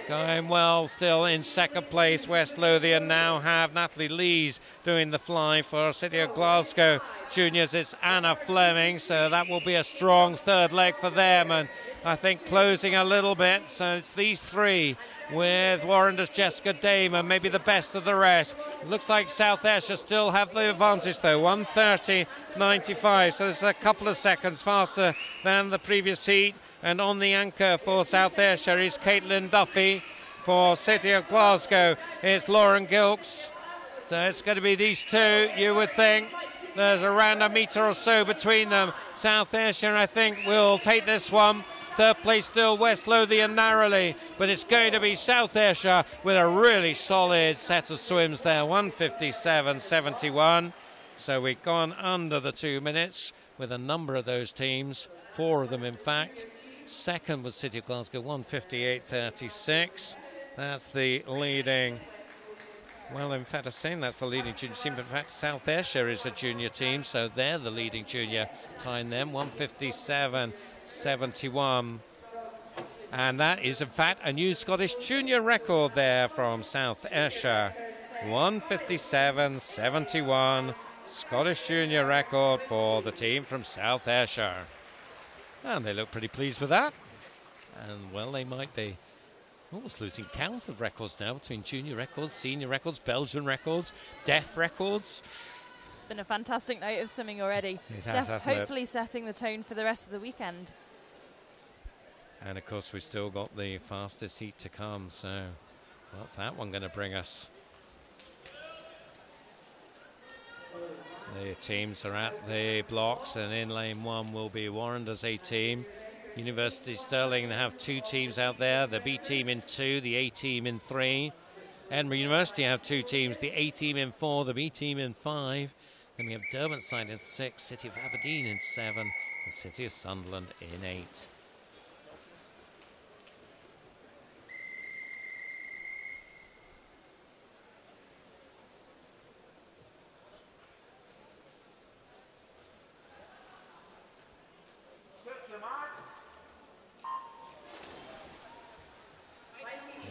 Going well still in second place. West Lothian now have Natalie Lees doing the fly for City of Glasgow Juniors. It's Anna Fleming, so that will be a strong third leg for them. And I think closing a little bit. So it's these three with Warrender's Jessica Damon, maybe the best of the rest. Looks like South Ayrshire still have the advantage though, 130.95, so it's a couple of seconds faster than the previous heat. And on the anchor for South Ayrshire is Caitlin Duffy. For City of Glasgow is Lauren Gilks. So it's going to be these two, you would think. There's around a metre or so between them. South Ayrshire, I think, will take this one. Third place still West Lothian narrowly, but it's going to be South Ayrshire with a really solid set of swims there, 157.71. So we've gone under the two minutes with a number of those teams, four of them in fact. Second was City of Glasgow, 158.36. That's the leading. Well, in fact, I'm saying that's the leading junior team, in fact, South Ayrshire is a junior team, so they're the leading junior, tying them 157.71. And that is, in fact, a new Scottish junior record there from South Ayrshire. 157.71. Scottish junior record for the team from South Ayrshire. And they look pretty pleased with that. And, well, they might be almost losing count of records now between junior records, senior records, Belgian records, deaf records It's been a fantastic night of swimming already. Has, hopefully it? setting the tone for the rest of the weekend. And of course, we've still got the fastest heat to come. So, what's that one going to bring us? The teams are at the blocks, and in lane one will be Warrender's A team. University Stirling have two teams out there the B team in two, the A team in three. Edinburgh University have two teams the A team in four, the B team in five. Then we have Derwentside in six, City of Aberdeen in seven, and City of Sunderland in eight.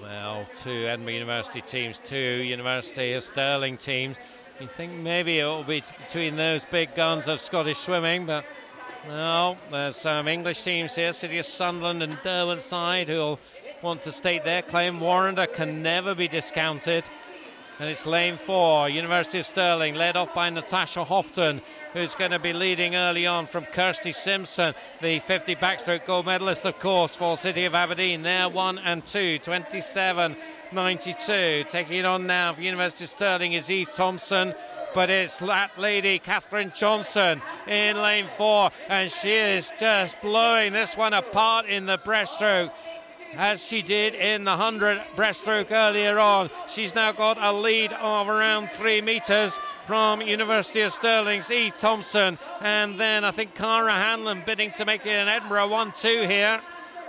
Well, two Edinburgh University teams, two University of Stirling teams. You think maybe it will be between those big guns of Scottish swimming, but no, there's some English teams here, City of Sunderland and Derwentside, who'll want to state their claim. Warrender can never be discounted. And it's lane four, University of Stirling, led off by Natasha Houghton, who's going to be leading early on from Kirsty Simpson, the 50 backstroke gold medalist, of course, for City of Aberdeen. There, one and two, 27 92. Taking it on now for University of Stirling is Eve Thompson. But it's that lady, Catherine Johnson, in lane four, and she is just blowing this one apart in the breaststroke as she did in the 100 breaststroke earlier on. She's now got a lead of around three metres from University of Stirling's Eve Thompson. And then I think Cara Hanlon bidding to make it an Edinburgh 1 2 here.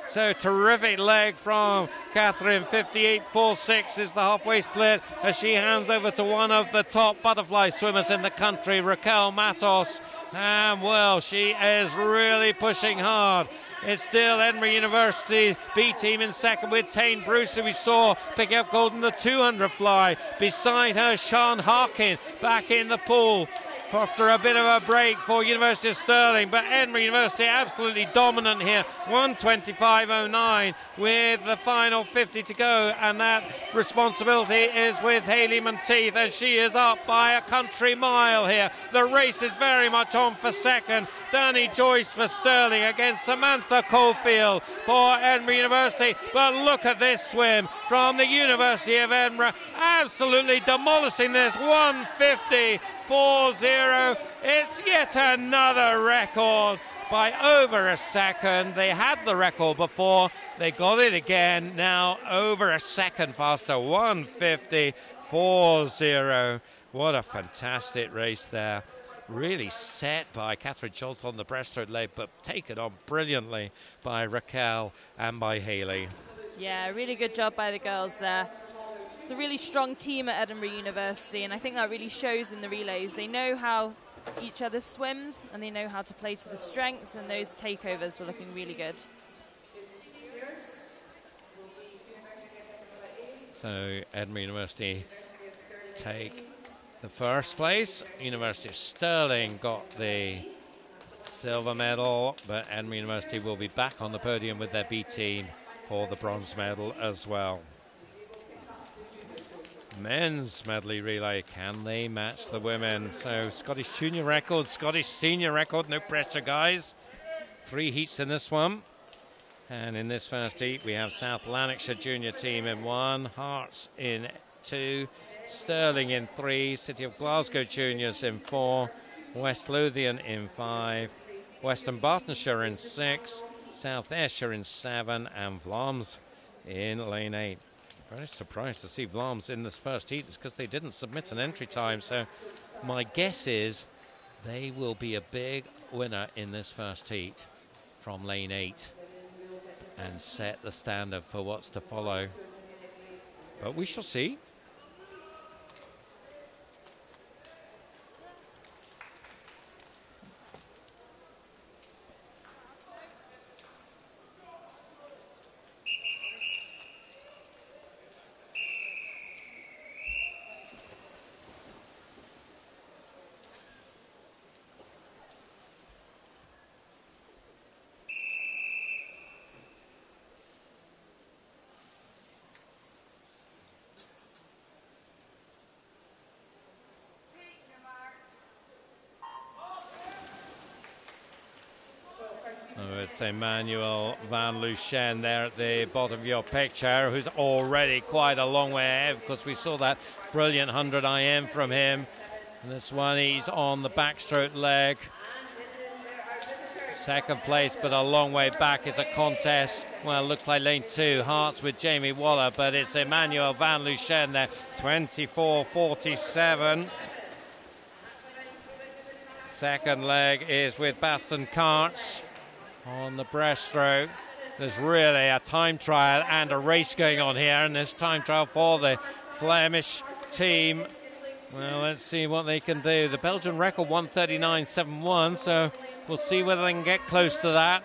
So terrific leg from Catherine. 58.46 is the halfway split as she hands over to one of the top butterfly swimmers in the country, Raquel Matos. And well, she is really pushing hard. It's still Edinburgh University B team in second with Tain Bruce, who we saw pick up gold in the 200 fly. Beside her, Sean Harkin back in the pool after a bit of a break for University of Stirling, but Edinburgh University absolutely dominant here. 125.09 with the final 50 to go, and that responsibility is with Hayley Monteith, and she is up by a country mile here. The race is very much on for second. Danny Joyce for Stirling against Samantha Caulfield for Edinburgh University. But look at this swim from the University of Edinburgh, absolutely demolishing this 150 4 0. It's yet another record by over a second. They had the record before, they got it again. Now over a second faster 150 4 0. What a fantastic race there. Really set by Catherine Schultz on the breaststroke leg, but taken on brilliantly by Raquel and by Hayley. Yeah, really good job by the girls there. It's a really strong team at Edinburgh University, and I think that really shows in the relays. They know how each other swims, and they know how to play to the strengths, and those takeovers were looking really good. So Edinburgh University take the first place. University of Stirling got the silver medal, but Edinburgh University will be back on the podium with their B team for the bronze medal as well men's medley relay. Can they match the women? So Scottish junior record, Scottish senior record. No pressure, guys. Three heats in this one. And in this first heat, we have South Lanarkshire junior team in one, Hearts in two, Stirling in three, City of Glasgow juniors in four, West Lothian in five, West Dunbartonshire in six, South Ayrshire in seven, and Vlaamse in lane eight. Very surprised to see Vlaamse in this first heat because they didn't submit an entry time. So my guess is they will be a big winner in this first heat from lane eight and set the standard for what's to follow. But we shall see. It's Emmanuel Vanluchene there at the bottom of your picture, who's already quite a long way ahead because we saw that brilliant 100 IM from him. And this one, he's on the backstroke leg. Second place, but a long way back is a contest. Well, looks like lane two, Hearts with Jamie Waller, but it's Emmanuel Vanluchene there, 24 47. Second leg is with Basten Caerts on the breaststroke. There's really a time trial and a race going on here, and this time trial for the Flemish team. Well, let's see what they can do. The Belgian record 139.71, so we'll see whether they can get close to that.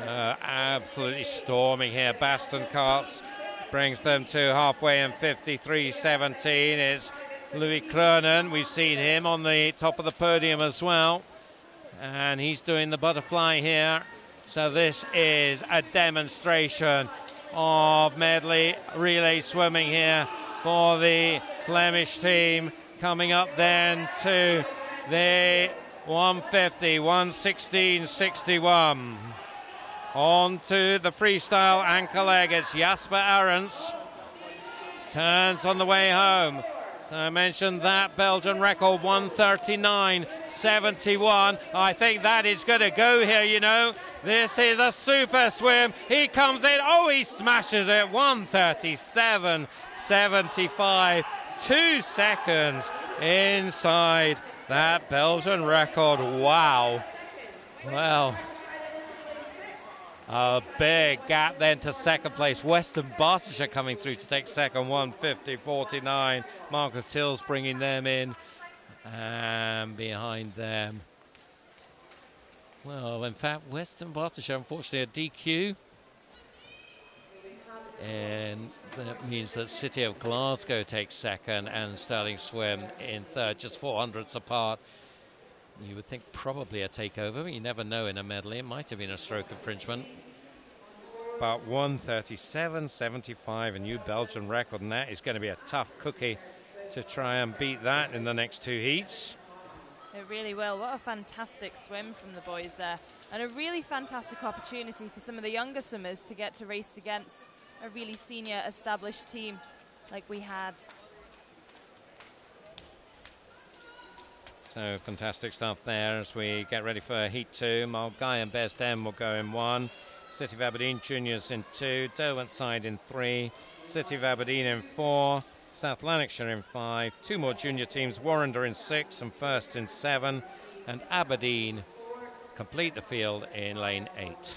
Uh, absolutely storming here. Basten Caerts brings them to halfway in 53.17. It's Louis Croenen. We've seen him on the top of the podium as well and he's doing the butterfly here. So this is a demonstration of medley relay swimming here for the Flemish team. Coming up then to the 150, 116, 61. On to the freestyle anchor leg. It's Jasper Aerents. Turns on the way home. So I mentioned that Belgian record 139.71. I think that is going to go here, you know. This is a super swim. He comes in. Oh, he smashes it. 137.75. Two seconds inside that Belgian record. Wow. Well, A big gap then to second place. West Dunbartonshire coming through to take second, 150.49. Marcus Hills bringing them in. And behind them, well, in fact, West Dunbartonshire, unfortunately, a DQ. And that means that City of Glasgow takes second and Stirling Swim in third, just 400s apart. You would think probably a takeover, but you never know in a medley. It might have been a stroke infringement. But 137.75, a new Belgian record, and that is going to be a tough cookie to try and beat that in the next two heats. It really will. What a fantastic swim from the boys there. And a really fantastic opportunity for some of the younger swimmers to get to race against a really senior established team like we had So fantastic stuff there as we get ready for Heat 2. Milngavie and Best M will go in one. City of Aberdeen Juniors in two. Derwentside in three. City of Aberdeen in four. South Lanarkshire in five. Two more junior teams. Warrender in six and First in seven. And Aberdeen complete the field in lane eight.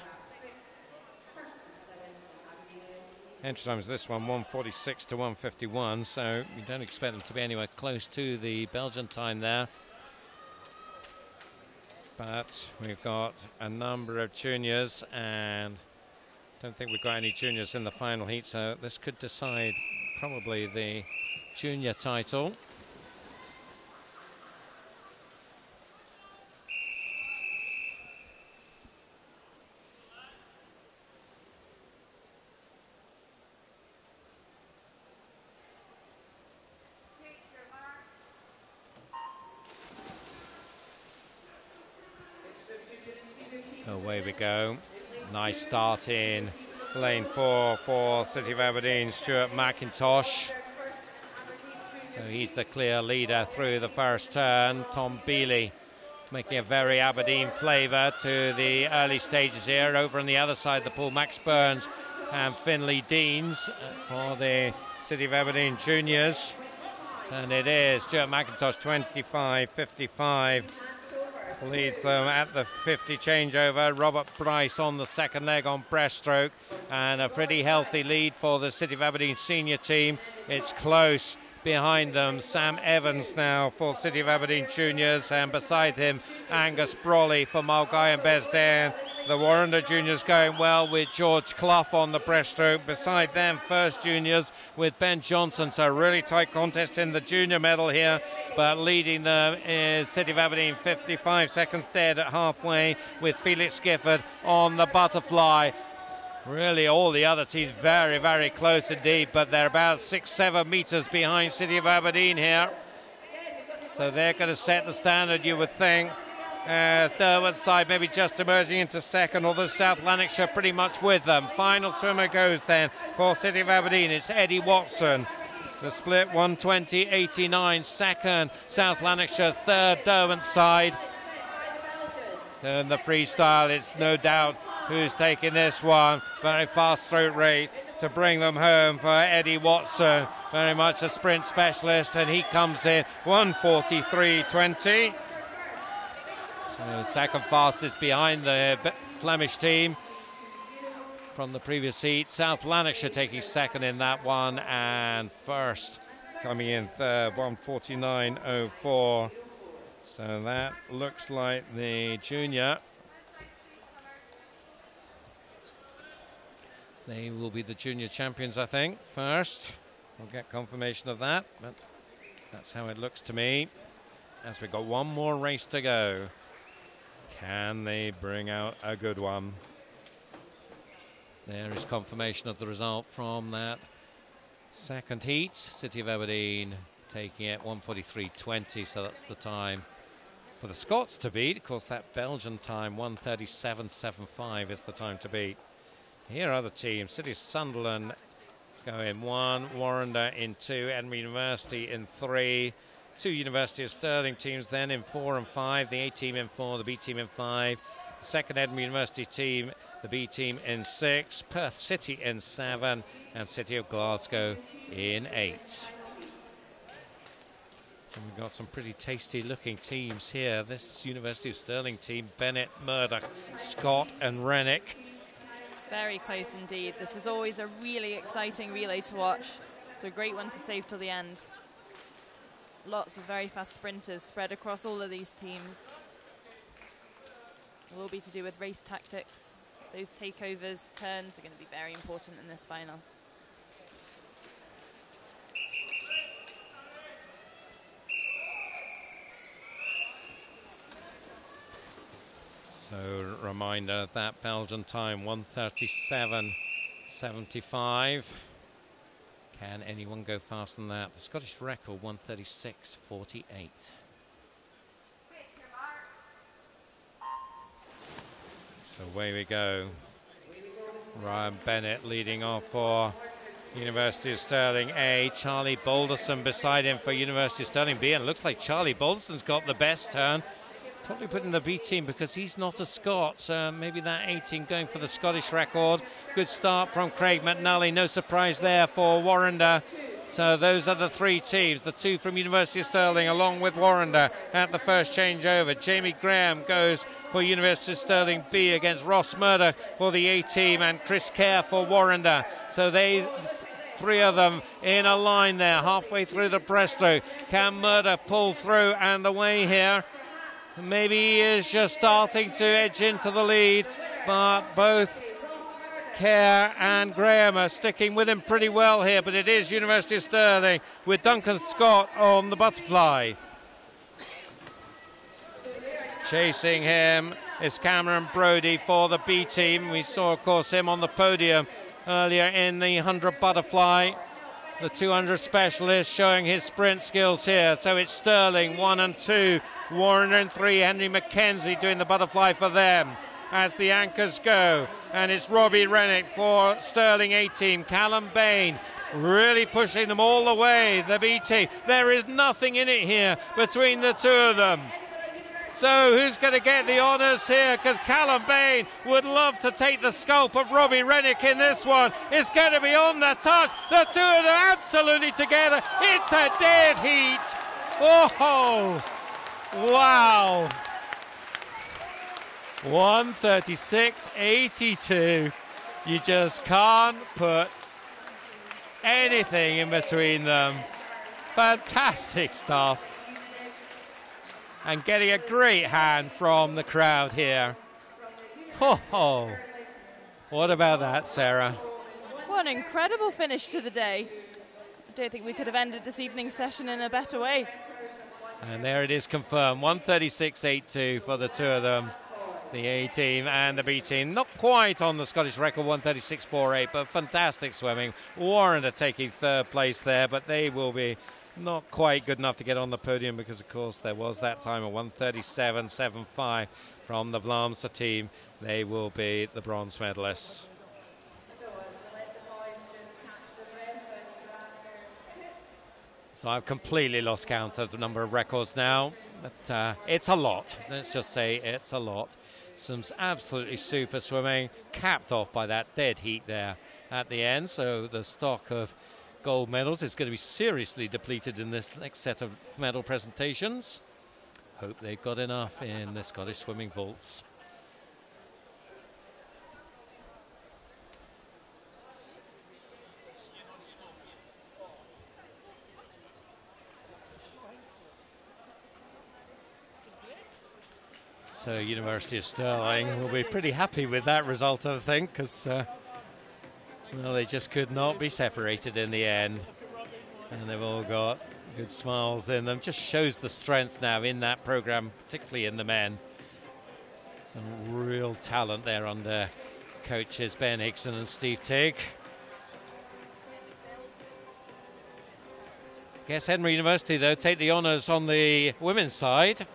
Entry time is this one, 146 to 151, so you don't expect them to be anywhere close to the Belgian time there but we've got a number of juniors and don't think we've got any juniors in the final heat so this could decide probably the junior title Away we go. Nice start in lane four for City of Aberdeen, Stuart McIntosh. So he's the clear leader through the first turn. Tom Beely making a very Aberdeen flavour to the early stages here. Over on the other side the pool, Max Burns and Finlay Deans for the City of Aberdeen juniors. And it is Stuart McIntosh 25 55 leads them um, at the 50 changeover. Robert Bryce on the second leg on breaststroke, and a pretty healthy lead for the City of Aberdeen senior team. It's close behind them. Sam Evans now for City of Aberdeen juniors, and beside him Angus Brawley for Milngavie and Bearsden. The Warrender juniors going well with George Clough on the breaststroke. Beside them, first juniors with Ben Johnson. So really tight contest in the junior medal here. But leading them is City of Aberdeen, 55 seconds dead at halfway with Felix Gifford on the butterfly. Really, all the other teams very, very close indeed, but they're about six, seven meters behind City of Aberdeen here. So they're going to set the standard, you would think uh, as Derwentside maybe just emerging into second, although South Lanarkshire pretty much with them. Final swimmer goes then for City of Aberdeen. It's Eddie Watson. The split 120.89, second South Lanarkshire, third Derwentside. And the freestyle, it's no doubt who's taking this one. Very fast throat rate to bring them home for Eddie Watson. Very much a sprint specialist, and he comes in 143.20. So second fastest behind the Flemish team from the previous heat. South Lanarkshire taking second in that one, and first coming in third, 149.04. So that looks like the junior. They will be the junior champions, I think, first. We'll get confirmation of that, but that's how it looks to me. As we've got one more race to go. Can they bring out a good one? There is confirmation of the result from that second heat. City of Aberdeen taking it 143.20, so that's the time for the Scots to beat. Of course, that Belgian time, 137.75, is the time to beat. Here are the teams. City of Sunderland go in one, Warrender in two, Edinburgh University in three, two University of Stirling teams then in four and five, the A team in four, the B team in five, second Edinburgh University team, the B team in six, Perth City in seven, and City of Glasgow in eight. So we've got some pretty tasty looking teams here. This University of Stirling team, Bennett, Murdoch, Scott, and Renwick. Very close indeed. This is always a really exciting relay to watch. It's a great one to save till the end. Lots of very fast sprinters spread across all of these teams. It will be to do with race tactics. Those takeovers, turns are going to be very important in this final. So reminder that Belgian time 137.75. Can anyone go faster than that? The Scottish record 136.48. So away we go. Ryan Bennett leading off for University of Stirling A. Charlie Balderson beside him for University of Stirling B. And it looks like Charlie Balderson's got the best turn. Probably put in the B team because he's not a Scot. Uh, maybe that 18 going for the Scottish record. Good start from Craig McNally. No surprise there for Warrender. So those are the three teams, the two from University of Stirling along with Warrender at the first changeover. Jamie Graham goes for University of Stirling B against Ross Murdoch for the A team and Chris Kerr for Warrender. So they three of them in a line there halfway through the breaststroke. Can Murdoch pull through and away here? Maybe he is just starting to edge into the lead, but both Kerr and Graham are sticking with him pretty well here. But it is University of Stirling with Duncan Scott on the butterfly. Chasing him is Cameron Brodie for the B team. We saw, of course, him on the podium earlier in the 100 butterfly the 200 specialist showing his sprint skills here. So it's Stirling, one and two, Warrender three, Henry McKenzie doing the butterfly for them as the anchors go. And it's Robbie Renwick for Stirling A team, Callum Bain. Really pushing them all the way, the B team. There is nothing in it here between the two of them. So who's going to get the honours here? Because Callum Bain would love to take the scalp of Robbie Renwick in this one. It's going to be on the touch. The two of them absolutely together. It's a dead heat. Oh, wow. 136.82. You just can't put anything in between them. Fantastic stuff and getting a great hand from the crowd here. Ho ho! What about that, Sarah? What an incredible finish to the day. I don't think we could have ended this evening's session in a better way. And there it is confirmed 136.82 for the two of them. The A team and the B team. Not quite on the Scottish record 136.48, but fantastic swimming. Warrender taking third place there, but they will be not quite good enough to get on the podium because, of course, there was that time of 137.75 from the Vlaamse team. They will be the bronze medalists. So I've completely lost count of the number of records now, but uh, it's a lot. Let's just say it's a lot. Some absolutely super swimming, capped off by that dead heat there at the end. So the stock of gold medals is going to be seriously depleted in this next set of medal presentations. Hope they've got enough in the Scottish swimming vaults. So University of Stirling will be pretty happy with that result, I think, because uh, well, they just could not be separated in the end, and they've all got good smiles in them. Just shows the strength now in that program, particularly in the men. Some real talent there under coaches Ben Higson and Steve Tigg. Guess Henry University, though, take the honours on the women's side.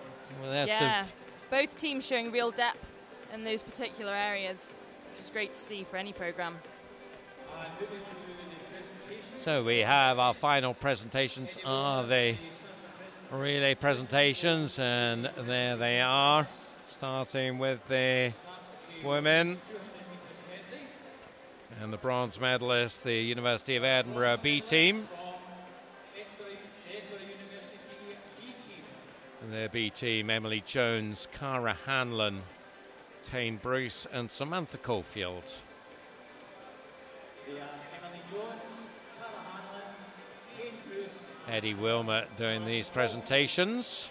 Well, yeah, both teams showing real depth in those particular areas, which is great to see for any program. So we have our final presentations ah, are the relay presentations, and there they are, starting with the women. And the bronze medalist, the University of Edinburgh B team. And their B team, Emily Jones, Cara Hanlon, Tain Bruce, and Samantha Caulfield. Eddie Wilmot doing these presentations.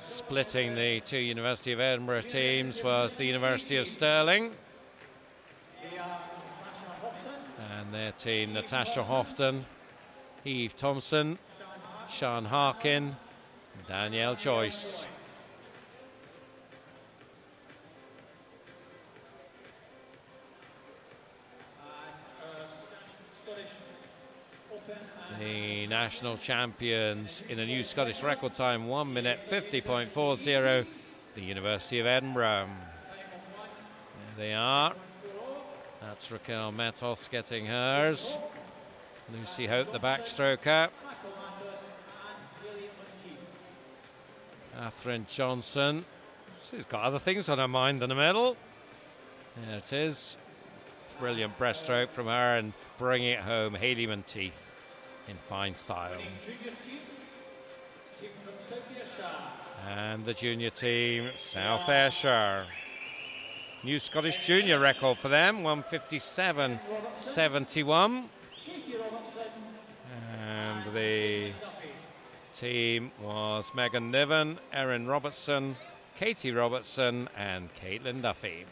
Splitting the two University of Edinburgh teams was the University of Stirling. And their team, Natasha Houghton, Eve Thompson, Sean Harkin, Danielle Joyce. The national champions in a new Scottish record time, 1 minute 50.40, the University of Edinburgh. There they are. That's Raquel Matos getting hers. Lucy Hope, the backstroker. Catherine Johnson. She's got other things on her mind than a medal. There it is. Brilliant breaststroke from her and bringing it home. Hayley Monteith in fine style. And the junior team, South Ayrshire. New Scottish junior record for them, 157.71. And the team was Megan Niven, Erin Robertson, Katie Robertson, and Caitlin Duffy.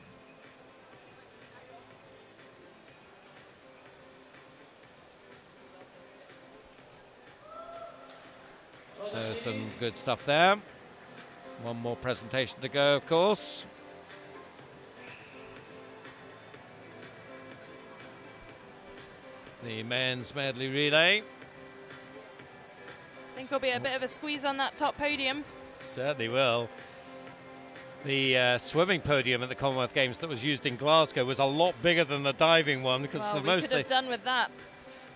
So some good stuff there. One more presentation to go, of course. The men's medley relay. I think there'll be a bit of a squeeze on that top podium. Certainly will. The uh, swimming podium at the Commonwealth Games that was used in Glasgow was a lot bigger than the diving one because Well, the we most could have done with that.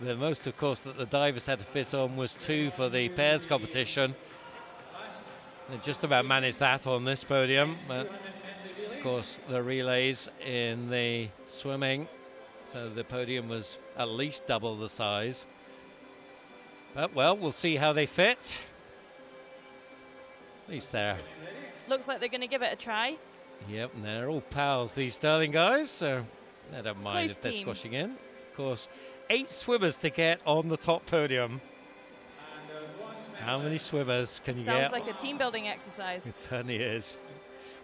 The most, of course, that the divers had to fit on was two for the pairs competition. They just about managed that on this podium, but of course the relays in the swimming, so the podium was at least double the size. But well, we'll see how they fit. At least they're Looks like they're going to give it a try. Yep, and they're all pals, these Stirling guys, so they don't mind Close if they're team. squashing in. Of course, eight swimmers to get on the top podium. How many swimmers can you Sounds get? like a team building exercise. It certainly is.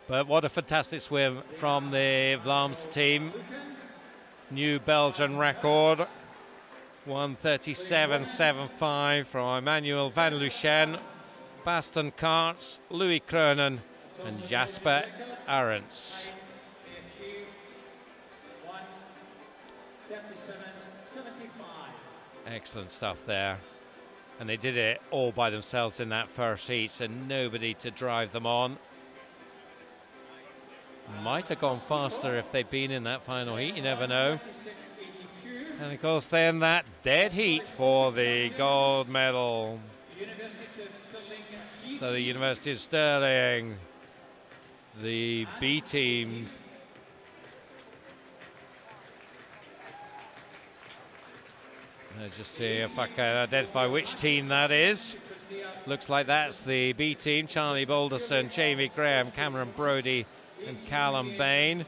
But what a fantastic swim from the Vlaams team. New Belgian record. 137.75 from Emmanuel Van Lucien, Basten Caerts, Louis Croenen, and Jasper Aerents. Excellent stuff there. And they did it all by themselves in that first heat, and nobody to drive them on. Might have gone faster if they'd been in that final heat, you never know. And of course, then that dead heat for the gold medal. So the University of Stirling, the B teams. Let's just see if I can identify which team that is. Looks like that's the B team. Charlie Balderson, Jamie Graham, Cameron Brodie, and Callum Bain.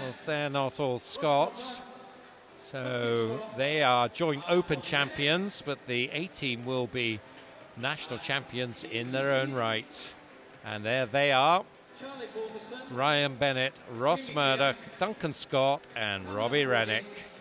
Whilst they're not all Scots. So they are joint open champions, but the A team will be national champions in their own right. And there they are Ryan Bennett, Ross Murdoch, Duncan Scott, and Robbie Renwick.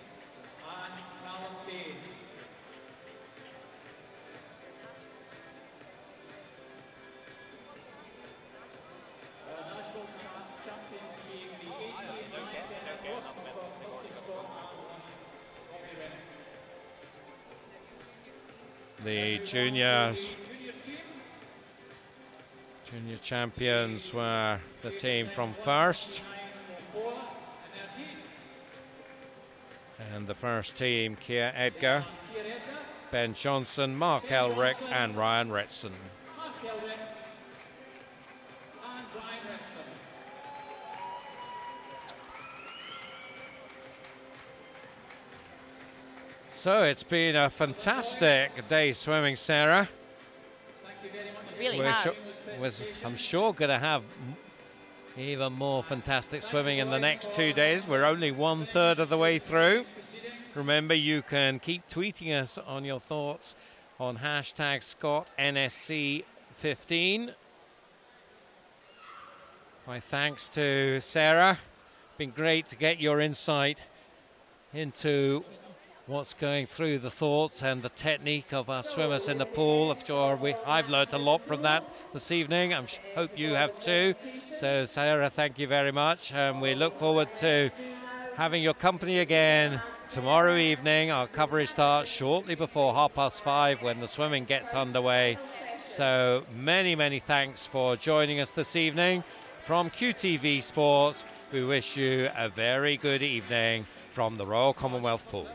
Juniors, junior champions were the team from first. And the first team, Kia Edgar, Ben Johnson, Mark Elric, and Ryan Retson. So it's been a fantastic day swimming, Sarah. Really We're has. was, I'm sure, going to have even more fantastic swimming in the next two days. We're only one third of the way through. Remember, you can keep tweeting us on your thoughts on hashtag ScottNSC15. My thanks to Sarah. Been great to get your insight into what's going through the thoughts and the technique of our swimmers in the pool. Sure we, I've learnt a lot from that this evening. I hope you have too. So, Sarah, thank you very much. And we look forward to having your company again tomorrow evening. Our coverage starts shortly before half past five when the swimming gets underway. So many, many thanks for joining us this evening. From QTV Sports, we wish you a very good evening from the Royal Commonwealth Pool.